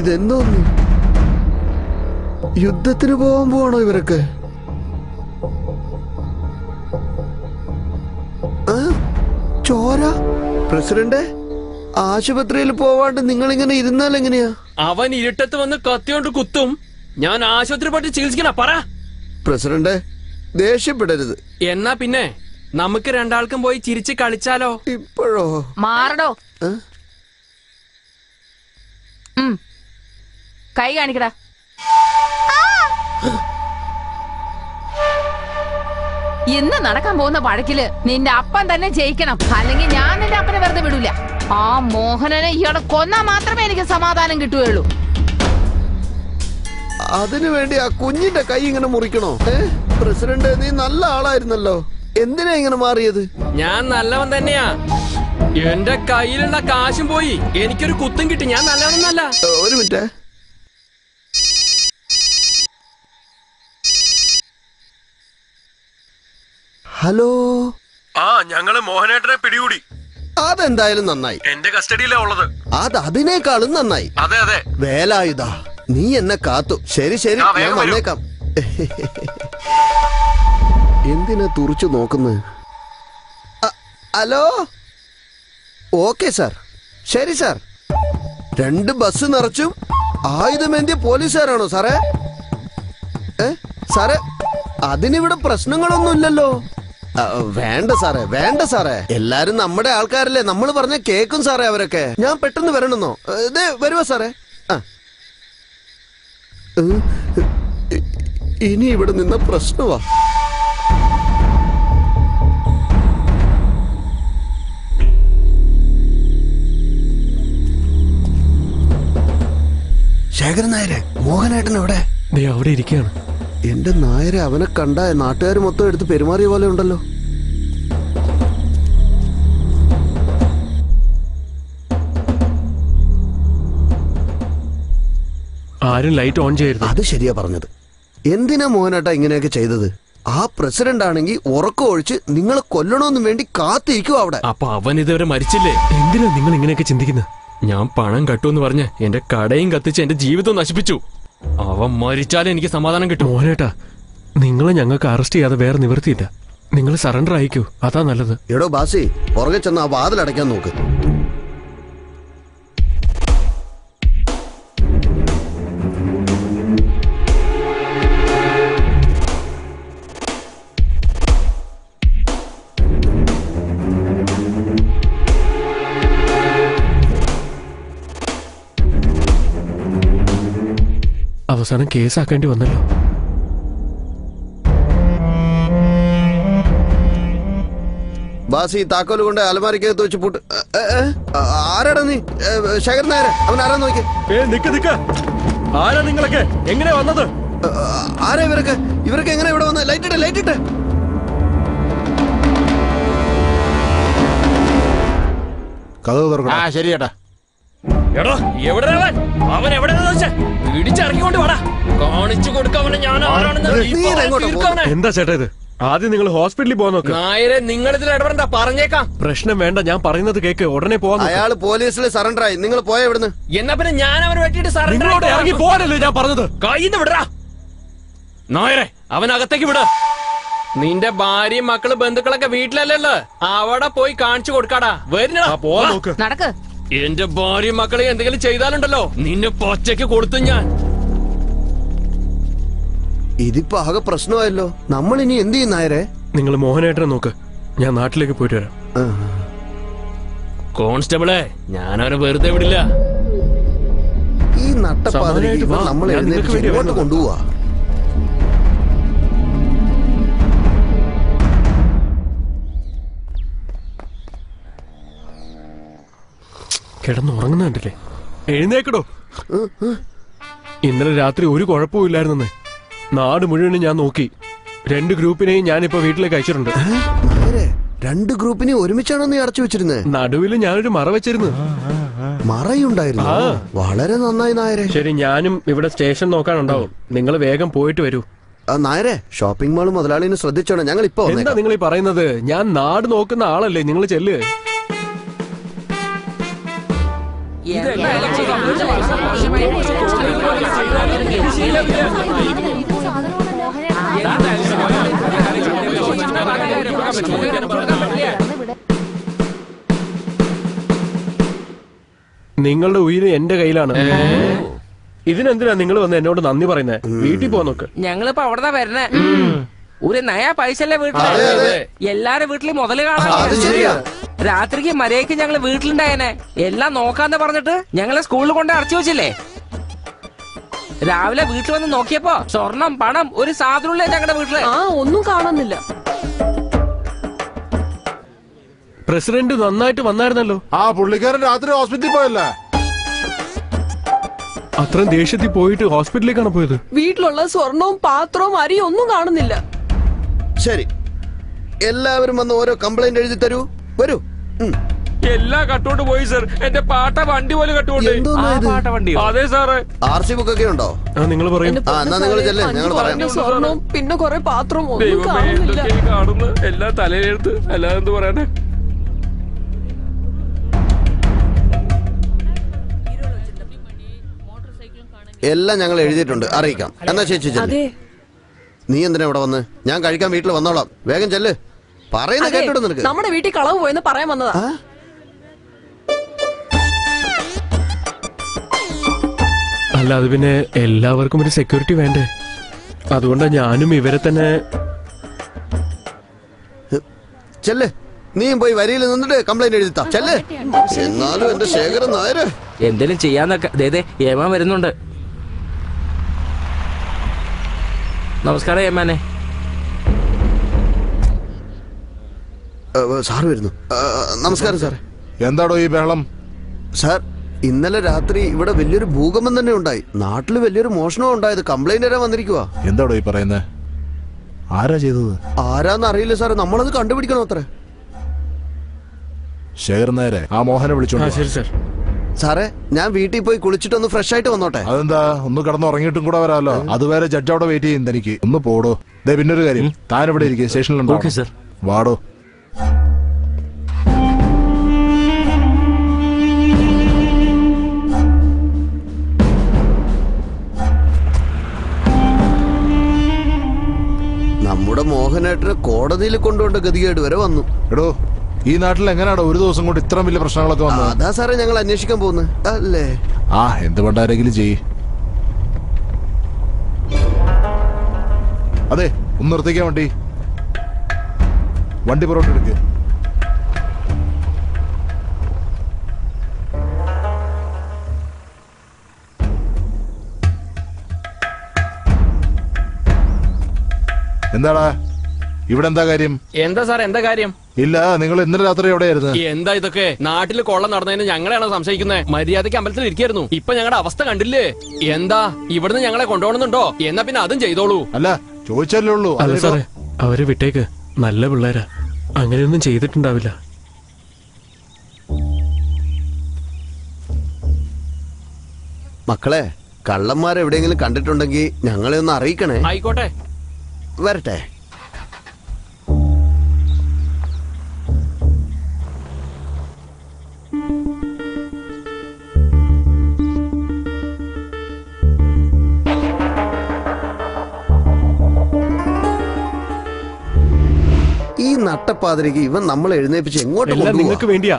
ഇതെന്തോന്നു യുദ്ധത്തിന് പോകാൻ പോവാണോ ഇവരൊക്കെ? ചോര? പ്രസിഡന്റ് ആശുപത്രിയിൽ പോവാണ്ട് നിങ്ങൾ ഇങ്ങനെ ഇരുന്നാൽ എങ്ങനെയാ? അവൻ ഇരുട്ടത്ത് വന്ന് കത്തിയോണ്ട് കുത്തും. ഞാൻ ആശുപത്രി പോയിട്ട് ചികിത്സിക്കണ പറ. പ്രസിഡന്റ് ദേഷ്യപ്പെടരുത്. എന്നാ പിന്നെ? നമുക്ക് രണ്ടാൾക്കും പോയി ചിരിച്ച് കളിച്ചാലോ? ഇപ്പോഴോ? മാറടോ. ഉം. കൈ കാണിക്കടാ. ഇന്ന് നടക്കാൻ പോകുന്ന വഴക്കിൽ നിന്റെ അപ്പൻ തന്നെ ജയിക്കണം. അല്ലെങ്കിൽ ഞാൻ നിന്റെ അപ്പനെ വെറുതെ വിടൂല. ആ മോഹനനെ ഇയാളെ കൊന്നാ മാത്രമേ എനിക്ക് സമാധാനം കിട്ടുകയുള്ളൂ. അതിനു വേണ്ടി ആ കുഞ്ഞിന്റെ കൈ ഇങ്ങനെ മുറിക്കണോ? പ്രസിഡന്റ് നീ നല്ല ആളായിരുന്നല്ലോ. എന്തിനാ ഇങ്ങനെ മാറിയത്? ഞാൻ നല്ലവൻ തന്നെയാ. എന്റെ കയ്യിലുള്ള കാശും പോയി. എനിക്കൊരു കുത്തും കിട്ടി. ഞാൻ നല്ലവനൊന്നല്ല. ഒരു മിനിറ്റ്. ഹലോ? ആ ഞങ്ങൾ മോഹനേട്ടനെ പിടികൂടി. അതെന്തായാലും നന്നായി. എന്റെ കസ്റ്റഡിയിലാ ഉള്ളത്. അത് അതിനേക്കാളും നന്നായി. അതെ അതെ. വേലായുധ നീ എന്നെ കാത്തു. ശരി ശരി ആ, ഞാൻ വേഗം വരൂ. വന്നേക്കാം. എന്തിനാ തുറച്ചു നോക്കുന്നത് ഹലോ? Okay sir. ശരി സാർ. രണ്ട് ബസ് നിറച്ചും. ആയുധമേന്തിയ പോലീസുകാരാണോ സാറേ? ഏ സാറേ അതിനിവിടെ പ്രശ്നങ്ങളൊന്നുമില്ലല്ലോ. വേണ്ട സാറേ വേണ്ട സാറേ. എല്ലാരും നമ്മുടെ ആൾക്കാരല്ലേ. നമ്മൾ പറഞ്ഞ കേക്കും സാറേ അവരൊക്കെ. ഞാൻ പെട്ടെന്ന് വരണമെന്നോ? ഇതേ വരുവാ സാറേ? ഇനി ഇവിടെ നിന്ന പ്രശ്നമാ. ശേഖരൻ നായരെ മോഹനേട്ടൻ എവിടെ? അവിടെ ഇരിക്കുകയാണ്. എന്റെ നായരെ അവനെ കണ്ട നാട്ടുകാർ മൊത്തം എടുത്ത് പെരുമാറിയ പോലെ ഉണ്ടല്ലോ. ആരും ലൈറ്റ് ഓൺ ചെയ്യരുത്. അത് ശരിയാ പറഞ്ഞത്. എന്തിനാ മോഹനാട്ട ഇങ്ങനെയൊക്കെ ചെയ്തത്? ആ പ്രസിഡന്റ് ആണെങ്കിൽ ഉറക്കം ഒഴിച്ച് നിങ്ങളെ കൊല്ലണമെന്ന് വേണ്ടി കാത്തിരിക്കും അവിടെ. അപ്പൊ അവൻ ഇതുവരെ മരിച്ചില്ലേ? എന്തിനാ നിങ്ങൾ ഇങ്ങനെയൊക്കെ ചിന്തിക്കുന്നത് ഞാൻ പണം കട്ടു എന്ന് പറഞ്ഞ് എന്റെ കടയും കത്തിച്ച് എന്റെ ജീവിതം നശിപ്പിച്ചു. അവൻ മരിച്ചാലേ എനിക്ക് സമാധാനം കിട്ടും. മോനേട്ടാ നിങ്ങളെ ഞങ്ങൾക്ക് അറസ്റ്റ് ചെയ്യാതെ വേറെ നിവൃത്തിയില്ല. നിങ്ങൾ സറണ്ടർ അയക്കൂ അതാ നല്ലത്. എടോ ബാസി പുറകെ ചെന്ന് ആ വാതിലടയ്ക്കാൻ നോക്ക്. അവസാനം കേസാക്കേണ്ടി വന്നല്ലോ. ബാസി ഈ താക്കോൽ കൊണ്ട് അലമാരിക്കകത്ത് വെച്ച് പൂട്ട് ആരാടാ നീ? ഏ, ശേഖരൻ നായരെ അവൻ ആരാ നോക്കി. നിക്ക് നിക്ക്. ആരാ നിങ്ങളൊക്കെ? എങ്ങനെ വന്നത്? ആരാ ഇവരൊക്കെ? ഇവരൊക്കെ എങ്ങനെ ഇവിടെ വന്നത് ലൈറ്റ് ഇട്ട് ലൈറ്റ് ഇട്ട് കഥ തുറക്കണം ആ ശരി ചേട്ടാ. എടോ എവിടെ അവൻ? അവൻ എവിടെ പിടിച്ചിറങ്ങിക്കൊണ്ട് വാടാ. കാണിച്ചു കൊടുക്കവനെ ഞാൻ ആരാണെന്ന് ഈ നീ പാവം ഇതെങ്ങോട്ടാ തീർക്കവനെ. എന്താ ചേട്ടാ ഇത്? ആദ്യം നിങ്ങൾ ഹോസ്പിറ്റലിൽ പോകാൻ നോക്ക്. നായരെ നിങ്ങൾ ഇതിൽ ഇടപെടണ്ട പറഞ്ഞേക്കാം. പ്രശ്നം വേണ്ട ഞാൻ പറയുന്നത് കേക്ക് ഉടനെ പോവാൻ. അയാൾ പോലീസിൽ സറണ്ടർ ആയി. നിങ്ങൾ പോയ ഇവിടുന്ന് എന്നാ പിന്നെ ഞാൻ അവനെ വെട്ടിട്ട് ഇറങ്ങി. പോകാനല്ലേ ഞാൻ പറഞ്ഞത്? കയ്യിന്ന് വിടറാ നായരെ അവൻ അകത്തേക്ക് വിട. നിന്റെ ഭാര്യയും മക്കൾ ബന്ധുക്കളൊക്കെ വീട്ടിലല്ലല്ലോ അവിടെ പോയി കാണിച്ചു കൊടുക്കാടാ. വരുന്ന നടക്ക്. എന്റെ ഭാര്യ മക്കളെ എന്തെങ്കിലും ചെയ്താലുണ്ടല്ലോ. നിന്നെ പൊച്ചയ്ക്ക് കൊടുത്തു ഞാൻ. ഇതിപ്പോ ആകെ പ്രശ്നമായല്ലോ. നമ്മൾ ഇനി എന്ത് ചെയ്യും നായരെ? നിങ്ങൾ മോഹനേട്ടനെ നോക്ക്. ഞാൻ നാട്ടിലേക്ക് പോയിട്ട് വരാം. കോൺസ്റ്റബിളെ ഞാൻ അവരെ വെറുതെ വിടില്ല. ഈ നട്ടപ്പാതിരിക്ക് നമ്മൾ എഴുന്നേറ്റ്. കൊണ്ടുപോവാ. കിടന്നുറങ്ങുന്ന കണ്ടില്ലേ എഴുന്നേക്കടോ. ഇന്നലെ രാത്രി ഒരു കുഴപ്പവും ഇല്ലായിരുന്നെന്ന്. നാട് മുഴുവനും ഞാൻ നോക്കി. രണ്ട് ഗ്രൂപ്പിനെയും ഞാനിപ്പോ വീട്ടിലേക്ക് അയച്ചിട്ടുണ്ട്. രണ്ട് ഗ്രൂപ്പിനെയും ഒരുമിച്ചാണോ നീ അടച്ചു വെച്ചിരുന്നത് നടുവിൽ ഞാനൊരു മറ വെച്ചിരുന്നു. മറയുണ്ടായിരുന്നു? വളരെ നന്നായി നായരെ. ശരി ഞാനും ഇവിടെ സ്റ്റേഷൻ നോക്കാനുണ്ടാവും. നിങ്ങൾ വേഗം പോയിട്ട് വരൂ. ആ, നായരെ ഷോപ്പിംഗ് മാൾ മുതലാളിനെ ശ്രദ്ധിച്ചോണം. ഞങ്ങൾ ഇപ്പൊ എന്താ നിങ്ങൾ ഈ പറയുന്നത്? ഞാൻ നാട് നോക്കുന്ന ആളല്ലേ? നിങ്ങൾ ചെല്ല്. നിങ്ങളുടെ ഉയിര് എന്റെ കയ്യിലാണ് ഇതിനെന്തിനാ നിങ്ങൾ വന്ന് എന്നോട് നന്ദി പറയുന്നത് വീട്ടിൽ പോ നോക്ക് ഞങ്ങളിപ്പോ അവിടെ വരണേ ഒരു നയാ പൈസ അല്ലേ വീട്ടിൽ എല്ലാരും വീട്ടിലും മുതൽ. കാണാൻ രാത്രിക്ക് മരയ്ക്ക് ഞങ്ങൾ വീട്ടിലുണ്ടായനെ. എല്ലാം നോക്കാന്ന് പറഞ്ഞിട്ട് ഞങ്ങളെ സ്കൂളിൽ കൊണ്ട് അടച്ചു വെച്ചില്ലേ? രാവിലെ വീട്ടിൽ വന്ന് നോക്കിയപ്പോ സ്വർണം പണം ഒരു സാധനമുള്ള ഞങ്ങളുടെ വീട്ടിൽ. ആ ഒന്നും കാണുന്നില്ല. പ്രസിഡന്റ് നന്നായിട്ട് വന്നായിരുന്നല്ലോ. ആ പുള്ളിക്കാരൻ രാത്രി ഹോസ്പിറ്റലിൽ പോയല്ലേ? അത്രയും ദേഷ്യത്തിൽ പോയിട്ട് ഹോസ്പിറ്റലിലേക്കാണ് പോയത്. വീട്ടിലുള്ള സ്വർണവും പാത്രവും അരിയും ഒന്നും കാണുന്നില്ല. ശരി. എല്ലാവരും വന്ന് ഓരോ കംപ്ലൈന്റ് എഴുതി തരൂ. വരൂ. എല്ലാം കട്ടോട്ട് പോയി സർ എന്റെ പാട്ട വണ്ടി പോലെ കട്ടുകൊണ്ട് എന്തോന്നാ ഇത്? പാട്ട വണ്ടി അതെ സാറ് ആർ സി ബുക്ക് ഒക്കെ ഉണ്ടോ? ആ നിങ്ങൾ പറയും. എന്റെ ആ, എന്നാ നിങ്ങൾ ചെല്ല്, പറയാം. സ്വർണവും പിന്നെ കുറെ പാത്രവും ഒന്നും ദൈവമേ കാണുന്നില്ല. എല്ലാം തലയിലെടുത്ത് അല്ലാതെ എന്ത് പറയാനാ? എല്ലാം ഞങ്ങൾ എഴുതിയിട്ടുണ്ട്. അറിയിക്കാം. എന്നാ ചേച്ചി ചെല്ല്. അതെ. നീ എന്തിനാ ഇവിടെ വന്ന്? ഞാൻ കഴിക്കാൻ വീട്ടിൽ വന്നോളാം. വേഗം ചെല്ല്. പറയുന്ന കേട്ടോ നിനക്ക്. നമ്മുടെ വീട്ടിൽ കളവ് പോയെന്ന് പറയാൻ വന്നതാ? അല്ല അത് പിന്നെ എല്ലാവർക്കും ഒരു സെക്യൂരിറ്റി വേണ്ടേ? അതുകൊണ്ടാ ഞാനും ഇവരെ തന്നെ ചെല്ല്. നീയും പോയി വരിയിൽ നിന്നിട്ട് കംപ്ലൈന്റ് എഴുതിത്താ. ചെല്ല്. എന്നാലും എന്റെ ശേഖരൻ നായര്. എന്തേലും ചെയ്യാന്നൊക്കെ ദേ ദേ ഏമാൻ വരുന്നുണ്ട്. നമസ്കാരം ഏമാനെ. സാറ് വരുന്നു. നമസ്കാരം സാർ എന്താടോ ഈ ബഹളം? സാർ ഇന്നലെ രാത്രി ഇവിടെ വലിയൊരു ഭൂകമ്പം തന്നെ ഉണ്ടായി. നാട്ടിൽ വലിയൊരു മോഷണം ഉണ്ടായത് കംപ്ലൈന്റ് വരാൻ വന്നിരിക്കുവാ. എന്താടോ ഈ പറയുന്നത് ആരാ ചെയ്തത്? ആരാന്ന് അറിയില്ല സാർ നമ്മളത് കണ്ടുപിടിക്കണം അത്ര. ശേഖരൻ നേരെ ആ മോഹനെ വിളിച്ചോണ്ട് ശരി സാർ. സാറേ ഞാൻ വീട്ടിൽ പോയി കുളിച്ചിട്ടൊന്ന് ഫ്രഷ് ആയിട്ട് വന്നോട്ടെ. അതെന്താ? ഒന്ന് കിടന്ന് ഉറങ്ങിയിട്ടും കൂടെ വരാമല്ലോ അതുവരെ ജഡ്ജ് അവിടെ വെയിറ്റ് ചെയ്യുന്ന എനിക്ക് ഒന്ന് പോടോ. ദേ പിന്നൊരു കാര്യം. താൻ ഇവിടെ ഇരിക്കും. സ്റ്റേഷനിലുണ്ടോ ഓക്കേ, സർ. വാടോ. മോഹനേട്ടനെ കോടതിയിൽ കൊണ്ടുകൊണ്ട് ഗതികേട് വരെ വന്നു. എടോ ഈ നാട്ടിൽ എങ്ങനെയാണോ ഒരു ദിവസം കൊണ്ട് ഇത്ര വലിയ പ്രശ്നങ്ങളൊക്കെ വന്നു അതാ സാറേ ഞങ്ങൾ അന്വേഷിക്കാൻ പോകുന്നത്. അല്ലേ? ആ എന്ത് പണ്ടാരെങ്കിലും ചെയ്യ്. അതെ ഒന്ന് നിർത്തിക്കാൻ വണ്ടി. വണ്ടി പുറകോട്ട് എന്താടാ? ഇവിടെ എന്താ കാര്യം? എന്താ സാർ എന്താ കാര്യം? ഇല്ല നിങ്ങൾ ഇന്നലെ രാത്രി എവിടെയായിരുന്നു? എന്താ ഇതൊക്കെ? നാട്ടിൽ കൊള്ള നടന്നതിന് ഞങ്ങളെയാണ് സംശയിക്കുന്നത് മര്യാദയ്ക്ക് അമ്പലത്തിൽ ഇരിക്കായിരുന്നു. ഇപ്പൊ ഞങ്ങളുടെ അവസ്ഥ കണ്ടില്ലേ? എന്താ? ഇവിടുന്ന് ഞങ്ങളെ കൊണ്ടുപോകണമെന്നുണ്ടോ? എന്നാ പിന്നെ അതും ചെയ്തോളൂ. അല്ല ചോദിച്ചല്ലേ ഉള്ളൂ. അല്ല സാറേ അവരെ വിട്ടേക്ക്. നല്ല പിള്ളേരാ. അങ്ങനെയൊന്നും ചെയ്തിട്ടുണ്ടാവില്ല. മക്കളെ കള്ളന്മാരെവിടെയെങ്കിലും കണ്ടിട്ടുണ്ടെങ്കിൽ ഞങ്ങളെ ഒന്ന് അറിയിക്കണേ. ആയിക്കോട്ടെ. വരട്ടെ ഈ നട്ടപ്പാതിരിക്ക് ഇവൻ നമ്മൾ എഴുന്നേപ്പിച്ച് എങ്ങോട്ട്? നിങ്ങൾക്ക് വേണ്ടിയാ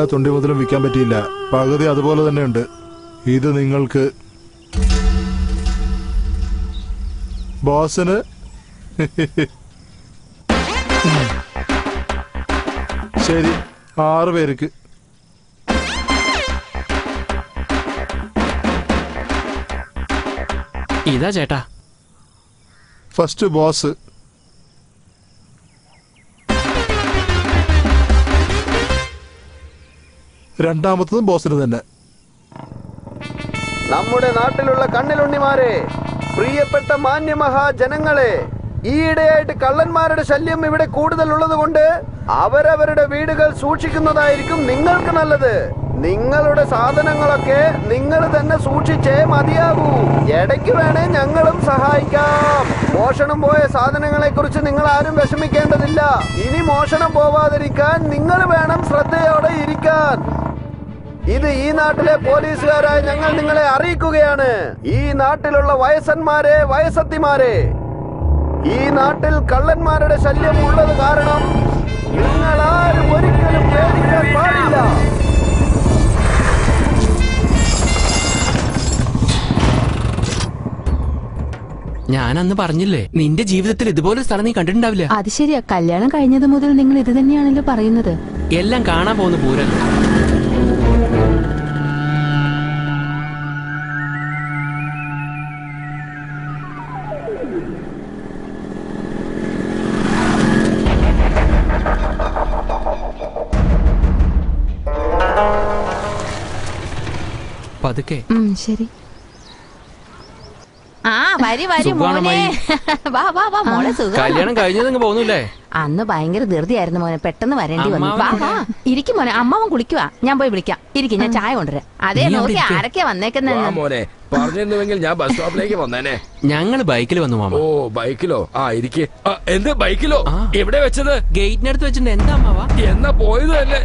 എല്ലാ തൊണ്ടി മുതലും വിൽക്കാൻ പറ്റിയില്ല. പകുതി അതുപോലെ തന്നെ ഉണ്ട് ഇത് നിങ്ങൾക്ക്. ബോസിന്? ശരി ആറ് പേർക്ക്. ഇതാ ചേട്ടാ. First boss. രണ്ടാമത്തതും ബോസിന് തന്നെ. നമ്മുടെ നാട്ടിലുള്ള കണ്ണിലുണ്ണിമാരെ പ്രിയപ്പെട്ട മാന്യമഹാജനങ്ങളെ ഈയിടെയായിട്ട് കള്ളന്മാരുടെ ശല്യം ഇവിടെ കൂടുതൽ ഉള്ളത് കൊണ്ട് അവരവരുടെ വീടുകൾ സൂക്ഷിക്കുന്നതായിരിക്കും നിങ്ങൾക്ക് നല്ലത്. നിങ്ങളുടെ സാധനങ്ങളൊക്കെ നിങ്ങൾ തന്നെ സൂക്ഷിച്ചേ മതിയാകൂ ഇടയ്ക്ക് വേണേ ഞങ്ങളും സഹായിക്കാം. മോഷണം പോയ സാധനങ്ങളെ കുറിച്ച് നിങ്ങൾ ആരും വിഷമിക്കേണ്ടതില്ല. ഇനി മോഷണം പോവാതിരിക്കാൻ നിങ്ങൾ വേണം ശ്രദ്ധയോടെ ഇരിക്കാൻ. ഇത് ഈ നാട്ടിലെ പോലീസുകാരായ ഞങ്ങൾ നിങ്ങളെ അറിയിക്കുകയാണ്. ഈ നാട്ടിലുള്ള വയസ്സന്മാരെ വയസ്സത്തിമാരെ. ഈ നാട്ടിൽ കള്ളന്മാരുടെ ശല്യം ഉള്ളത് കാരണം നിങ്ങൾ ആരും ഒരിക്കലും പേടിക്കാൻ പാടില്ല. ഞാൻ അന്ന് പറഞ്ഞില്ലേ നിന്റെ ജീവിതത്തിൽ ഇതുപോലെ സ്ഥലം നീ കണ്ടിട്ടുണ്ടാവില്ല? അത് ശരിയാ. കല്യാണം കഴിഞ്ഞത് മുതൽ നിങ്ങൾ ഇത് തന്നെയാണല്ലോ പറയുന്നത്. എല്ലാം കാണാൻ പോകുന്ന പൂരല്ല പതുക്കെ. ശരി. ആ വരി വരി മോനെ വാ വാ വാ മോളെ സുഖം. കല്യാണം കഴിഞ്ഞത് പോകുന്നില്ലേ? അന്ന് ഭയങ്കര ധൃതിയായിരുന്നു മോനെ. പെട്ടെന്ന് വരേണ്ടി വന്നു. വാ വാ. ഇരിക്കും മോനെ. അമ്മാവൻ കുളിക്കുവാ. ഞാൻ പോയി വിളിക്കാം. ഇരിക്കും ഞാൻ ചായ കൊണ്ടുവരാം. അതേ നോക്കി. ആരൊക്കെയാ വന്നേക്കുന്നെ? പറഞ്ഞിരുന്നുവെങ്കിൽ ഞാൻ ബസ് സ്റ്റോപ്പിലേക്ക് വന്നേനെ. ഞങ്ങൾ ബൈക്കിൽ വന്നു മാമ. ഓ ബൈക്കിലോ ആ ഇരിക്കെ. എന്ത് ബൈക്കിലോ എവിടെ വെച്ചത്? ഗേറ്റിനടുത്ത് വെച്ചിട്ടുണ്ട്. എന്താ അമ്മാവാ എന്നാ പോയത് തന്നെ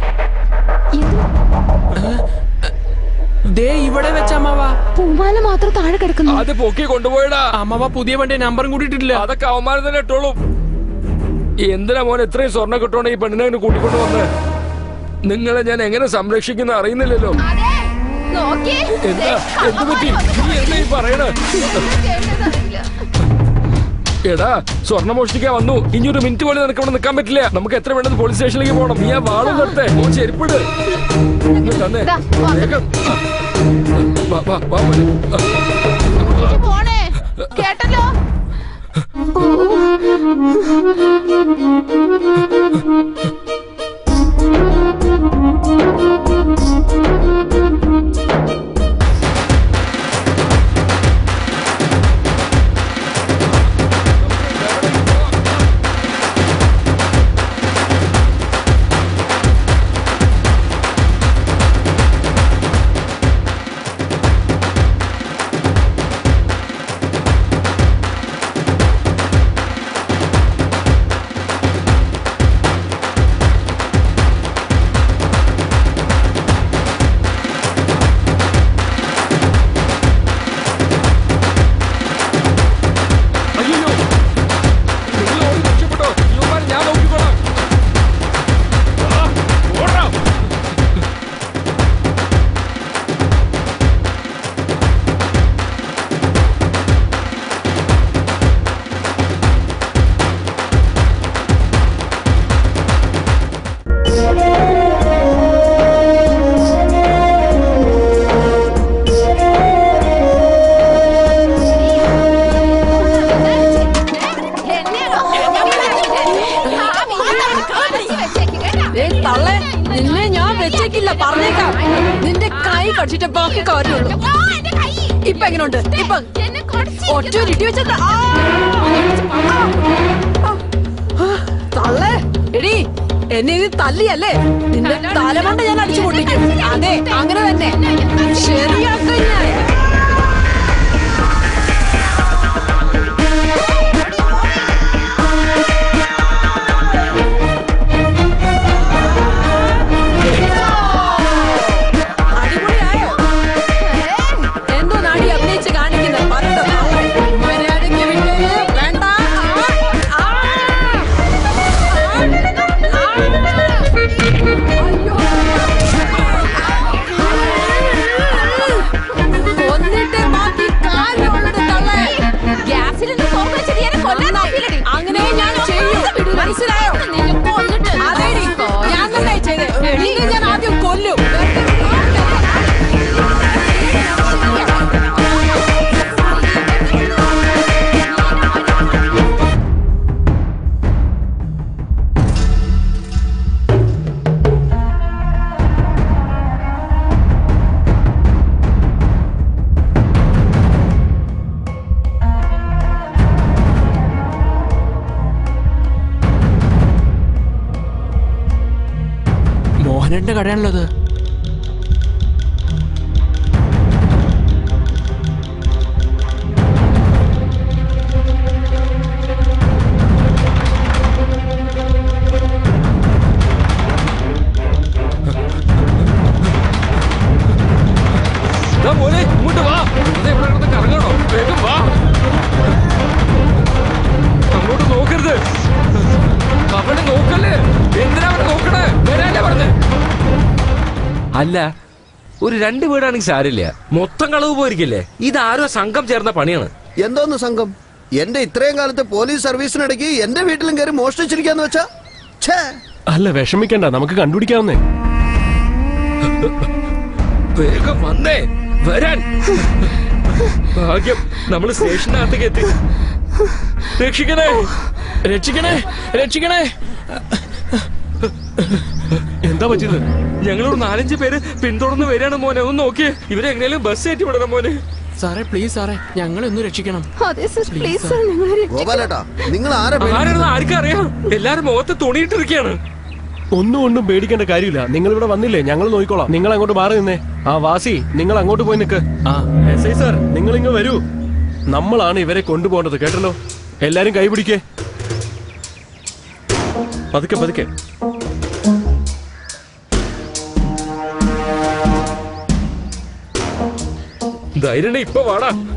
ദേ ഇവിടെ വെച്ച അമ്മാവ. പൂമാല മാത്രം താഴെ കിടക്കുന്നു. അത് പൊക്കി കൊണ്ടുപോയടാ. അമ്മാവ പുതിയ വണ്ടി നമ്പറും കൂട്ടിയിട്ടില്ല അതൊക്കെ അവന്മാരെ തന്നെ ഇട്ടോളും. എന്തിനാ മോൻ ഇത്രയും സ്വർണം കിട്ടോണ്ട് ഈ പെണ്ണിനെ അങ്ങനെ കൂട്ടിക്കൊണ്ട് വന്ന്? നിങ്ങളെ ഞാൻ എങ്ങനെ സംരക്ഷിക്കുന്ന അറിയുന്നില്ലല്ലോ. എന്താ? എന്ത് പറ്റി? നീ എന്താ ഈ പറയണ? എടാ സ്വർണം മോഷ്ടിക്കാൻ വന്നു. ഇനി ഒരു മിനിറ്റ് പോലും നിനക്ക് ഇവിടെ നിൽക്കാൻ പറ്റില്ല. നമുക്ക് എത്ര വേണ്ടത് പോലീസ് സ്റ്റേഷനിലേക്ക് പോകണം. നീ ആ വാളും നിർത്തേ. മോൻ ചെരുപ്പിട്. തന്നെ. വേഗം. ആ. വാ, രണ്ട് വീടാണെങ്കിൽ സാരില്ല മൊത്തം കളവ് പോയിരിക്കില്ലേ? ഇതാരോ സംഘം ചേർന്ന പണിയാണ്. എന്തോന്ന് സംഘം? എന്റെ ഇത്രയും കാലത്തെ പോലീസ് സർവീസിനിടയ്ക്ക് എന്റെ വീട്ടിലും കയറി മോഷ്ടിച്ചിരിക്കാന്ന് വെച്ചാ? ഛേ! അല്ല വിഷമിക്കണ്ട. നമുക്ക് കണ്ടുപിടിക്കാവുന്നേ. വേഗം വന്നേ. വരാൻ. ഭാഗ്യം. നമ്മൾ സ്റ്റേഷനകത്തേക്ക് എത്തി. രക്ഷിക്കണേ. രക്ഷിക്കണേ. രക്ഷിക്കണേ. എന്താ പറ്റിയത്? ഒരു നാലഞ്ച് പേര് പിന്തുടർന്ന് വരികയാണ് മോനെ. ഒന്ന് നോക്കിയേ. ഇവരെ എങ്ങനെയാലും ബസ് ഏറ്റി വിടണം മോനെ. സാറേ പ്ലീസ് സാറേ ഞങ്ങളെ ഒന്ന് രക്ഷിക്കണം. അതെ സർ പ്ലീസ് സർ ഞങ്ങളെ ഗോപാലേട്ടാ നിങ്ങൾ ആരാണെന്ന് ആർക്കറിയാം അറിയാം. എല്ലാരും മുഖത്ത് തുണിയിട്ടിരിക്കുകയാണ്. ഒന്നും ഒന്നും പേടിക്കേണ്ട കാര്യമില്ല. നിങ്ങൾ ഇവിടെ വന്നില്ലേ? ഞങ്ങൾ നോക്കിക്കോളാം. നിങ്ങൾ അങ്ങോട്ട് മാറി നിന്നേ. ആ വാസി നിങ്ങൾ അങ്ങോട്ട് പോയി നിൽക്ക് ആ. എസ് ഐ സാർ നിങ്ങൾ ഇങ്ങ് വരൂ. നമ്മളാണ് ഇവരെ കൊണ്ടുപോകേണ്ടത് കേട്ടല്ലോ? എല്ലാരും കൈപിടിക്കേ. പതുക്കെ പതുക്കെ. ധൈര്യം ഇപ്പൊ വാടാ.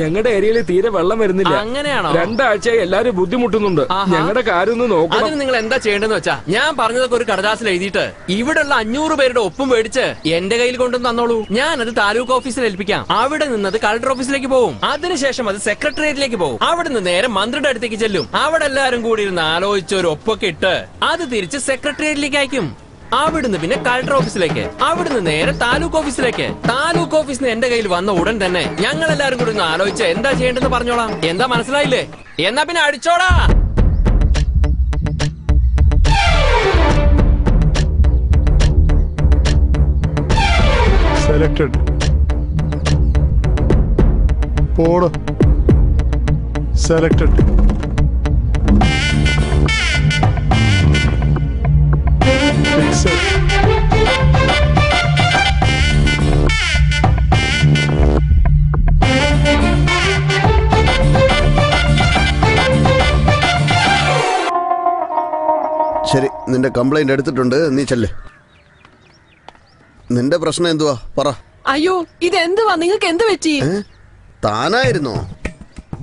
ഞങ്ങളുടെ ഏരിയയിൽ തീരെ വെള്ളം വരുന്നില്ല. അങ്ങനെയാണോ? രണ്ടാഴ്ചയായി എല്ലാരും ബുദ്ധിമുട്ടുന്നുണ്ട്. ഞങ്ങളുടെ കാര്യം ഒന്ന് നോക്കണം. അതിന് നിങ്ങൾ എന്താ ചെയ്യേണ്ടതെന്ന് വെച്ചാ ഞാൻ പറഞ്ഞതൊക്കെ ഒരു കടലാസിൽ എഴുതിയിട്ട് ഇവിടെയുള്ള അഞ്ഞൂറ് പേരുടെ ഒപ്പും മേടിച്ച് എന്റെ കയ്യിൽ കൊണ്ടു തന്നോളൂ. ഞാൻ അത് താലൂക്ക് ഓഫീസിൽ ഏൽപ്പിക്കാം. അവിടെ നിന്നത് കളക്ടർ ഓഫീസിലേക്ക് പോകും അതിനുശേഷം അത് സെക്രട്ടേറിയറ്റിലേക്ക് പോകും അവിടെ നിന്ന് നേരെ മന്ത്രിയുടെ അടുത്തേക്ക് ചെല്ലും. അവിടെ എല്ലാരും കൂടി ഇരുന്ന് ആലോചിച്ച് ഒരു ഒപ്പൊക്കെ ഇട്ട് അത് തിരിച്ച് സെക്രട്ടേറിയറ്റിലേക്ക് അയക്കും. അവിടുന്ന് പിന്നെ കളക്ടർ ഓഫീസിലേക്ക്. അവിടുന്ന് നേരെ താലൂക്ക് ഓഫീസിലേക്ക്. താലൂക്ക് ഓഫീസിൽ എന്റെ കയ്യിൽ വന്ന ഉടൻ തന്നെ ഞങ്ങൾ എല്ലാരും കൂടി ഒന്ന് ആലോചിച്ച് എന്താ ചെയ്യേണ്ടെന്ന് പറഞ്ഞോളാം. എന്താ മനസ്സിലായില്ലേ? എന്നാ പിന്നെ അടിച്ചോടാ. സെലക്ടഡ് സെലക്ടഡ് ശരി നിന്റെ കംപ്ലൈന്റ് എടുത്തിട്ടുണ്ട് നീ ചെല്ലേ. നിന്റെ പ്രശ്നം എന്തുവാ? പറ. അയ്യോ ഇത് എന്തുവാ നിങ്ങൾക്ക് എന്ത് പറ്റി? താനായിരുന്നോ?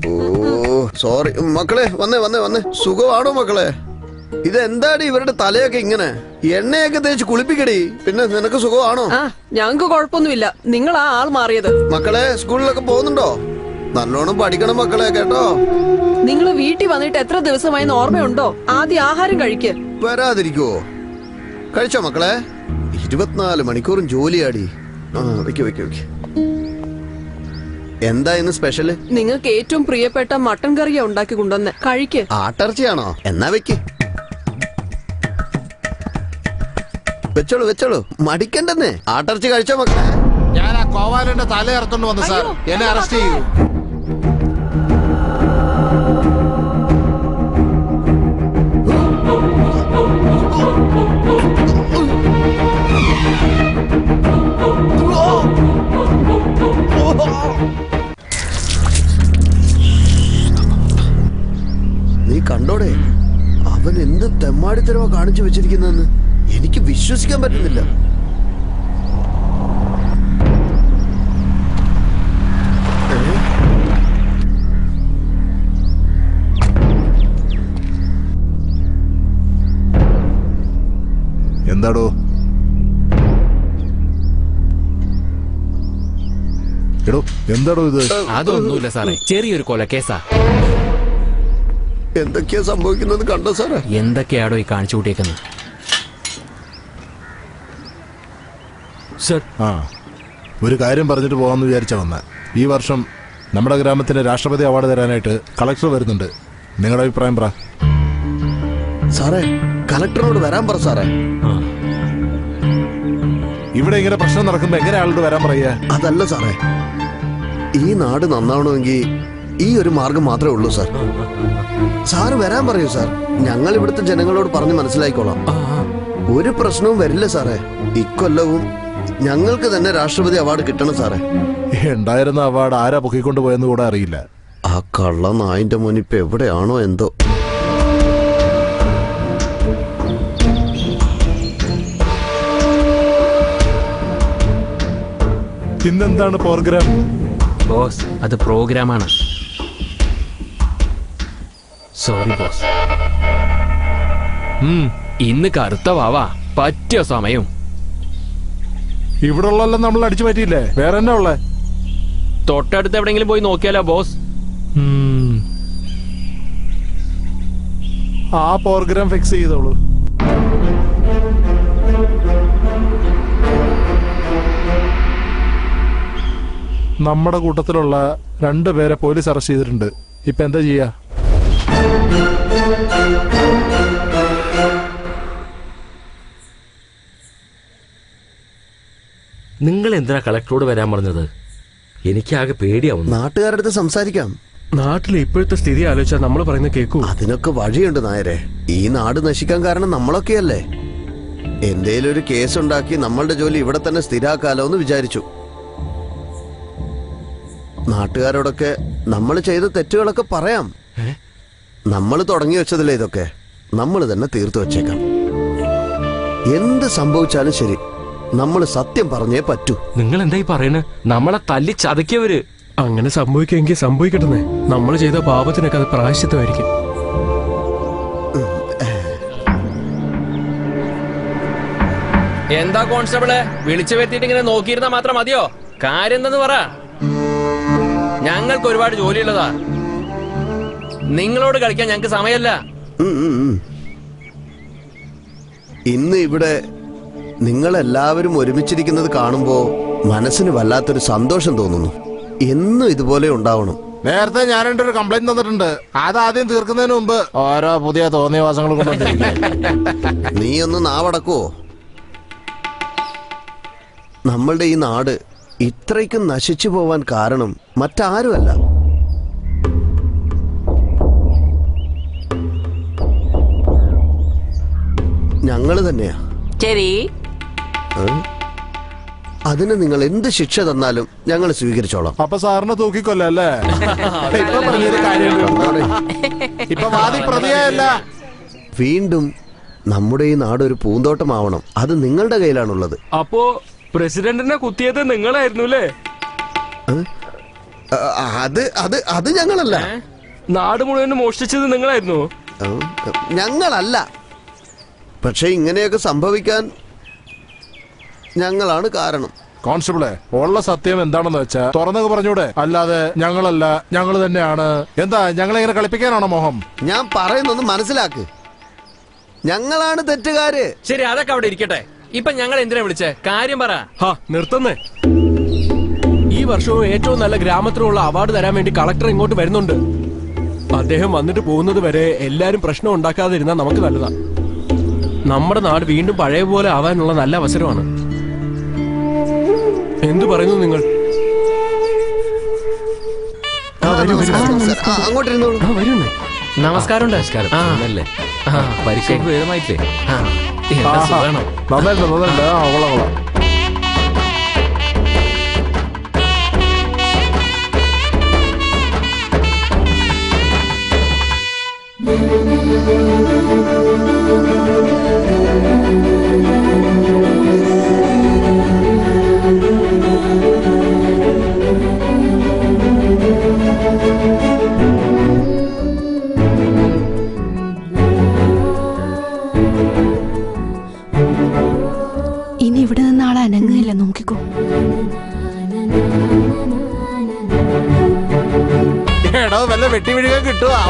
ഓ സോറി മക്കളെ വന്നേ വന്നേ വന്നേ. സുഖമാണോ മക്കളെ? ഇത് എന്താടി ഇവരുടെ തലയൊക്കെ ഇങ്ങനെ? എണ്ണയൊക്കെ തേച്ച് കുളിപ്പിക്കടി. പിന്നെ നിനക്ക് സുഖമാണോ? ആ ഞങ്ങൾക്ക് കുഴപ്പമൊന്നുമില്ല. നിങ്ങൾ ആ ആൾ മാറിയത്. മക്കളെ സ്കൂളിലൊക്കെ പോകുന്നുണ്ടോ? നല്ലോണം പഠിക്കണം മക്കളെ കേട്ടോ. നിങ്ങൾ വീട്ടിൽ വന്നിട്ട് എത്ര ദിവസമായി ഓർമ്മയുണ്ടോ? ആദ്യം ആഹാരം കഴിക്ക്. വരാതിരിക്കുവോ? കഴിച്ചോ മക്കളെ? ഇരുപത്തിനാല് മണിക്കൂറും ജോലിയാടി. ആ വെക്ക് വെക്ക് വെക്ക്. എന്താ ഇന്ന് സ്പെഷ്യൽ? നിങ്ങൾക്ക് ഏറ്റവും പ്രിയപ്പെട്ട മട്ടൻ കറിയാ ഉണ്ടാക്കി കൊണ്ടുവന്ന്. കഴിക്ക്. ആട്ടിറച്ചിയാണോ എന്നാ വെക്ക്. വെച്ചോളൂ വെച്ചോളൂ. മടിക്കണ്ടെന്നേ. ആട്ടർച്ച് കഴിച്ചോ മക്കളെ? ഞാൻ ആ കോവാലന്റെ തല ഇറത്തോണ്ട് വന്നു സാർ. എന്നെ അറസ്റ്റ് ചെയ്യൂ. നീ കണ്ടോടെ? അവൻ എന്ത് തെമ്മാടിത്തരവാ കാണിച്ചു വെച്ചിരിക്കുന്നതെന്ന്? എനിക്ക് വിശ്വസിക്കാൻ പറ്റുന്നില്ല. എന്താടോ? എടോ എന്താടോ ഇത്? അതൊന്നുമില്ല സാറേ. ചെറിയൊരു കൊല കേസാ എന്തൊക്കെയാ സംഭവിക്കുന്നത് കണ്ടോ സാറേ? എന്തൊക്കെയാടോ ഈ കാണിച്ചു കൂട്ടിയേക്കുന്നത്? സർ. ആ. ഒരു കാര്യം പറഞ്ഞിട്ട് പോകാമെന്ന് വിചാരിച്ച വന്ന. ഈ വർഷം നമ്മുടെ ഗ്രാമത്തിന് രാഷ്ട്രപതി അവാർഡ് തരാനായിട്ട് കളക്ടർ വരുന്നുണ്ട്. നിങ്ങളുടെ അഭിപ്രായം പറ. സാറേ കളക്ടറോട് വരാൻ പറ സാറേ. ഇവിടെ ഇങ്ങനെ പ്രശ്നം നടക്കുമ്പോ എങ്ങനെ ആളോട് വരാൻ പറയുക അതല്ല സാറേ. ഈ നാട് നന്നാവണമെങ്കിൽ ഈ ഒരു മാർഗം മാത്രമേ ഉള്ളൂ സാർ. സാറ് വരാൻ പറയൂ സാർ. ഞങ്ങൾ ഇവിടുത്തെ ജനങ്ങളോട് പറഞ്ഞ് മനസ്സിലാക്കിക്കോളാം. ഒരു പ്രശ്നവും വരില്ല സാറേ. ഇക്കൊല്ലവും ഞങ്ങൾക്ക് തന്നെ രാഷ്ട്രപതി അവാർഡ് കിട്ടണം സാറേ. ഉണ്ടായിരുന്ന അവാർഡ് ആരാ പൊക്കിക്കൊണ്ട് പോയെന്ന് കൂടെ അറിയില്ല. ആ കള്ള നായിന്റെ മുനിപ്പ് എവിടെയാണോ എന്തോ. ഇന്നെന്താണ് പ്രോഗ്രാം? ബോസ് അത് പ്രോഗ്രാമാണ്. Sorry boss. ഇന്ന് കറുത്ത വാവാ. പറ്റിയ സമയം. ഇവിടെ ഉള്ളെല്ലാം നമ്മൾ അടിച്ചു പറ്റിയില്ലേ വേറെ എന്നാ ഉള്ളേ? തൊട്ടടുത്ത് എവിടെങ്കിലും പോയി നോക്കിയാലോ ബോസ്? ആ പ്രോഗ്രാം ഫിക്സ് ചെയ്തോളൂ. നമ്മുടെ കൂട്ടത്തിലുള്ള രണ്ടുപേരെ പോലീസ് അറസ്റ്റ് ചെയ്തിട്ടുണ്ട്. ഇപ്പൊ എന്താ ചെയ്യാ? നിങ്ങൾ എന്തിനാ കളക്ടറോട് വരാൻ പറഞ്ഞത്? എനിക്കാകെ പേടിയാവും നാട്ടുകാരുടെ അടുത്ത് സംസാരിക്കാം. നാട്ടിലെ ഇപ്പോഴത്തെ സ്ഥിതി ആലോചിച്ചാൽ നമ്മൾ പറയുന്ന കേൾക്കൂ അതിനൊക്കെ വഴിയുണ്ട് നായരെ. ഈ നാട് നശിക്കാൻ കാരണം നമ്മളൊക്കെയല്ലേ? എന്തേലും ഒരു കേസ് ഉണ്ടാക്കി നമ്മളുടെ ജോലി ഇവിടെ തന്നെ സ്ഥിരാക്കാലോ എന്ന് വിചാരിച്ചു. നാട്ടുകാരോടൊക്കെ നമ്മൾ ചെയ്ത തെറ്റുകളൊക്കെ പറയാം. നമ്മൾ തുടങ്ങി വെച്ചതല്ലേ ഇതൊക്കെ നമ്മൾ തന്നെ തീർത്തു വെച്ചേക്കാം. എന്ത് സംഭവിച്ചാലും ശരി. നമ്മൾ സത്യം പറഞ്ഞേ പറ്റൂ. നിങ്ങൾ എന്തായി പറയുന്നത് നമ്മളെ തല്ലി ചതക്കിയവര്. അങ്ങനെ സംഭവിക്കുമെങ്കിൽ സംഭവിക്കട്ടെ നമ്മൾ ചെയ്ത പാപത്തിനൊക്കെ അത് പ്രായശ്ചിത്തമായിരിക്കും. എന്താ കോൺസ്റ്റബിൾ? വിളിച്ചു വരുത്തിയിട്ട് ഇങ്ങനെ നോക്കിയിരുന്നാ മാത്രം മതിയോ? കാര്യം എന്തെന്ന് പറ. ഞങ്ങൾക്ക് ഒരുപാട് ജോലിയുള്ളതാ. നിങ്ങളോട് കളിക്കാൻ ഞങ്ങൾക്ക് സമയമല്ല. ഉം, ഉം, ഉം. ഇന്ന് ഇവിടെ നിങ്ങളെല്ലാവരും ഒരുമിച്ചിരിക്കുന്നത് കാണുമ്പോ മനസ്സിന് വല്ലാത്തൊരു സന്തോഷം തോന്നുന്നു. എന്നും ഇതുപോലെ ഉണ്ടാവണം. നേരത്തെ ഞാൻ എന്റെ ഒരു കംപ്ലൈന്റ് തന്നിട്ടുണ്ട്. അത് ആദ്യം തീർക്കുന്നതിന് മുമ്പ് ഓരോ പുതിയ തോന്നിയവാസങ്ങൾ നീ ഒന്ന് നാവടക്കോ നമ്മളുടെ ഈ നാട് ഇത്രയ്ക്കും നശിച്ചു പോവാൻ കാരണം മറ്റാരുമല്ല. ഞങ്ങൾ തന്നെയാ. ശരി? അതിന് നിങ്ങൾ എന്ത് ശിക്ഷ തന്നാലും ഞങ്ങൾ സ്വീകരിച്ചോളാം. അപ്പൊ സാറിനെ തൂക്കിക്കൊല്ലല്ലേ ഇപ്പൊ പറഞ്ഞൊരു കാര്യം ഇപ്പൊ വാദി പ്രതിയല്ല വീണ്ടും നമ്മുടെ ഈ നാട് ഒരു പൂന്തോട്ടമാവണം. അത് നിങ്ങളുടെ കയ്യിലാണുള്ളത്. അപ്പോ പ്രസിഡന്റിനെ കുത്തിയത് നിങ്ങളായിരുന്നു അല്ലേ? അത് അത് അത് ഞങ്ങളല്ല. നാട് മുഴുവൻ മോഷ്ടിച്ചത് നിങ്ങളായിരുന്നു? ഞങ്ങളല്ല. പക്ഷെ ഇങ്ങനെയൊക്കെ സംഭവിക്കാൻ ഞങ്ങളാണ് കാരണം. കോൺസ്റ്റബിളെ ഉള്ള സത്യം എന്താണെന്ന് വെച്ചാ തുറന്നൊക്കെ പറഞ്ഞൂടെ. അല്ലാതെ ഞങ്ങളല്ല ഞങ്ങൾ തന്നെയാണ്. എന്താ ഞങ്ങളെ ഇങ്ങനെ കളിപ്പിക്കാനാണോ മോഹം? ഞാൻ പറയുന്നൊന്ന് മനസ്സിലാക്ക്. ഞങ്ങളാണ് തെറ്റുകാര്. ശരി അതൊക്കെ അവിടെ ഇരിക്കട്ടെ. ഇപ്പൊ ഞങ്ങൾ എന്തിനാ വിളിച്ചേ? കാര്യം പറ. ഹാ നിർത്തുന്നേ. ഈ വർഷവും ഏറ്റവും നല്ല ഗ്രാമത്തിനുള്ള അവാർഡ് തരാൻ വേണ്ടി കളക്ടർ ഇങ്ങോട്ട് വരുന്നുണ്ട്. അദ്ദേഹം വന്നിട്ട് പോകുന്നത് വരെ എല്ലാരും പ്രശ്നം ഉണ്ടാക്കാതിരുന്നാൽ നമുക്ക് നല്ലതാ. നമ്മുടെ നാട് വീണ്ടും പഴയ പോലെ ആവാനുള്ള നല്ല അവസരമാണ്. എന്തു പറയുന്നു നിങ്ങൾ? ആ, വരൂ, വരൂ. ആ, അങ്ങോട്ടിരുന്നോളൂ ആ, വരൂന്നേ. നമസ്കാരം നമസ്കാരം. you. വെട്ടി വീഴുക കിട്ടുമോ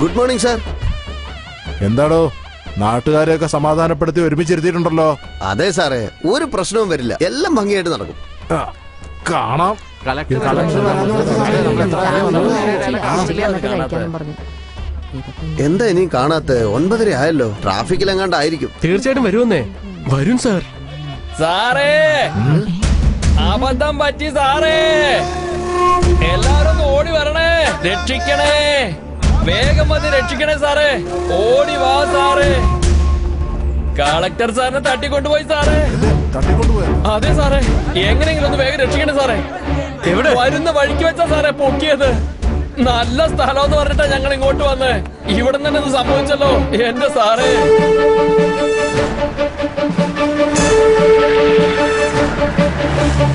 ഗുഡ് മോർണിംഗ് സാർ എന്താടോ? നാട്ടുകാരെയൊക്കെ സമാധാനപ്പെടുത്തി ഒരുമിച്ചിരുത്തിയിട്ടുണ്ടല്ലോ. അതെ സാറേ. ഒരു പ്രശ്നവും വരില്ല. എല്ലാം ഭംഗിയായിട്ട് നടക്കും. കാണാം. എന്താ ഇനി കാണാത്ത? ഒൻപതര ആയല്ലോ. ട്രാഫിക്കിൽ എങ്ങാണ്ടായിരിക്കും തീർച്ചയായിട്ടും വരുമെന്നേ. വരും സാർ. സാറേ! അബദ്ധം പറ്റി സാറേ! എല്ലാരും ഓടി വരണേ. രക്ഷിക്കണേ. വേഗം വന്ന് രക്ഷിക്കണേ സാറേ. ഓടി വാ സാറേ. കളക്ടർ സാറിനെ തട്ടിക്കൊണ്ടുപോയി സാറേ. അതെ സാറേ. എങ്ങനെയെങ്കിലും ഒന്ന് വേഗം രക്ഷിക്കണേ സാറേ. എവിടെ? വരുന്ന വഴിക്ക് വെച്ചാ സാറേ പൊക്കിയത് നല്ല സ്ഥലം എന്ന് പറഞ്ഞിട്ടാ ഞങ്ങൾ ഇങ്ങോട്ട് വന്നേ. ഇവിടെ തന്നെ ഇത് സംഭവിച്ചല്ലോ. എന്റെ സാറേ. എന്താ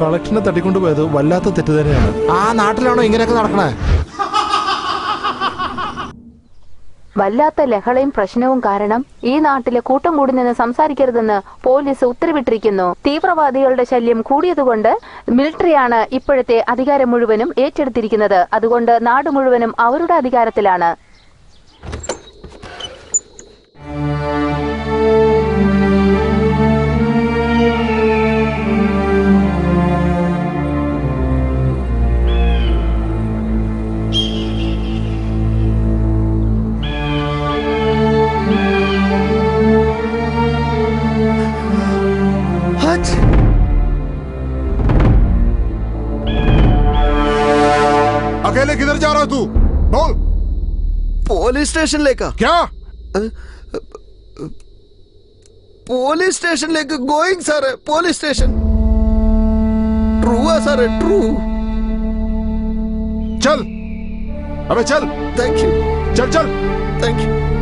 കളക്ഷനെ തട്ടിക്കൊണ്ടുപോയത് വല്ലാത്ത തെറ്റ് തന്നെയാണ്. ആ നാട്ടിലാണോ ഇങ്ങനെയൊക്കെ നടക്കണേ? വല്ലാത്ത ലഹളയും പ്രശ്നവും കാരണം ഈ നാട്ടിലെ കൂട്ടം കൂടി നിന്ന് സംസാരിക്കരുതെന്ന് പോലീസ് ഉത്തരവിട്ടിരിക്കുന്നു. തീവ്രവാദികളുടെ ശല്യം കൂടിയതുകൊണ്ട് മിലിറ്ററിയാണ് ഇപ്പോഴത്തെ അധികാരം മുഴുവനും ഏറ്റെടുത്തിരിക്കുന്നത്. അതുകൊണ്ട് നാട് മുഴുവനും അവരുടെ അധികാരത്തിലാണ്. किधर जा रहा तू। बोल। पुलिस स्टेशन लेकर। क्या? पुलिस स्टेशन लेकर going sir. Police station. True है सर ट्रू। चल। अबे चल। थैंक यू चल चल। थैंक यू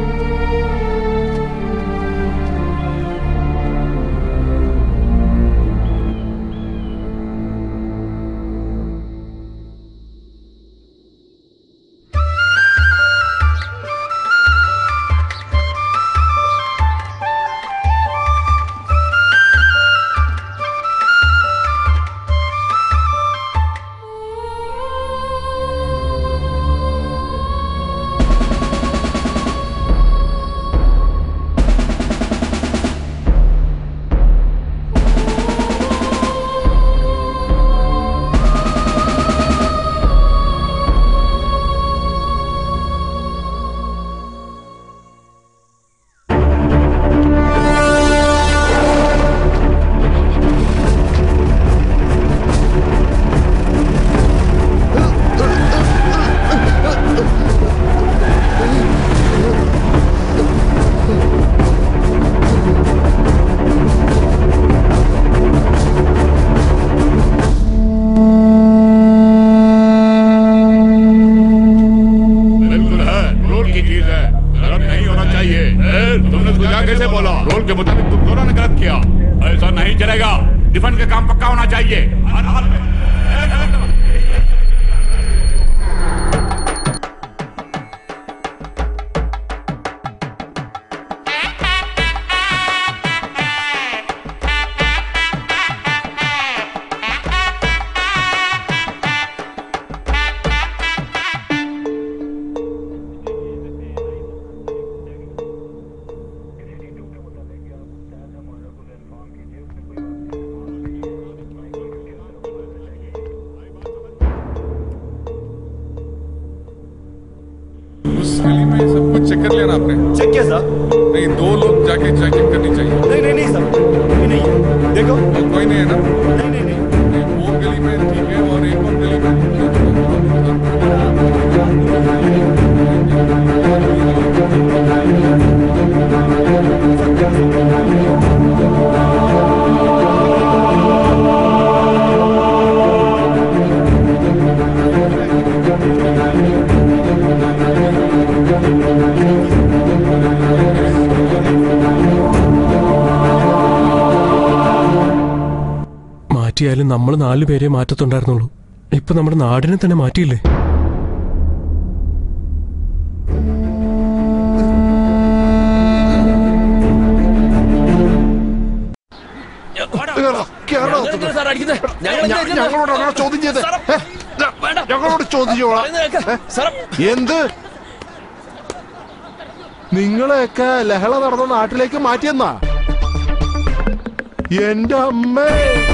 നാലു പേരെ മാറ്റത്തുണ്ടായിരുന്നുള്ളൂ. ഇപ്പൊ നമ്മുടെ നാടിനെ തന്നെ മാറ്റിയില്ലേ? എന്ത്? നിങ്ങളെയൊക്കെ ലഹള നടന്ന നാട്ടിലേക്ക് മാറ്റിയെന്നാ? എന്റെ അമ്മേ!